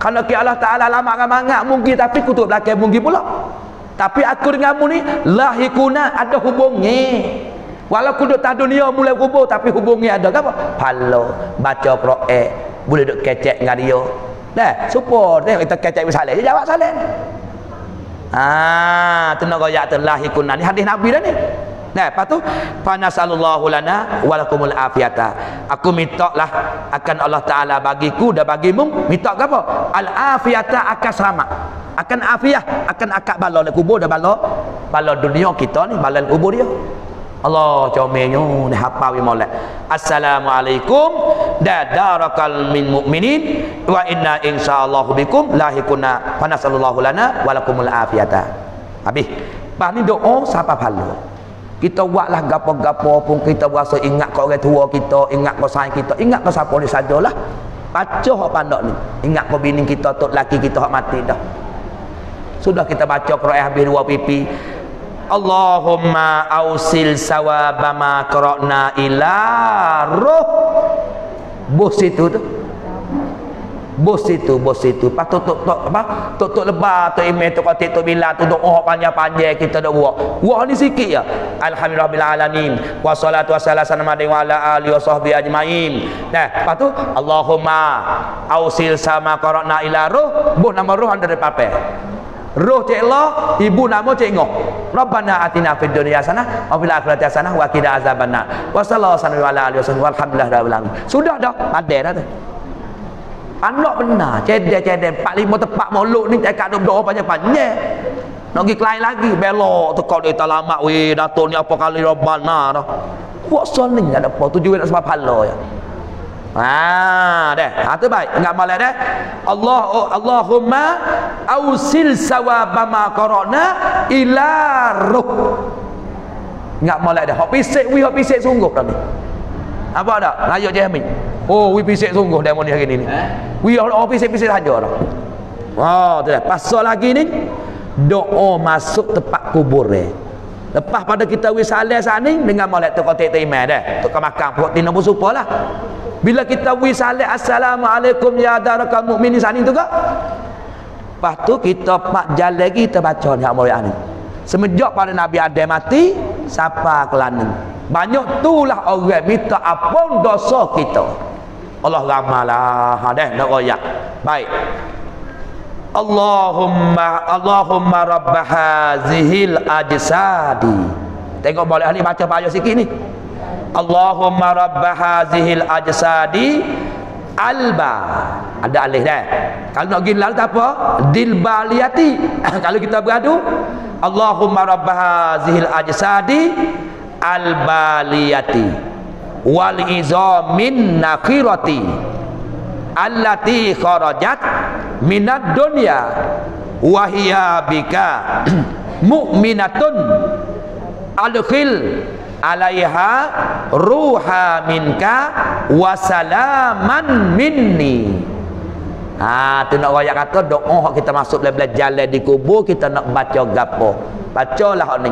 Kalau ki Allah Taala lama sangat mungkin tapi aku turut belakang mungkin pula. Tapi aku denganmu ni lahikuna ada hubungnya. Walaupun duduk tak dunia mulai kubur tapi hubungnya ada apa? Palo, baca Quran, boleh duduk kecek dengan dia. Dah, support dia kita kecek misalnya dia jawab saleh. Ah, tu nak royak tu lah ikun ni hadis Nabi dah ni. Nah, lepas tu panasallallahu lana walakumul afiyata. Aku minta lah akan Allah Taala bagiku dan bagimu minta apa? Al afiyata akan selamat. Akan afiah, akan akak bala kubur dan bala bala dunia kita ni, bala kubur dia. Allah comelnya ni hafal wi molek. Assalamualaikum. Dadarakal min mukminin wa inna insyaallah bikum lahikuna fa nasallallahu lana walakumul afiyata. Habis. Pas ni doa siapa pahala? Kita buatlah gapo-gapo pun kita rasa ingat ke orang tua kita ingat ke sayang kita ingat ke siapa ni sajalah. Baca hak pandak ni. Ingat ke bini kita tok laki kita hak mati dah. Sudah kita baca Quran habis dua pipi Allahumma ausil sawabama qara'na ila ruh. Bos itu tu. Bos itu bos itu pas tutup tok apa? Tutup lebar tu email tu kotik tu bila tu doa panjang-panjang kita dak buat. Buat ni sikit ya alhamdulillah alamin. Wassalatu wassalamu ala alihi wasahbi ajmain. Nah lepas tu Allahumma ausil sama qara'na ila ruh. Bos nama ruh anda depan Roh Cik Allah, ibu nama Cik Ngoh. Rabbana atina fid dunya hasanah wa fil akhirati hasanah wa qina azabannar. Wa sallallahu alaihi wa alhamdulillah rabbil alamin. Sudah dah, ada dah tu. Anak benar, cedek-cedek 45 tepat mulut ni cakap duk doa panjang-panjang. Nak pergi kelain lagi, belok tu kau dia lama weh, datuk ni apa kali Rabbana dah. Buat soal ni ada apa, tujuan nak sebab pahala ya. Ha dah. Ha tu baik. Enggak malah dah. Allah oh, Allahumma ausil sawaba ma qara'na ila ruh. Enggak malah dah. Hok pisik wi hok pisik sungguh dah ni. Apa dak? Rajuk je amin. Oh, wi pisik sungguh demo ni hari ni ni. Eh? Wi hok pisik-pisik saja dah. Wah, tu dah. Pasal lagi ni doa masuk tempat kubur eh. Lepas pada kita wi salih sani dengan molek tu kotek tu iman dah. Tu ke makam pokok tino pun supalah. Bila kita wi salih assalamualaikum ya darakal mukminin sani tu ke? Lepas tu kita pak jalan lagi kita baca ni hak ni. Semenjak pada Nabi Adam mati, siapa kelana? Banyak tulah orang minta ampun dosa kita. Allah ramalah. Ha dah nak royak. Baik. Allahumma Allahumma rabb hazihil ajsadi. Tengok boleh ni baca ayat sikit ni. Allahumma rabb hazihil ajsadi alba. Ada alih dah. Kalau nak gilal tak apa? Dilbaliyati (coughs) kalau kita beradu Allahumma rabb hazihil ajsadi albaliyati. Wal izamin nakhirati. Allati kharajat minad dunya wa hiya bika (clears throat) mu'minatun adkhil alaiha ruha minka wasalaman minni ha tu nak royak kata doa kita masuk dalam jalan di kubur kita nak baca gapo. Bacalah hak ni.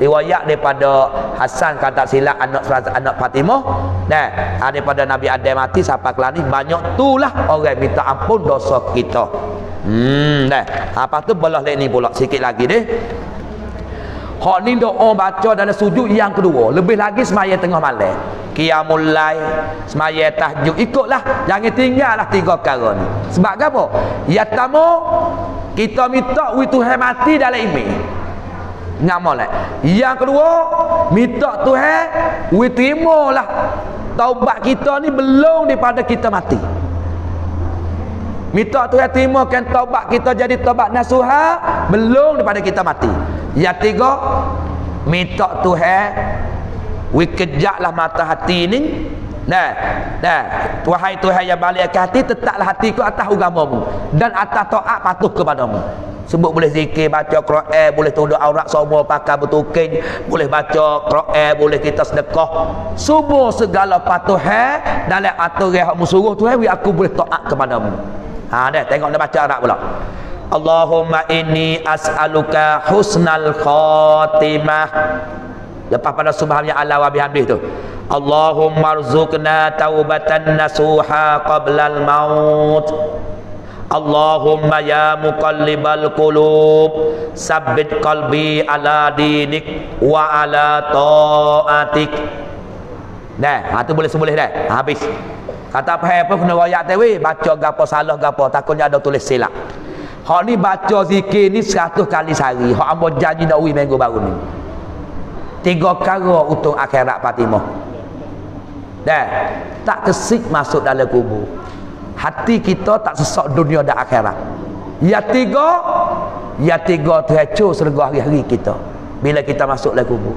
Riwayat daripada Hasan kata silap anak anak Fatimah. Dan daripada Nabi Adam mati sampai kelani? Banyak tulah orang minta ampun dosa kita. Hmm dah apa tu? Belah ni pula. Sikit lagi deh Hak ni doa baca dalam sujud yang kedua. Lebih lagi semaya tengah malam. Qiyamul lail, semaya tahajud. Ikutlah. Jangan tinggallah tiga perkara ni. Sebab apa? Ya tamu kita minta wi Tuhan mati dalam iman. Ngamal Yang kedua, minta Tuhan wi terimalah taubat kita ni belum daripada kita mati. Minta Tuhan terimakan taubat kita jadi taubat nasuha belum daripada kita mati. Yang tiga Minta Tuhan We kejaklah mata hati ni. Nah, nah, Tuhan Tuhan yang balik ke hati Tetaplah hati ku atas agamamu Dan atas taat patuh kepadamu. Sebut boleh zikir, baca Quran Boleh tunduk aurat semua pakai bertukin Boleh baca Quran, boleh kita sedekah. Semua segala patuh Dalam aturan yang musuh Tuhan Aku boleh taat kepadamu Ha, dah, tengok dia baca Arab pula. Allahumma inni as'aluka husnal khatimah. Lepas pada subhanallah Allah wa bihamdih tu. Allahumma rzuqna taubatan nasuha al-maut Allahumma ya muqallibal qulub. Sabbit qalbi ala dinik wa ala ta'atik. Dah, ha tu boleh semboleh dah. Ha, habis. Kata apa apa kena royak tewe, baca gapo salah gapo, takutnya ada tulis silap. Hak ni baca zikir ni 100 kali sehari. Hak ambo janji nak ui minggu baru ni. Tiga kara untung akhirat Fatimah. Dah. Tak kesik masuk dalam kubur. Hati kita tak sesak dunia dan akhirat. Ya tiga, ya tiga tu hancur serga hari-hari kita. Bila kita masuk dalam kubur.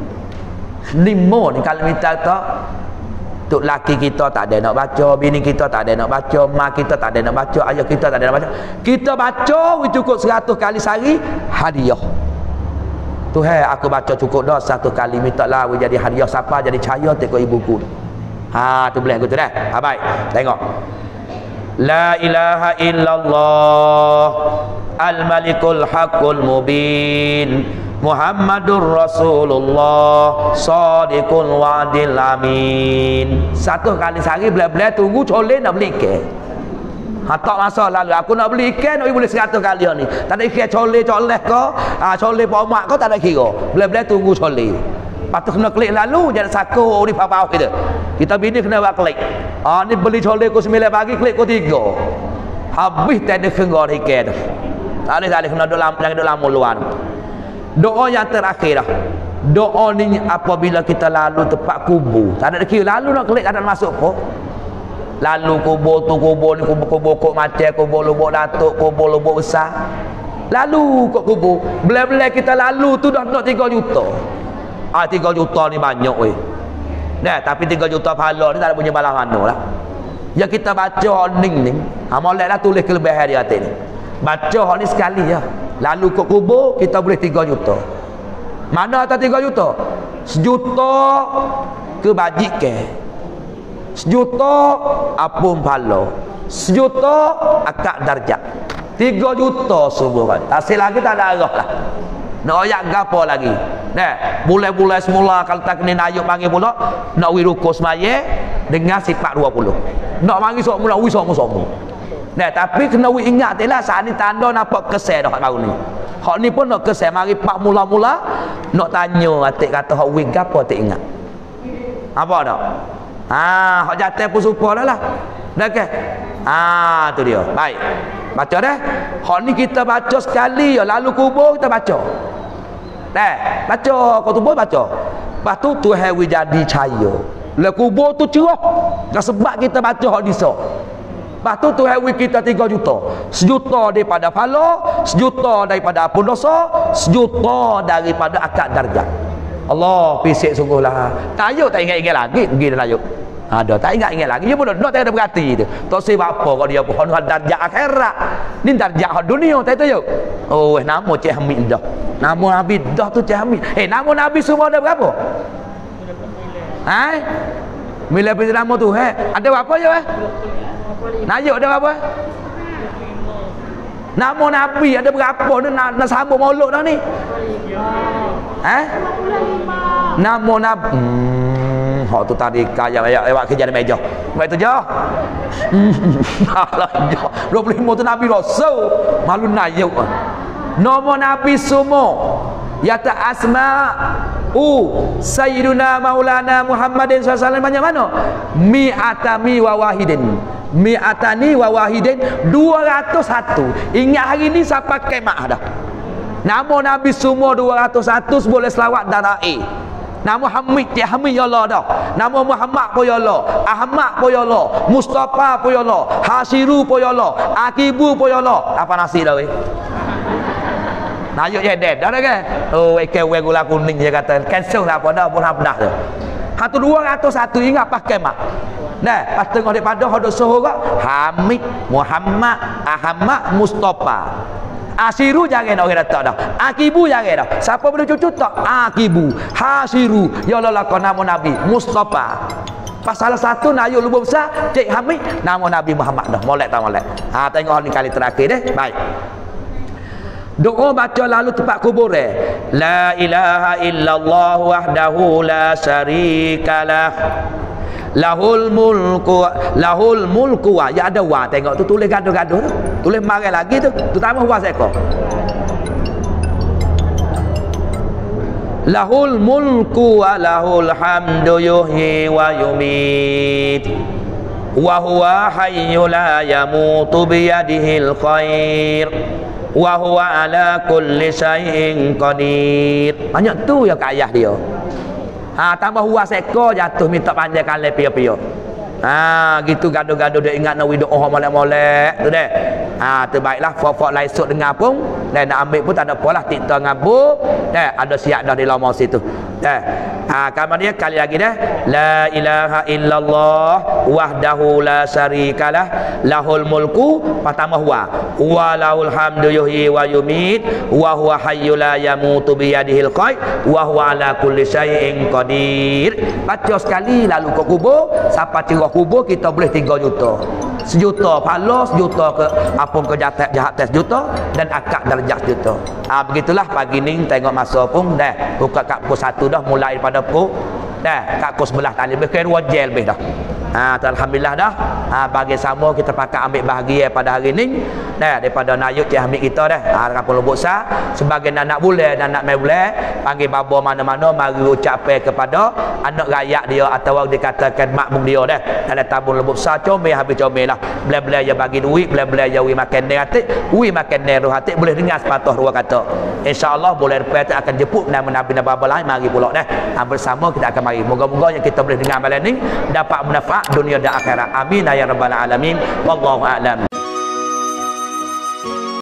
Lima ni kalau minta tak Tok laki kita tak ada nak baca, bini kita tak ada nak baca, mak kita tak ada nak baca, ayah kita tak ada nak baca. Kita baca cukup seratus kali sehari hadiah. Tuhan aku baca cukup dah satu kali minta lah jadi hadiah siapa jadi cahaya tengok ibuku. Ha tu boleh aku tu dah. Ha baik. Tengok. La ilaha illallah al-malikul haqqul mubin. Muhammadur Rasulullah Sadiqul Wadil Amin. Satu kali sehari bila-bila tunggu colin nak beli ikan. Ha, tak masa lalu. Aku nak beli ikan nak boleh seratus kali ni. Tak ada ikan colin coleh ke ha, colin pomak ke tak ada kira. Bila-bila tunggu colin. Patut kena klik lalu jangan saku ni apa-apa kita. Kita bini kena buat klik. Ha, ni beli colin ku sembilan pagi klik ku tiga. Habis tak ada ikan tu. Tak boleh tak boleh kena duduk lama, duduk lama luar doa yang terakhir lah. Doa ni apabila kita lalu tempat kubur. Tak ada kira lalu nak klik tak ada masuk pun. Lalu kubur tu kubur ni kubur-kubur kok macam kubur lubuk datuk kubur lubuk besar. Lalu kok kubur. Bila-bila kita lalu tu dah nak 3 juta. Ah 3 juta ni banyak weh. Nah, tapi 3 juta pahala ni tak ada punya balas mana lah. Yang kita baca ning ni ha, lah tulis kelebihan di atas ni. Baca ni sekali ya lalu ke kubur kita boleh 3 juta. Mana atas 3 juta? Sejuta ke bajik ke? Sejuta apun pala. Sejuta akak darjat. 3 juta semua kan. Tak lagi tak ada arah lah. Nak ayak gapo lagi? Nah boleh-boleh semula kalau tak kena nayuk panggil pula nak wirukus maya dengan sifat 20 nak mari sok mula wi sok semua Nah, tapi kena we ingat lah saat ni tanda nampak kesel dah baru ni. Hak ni pun nak kesel mari pak mula-mula nak tanya atik kata hak we gapo tak ingat. Apa dak? Ha, hak jatuh pun dah lah. Dah ke? Ha, tu dia. Baik. Baca dah. Hak ni kita baca sekali ya lalu kubur kita baca. Dah, baca kau tu baca. Lepas tu Tuhan jadi cahaya. Le kubur tu cerah. Dah sebab kita baca hak so. Lepas tu Tuhan wik kita 3 juta. Sejuta daripada fala, sejuta daripada apa dosa, sejuta daripada akad darjat. Allah pisik sungguhlah. Tayuk tak ingat-ingat lagi pergi dah tayuk. Ada tak ingat-ingat lagi. Dia pun nak tak ada berhati tu. Tak sebab apa kalau dia pun darjat akhirat. Ni darjat dunia tak tahu. Oh, nama Cik Hamid dah. Nama Nabi dah tu Cik Hamid. Eh, nama Nabi semua ada berapa? Hai? Bila pergi nama tu, eh? Ada berapa je, eh? Nayuk ada berapa? Nama Nabi ada berapa ni nak, nak sambung mauluk dah ni? Eh? Nama Nabi. Hmm, hak tu tadi kaya ya lewat kerja di meja. Baik tu je. (laughs) Alah je. 25 tu Nabi Rasul. Malu nayuk. Nama Nabi semua. Yata asma u sayyiduna maulana Muhammadin sallallahu banyak mana? Mi'atami wa wahidin. Mi'atani wa wahidin 201. Ingat hari ni siapa kemah dah. Nama Nabi semua 201 boleh selawat dan ra'i. Nama Hamid dia Hamid ya Allah dah. Nama Muhammad pun ya Allah. Ahmad pun ya Allah. Mustafa pun ya Allah. Hasiru pun ya Allah. Akibu pun ya Allah. Apa nasi dah weh? Nayuk je dead. Dah kan? Oh, ikan weh gula kuning dia kata. Cancel lah apa dah pun dah tu. Hatu 201 ingat pakai mak. Nah, pas tengok daripada hodo sohora Hamid, Muhammad, Ahmad, Mustafa. Asiru jangan orang datang dah. Akibu jangan dah. Siapa boleh cucu tak? Akibu. Hasiru. Ya Allah lakon nama Nabi. Mustafa. Pasal satu nak ayuk lubuk besar. Cik Hamid. Nama Nabi Muhammad dah. Molek tak molek. Ha, tengok ni kali terakhir deh. Baik. Doa baca lalu tempat kubur eh. La ilaha illallah wahdahu la syarikalah lahul mulku lahul mulku wa ya ada wa tengok tu tulis gaduh-gaduh tu. Tulis marah lagi tu tu tambah wa seekor. Lahul mulku wa lahul hamdu yuhyi wa yumit. Wa huwa hayyu la yamutu biyadihil khair wa huwa ala kulli syai'in qadir banyak tu ya kayah dia Ha tambah huas ekor jatuh minta panjang kali pia-pia. Ha gitu gaduh-gaduh dia ingat nak widok orang molek-molek tu deh. Ha terbaiklah fok-fok lain suk dengar pun dan nak ambil pun tak ada apalah tiktok ngabu. Deh ada siap dah di lama situ. Deh. Ha kemudian kali lagi deh la ilaha illallah wahdahu la syarikalah lahul mulku pertama huwa wa lahul hamdu yuhyi wa yumit wa huwa hayyul la yamutu bi yadihil qaid wa huwa ala kulli syai'in qadir. Baca sekali lalu ke kubur siapa cerah kubur kita boleh 3 juta. Sejuta pahala, sejuta ke apa ke jahat jahat tes juta dan akak darjah juta. Ah ha, begitulah pagi ni tengok masa pun dah buka kat pukul 1 dah mulai pada pukul dah kat pukul sebelah tadi lebih kira wajel lebih dah. Ha, Alhamdulillah dah. Ha, bagi sama kita pakai ambil bahagia pada hari ni. Dah daripada nayuk cik ambil kita dah. Ha, dengan pulau buksa sebagai anak boleh dan anak mai boleh panggil babo mana-mana mari ucap kepada anak rakyat dia atau dia katakan makmum dia dah. Dan tabung lebuk besar comel habis comel lah. Bila-bila dia bagi duit bila-bila dia wi makan dia hati wi makan dia roh hati boleh dengar sepatah dua kata. insyaAllah boleh depan akan jemput nama Nabi Nabi Abba lain mari pulak dah. Ha, bersama kita akan mari. Moga-moga yang kita boleh dengar malam ni dapat manfaat dunia dan akhirat. Amin ya rabbal alamin. Wallahu a'lam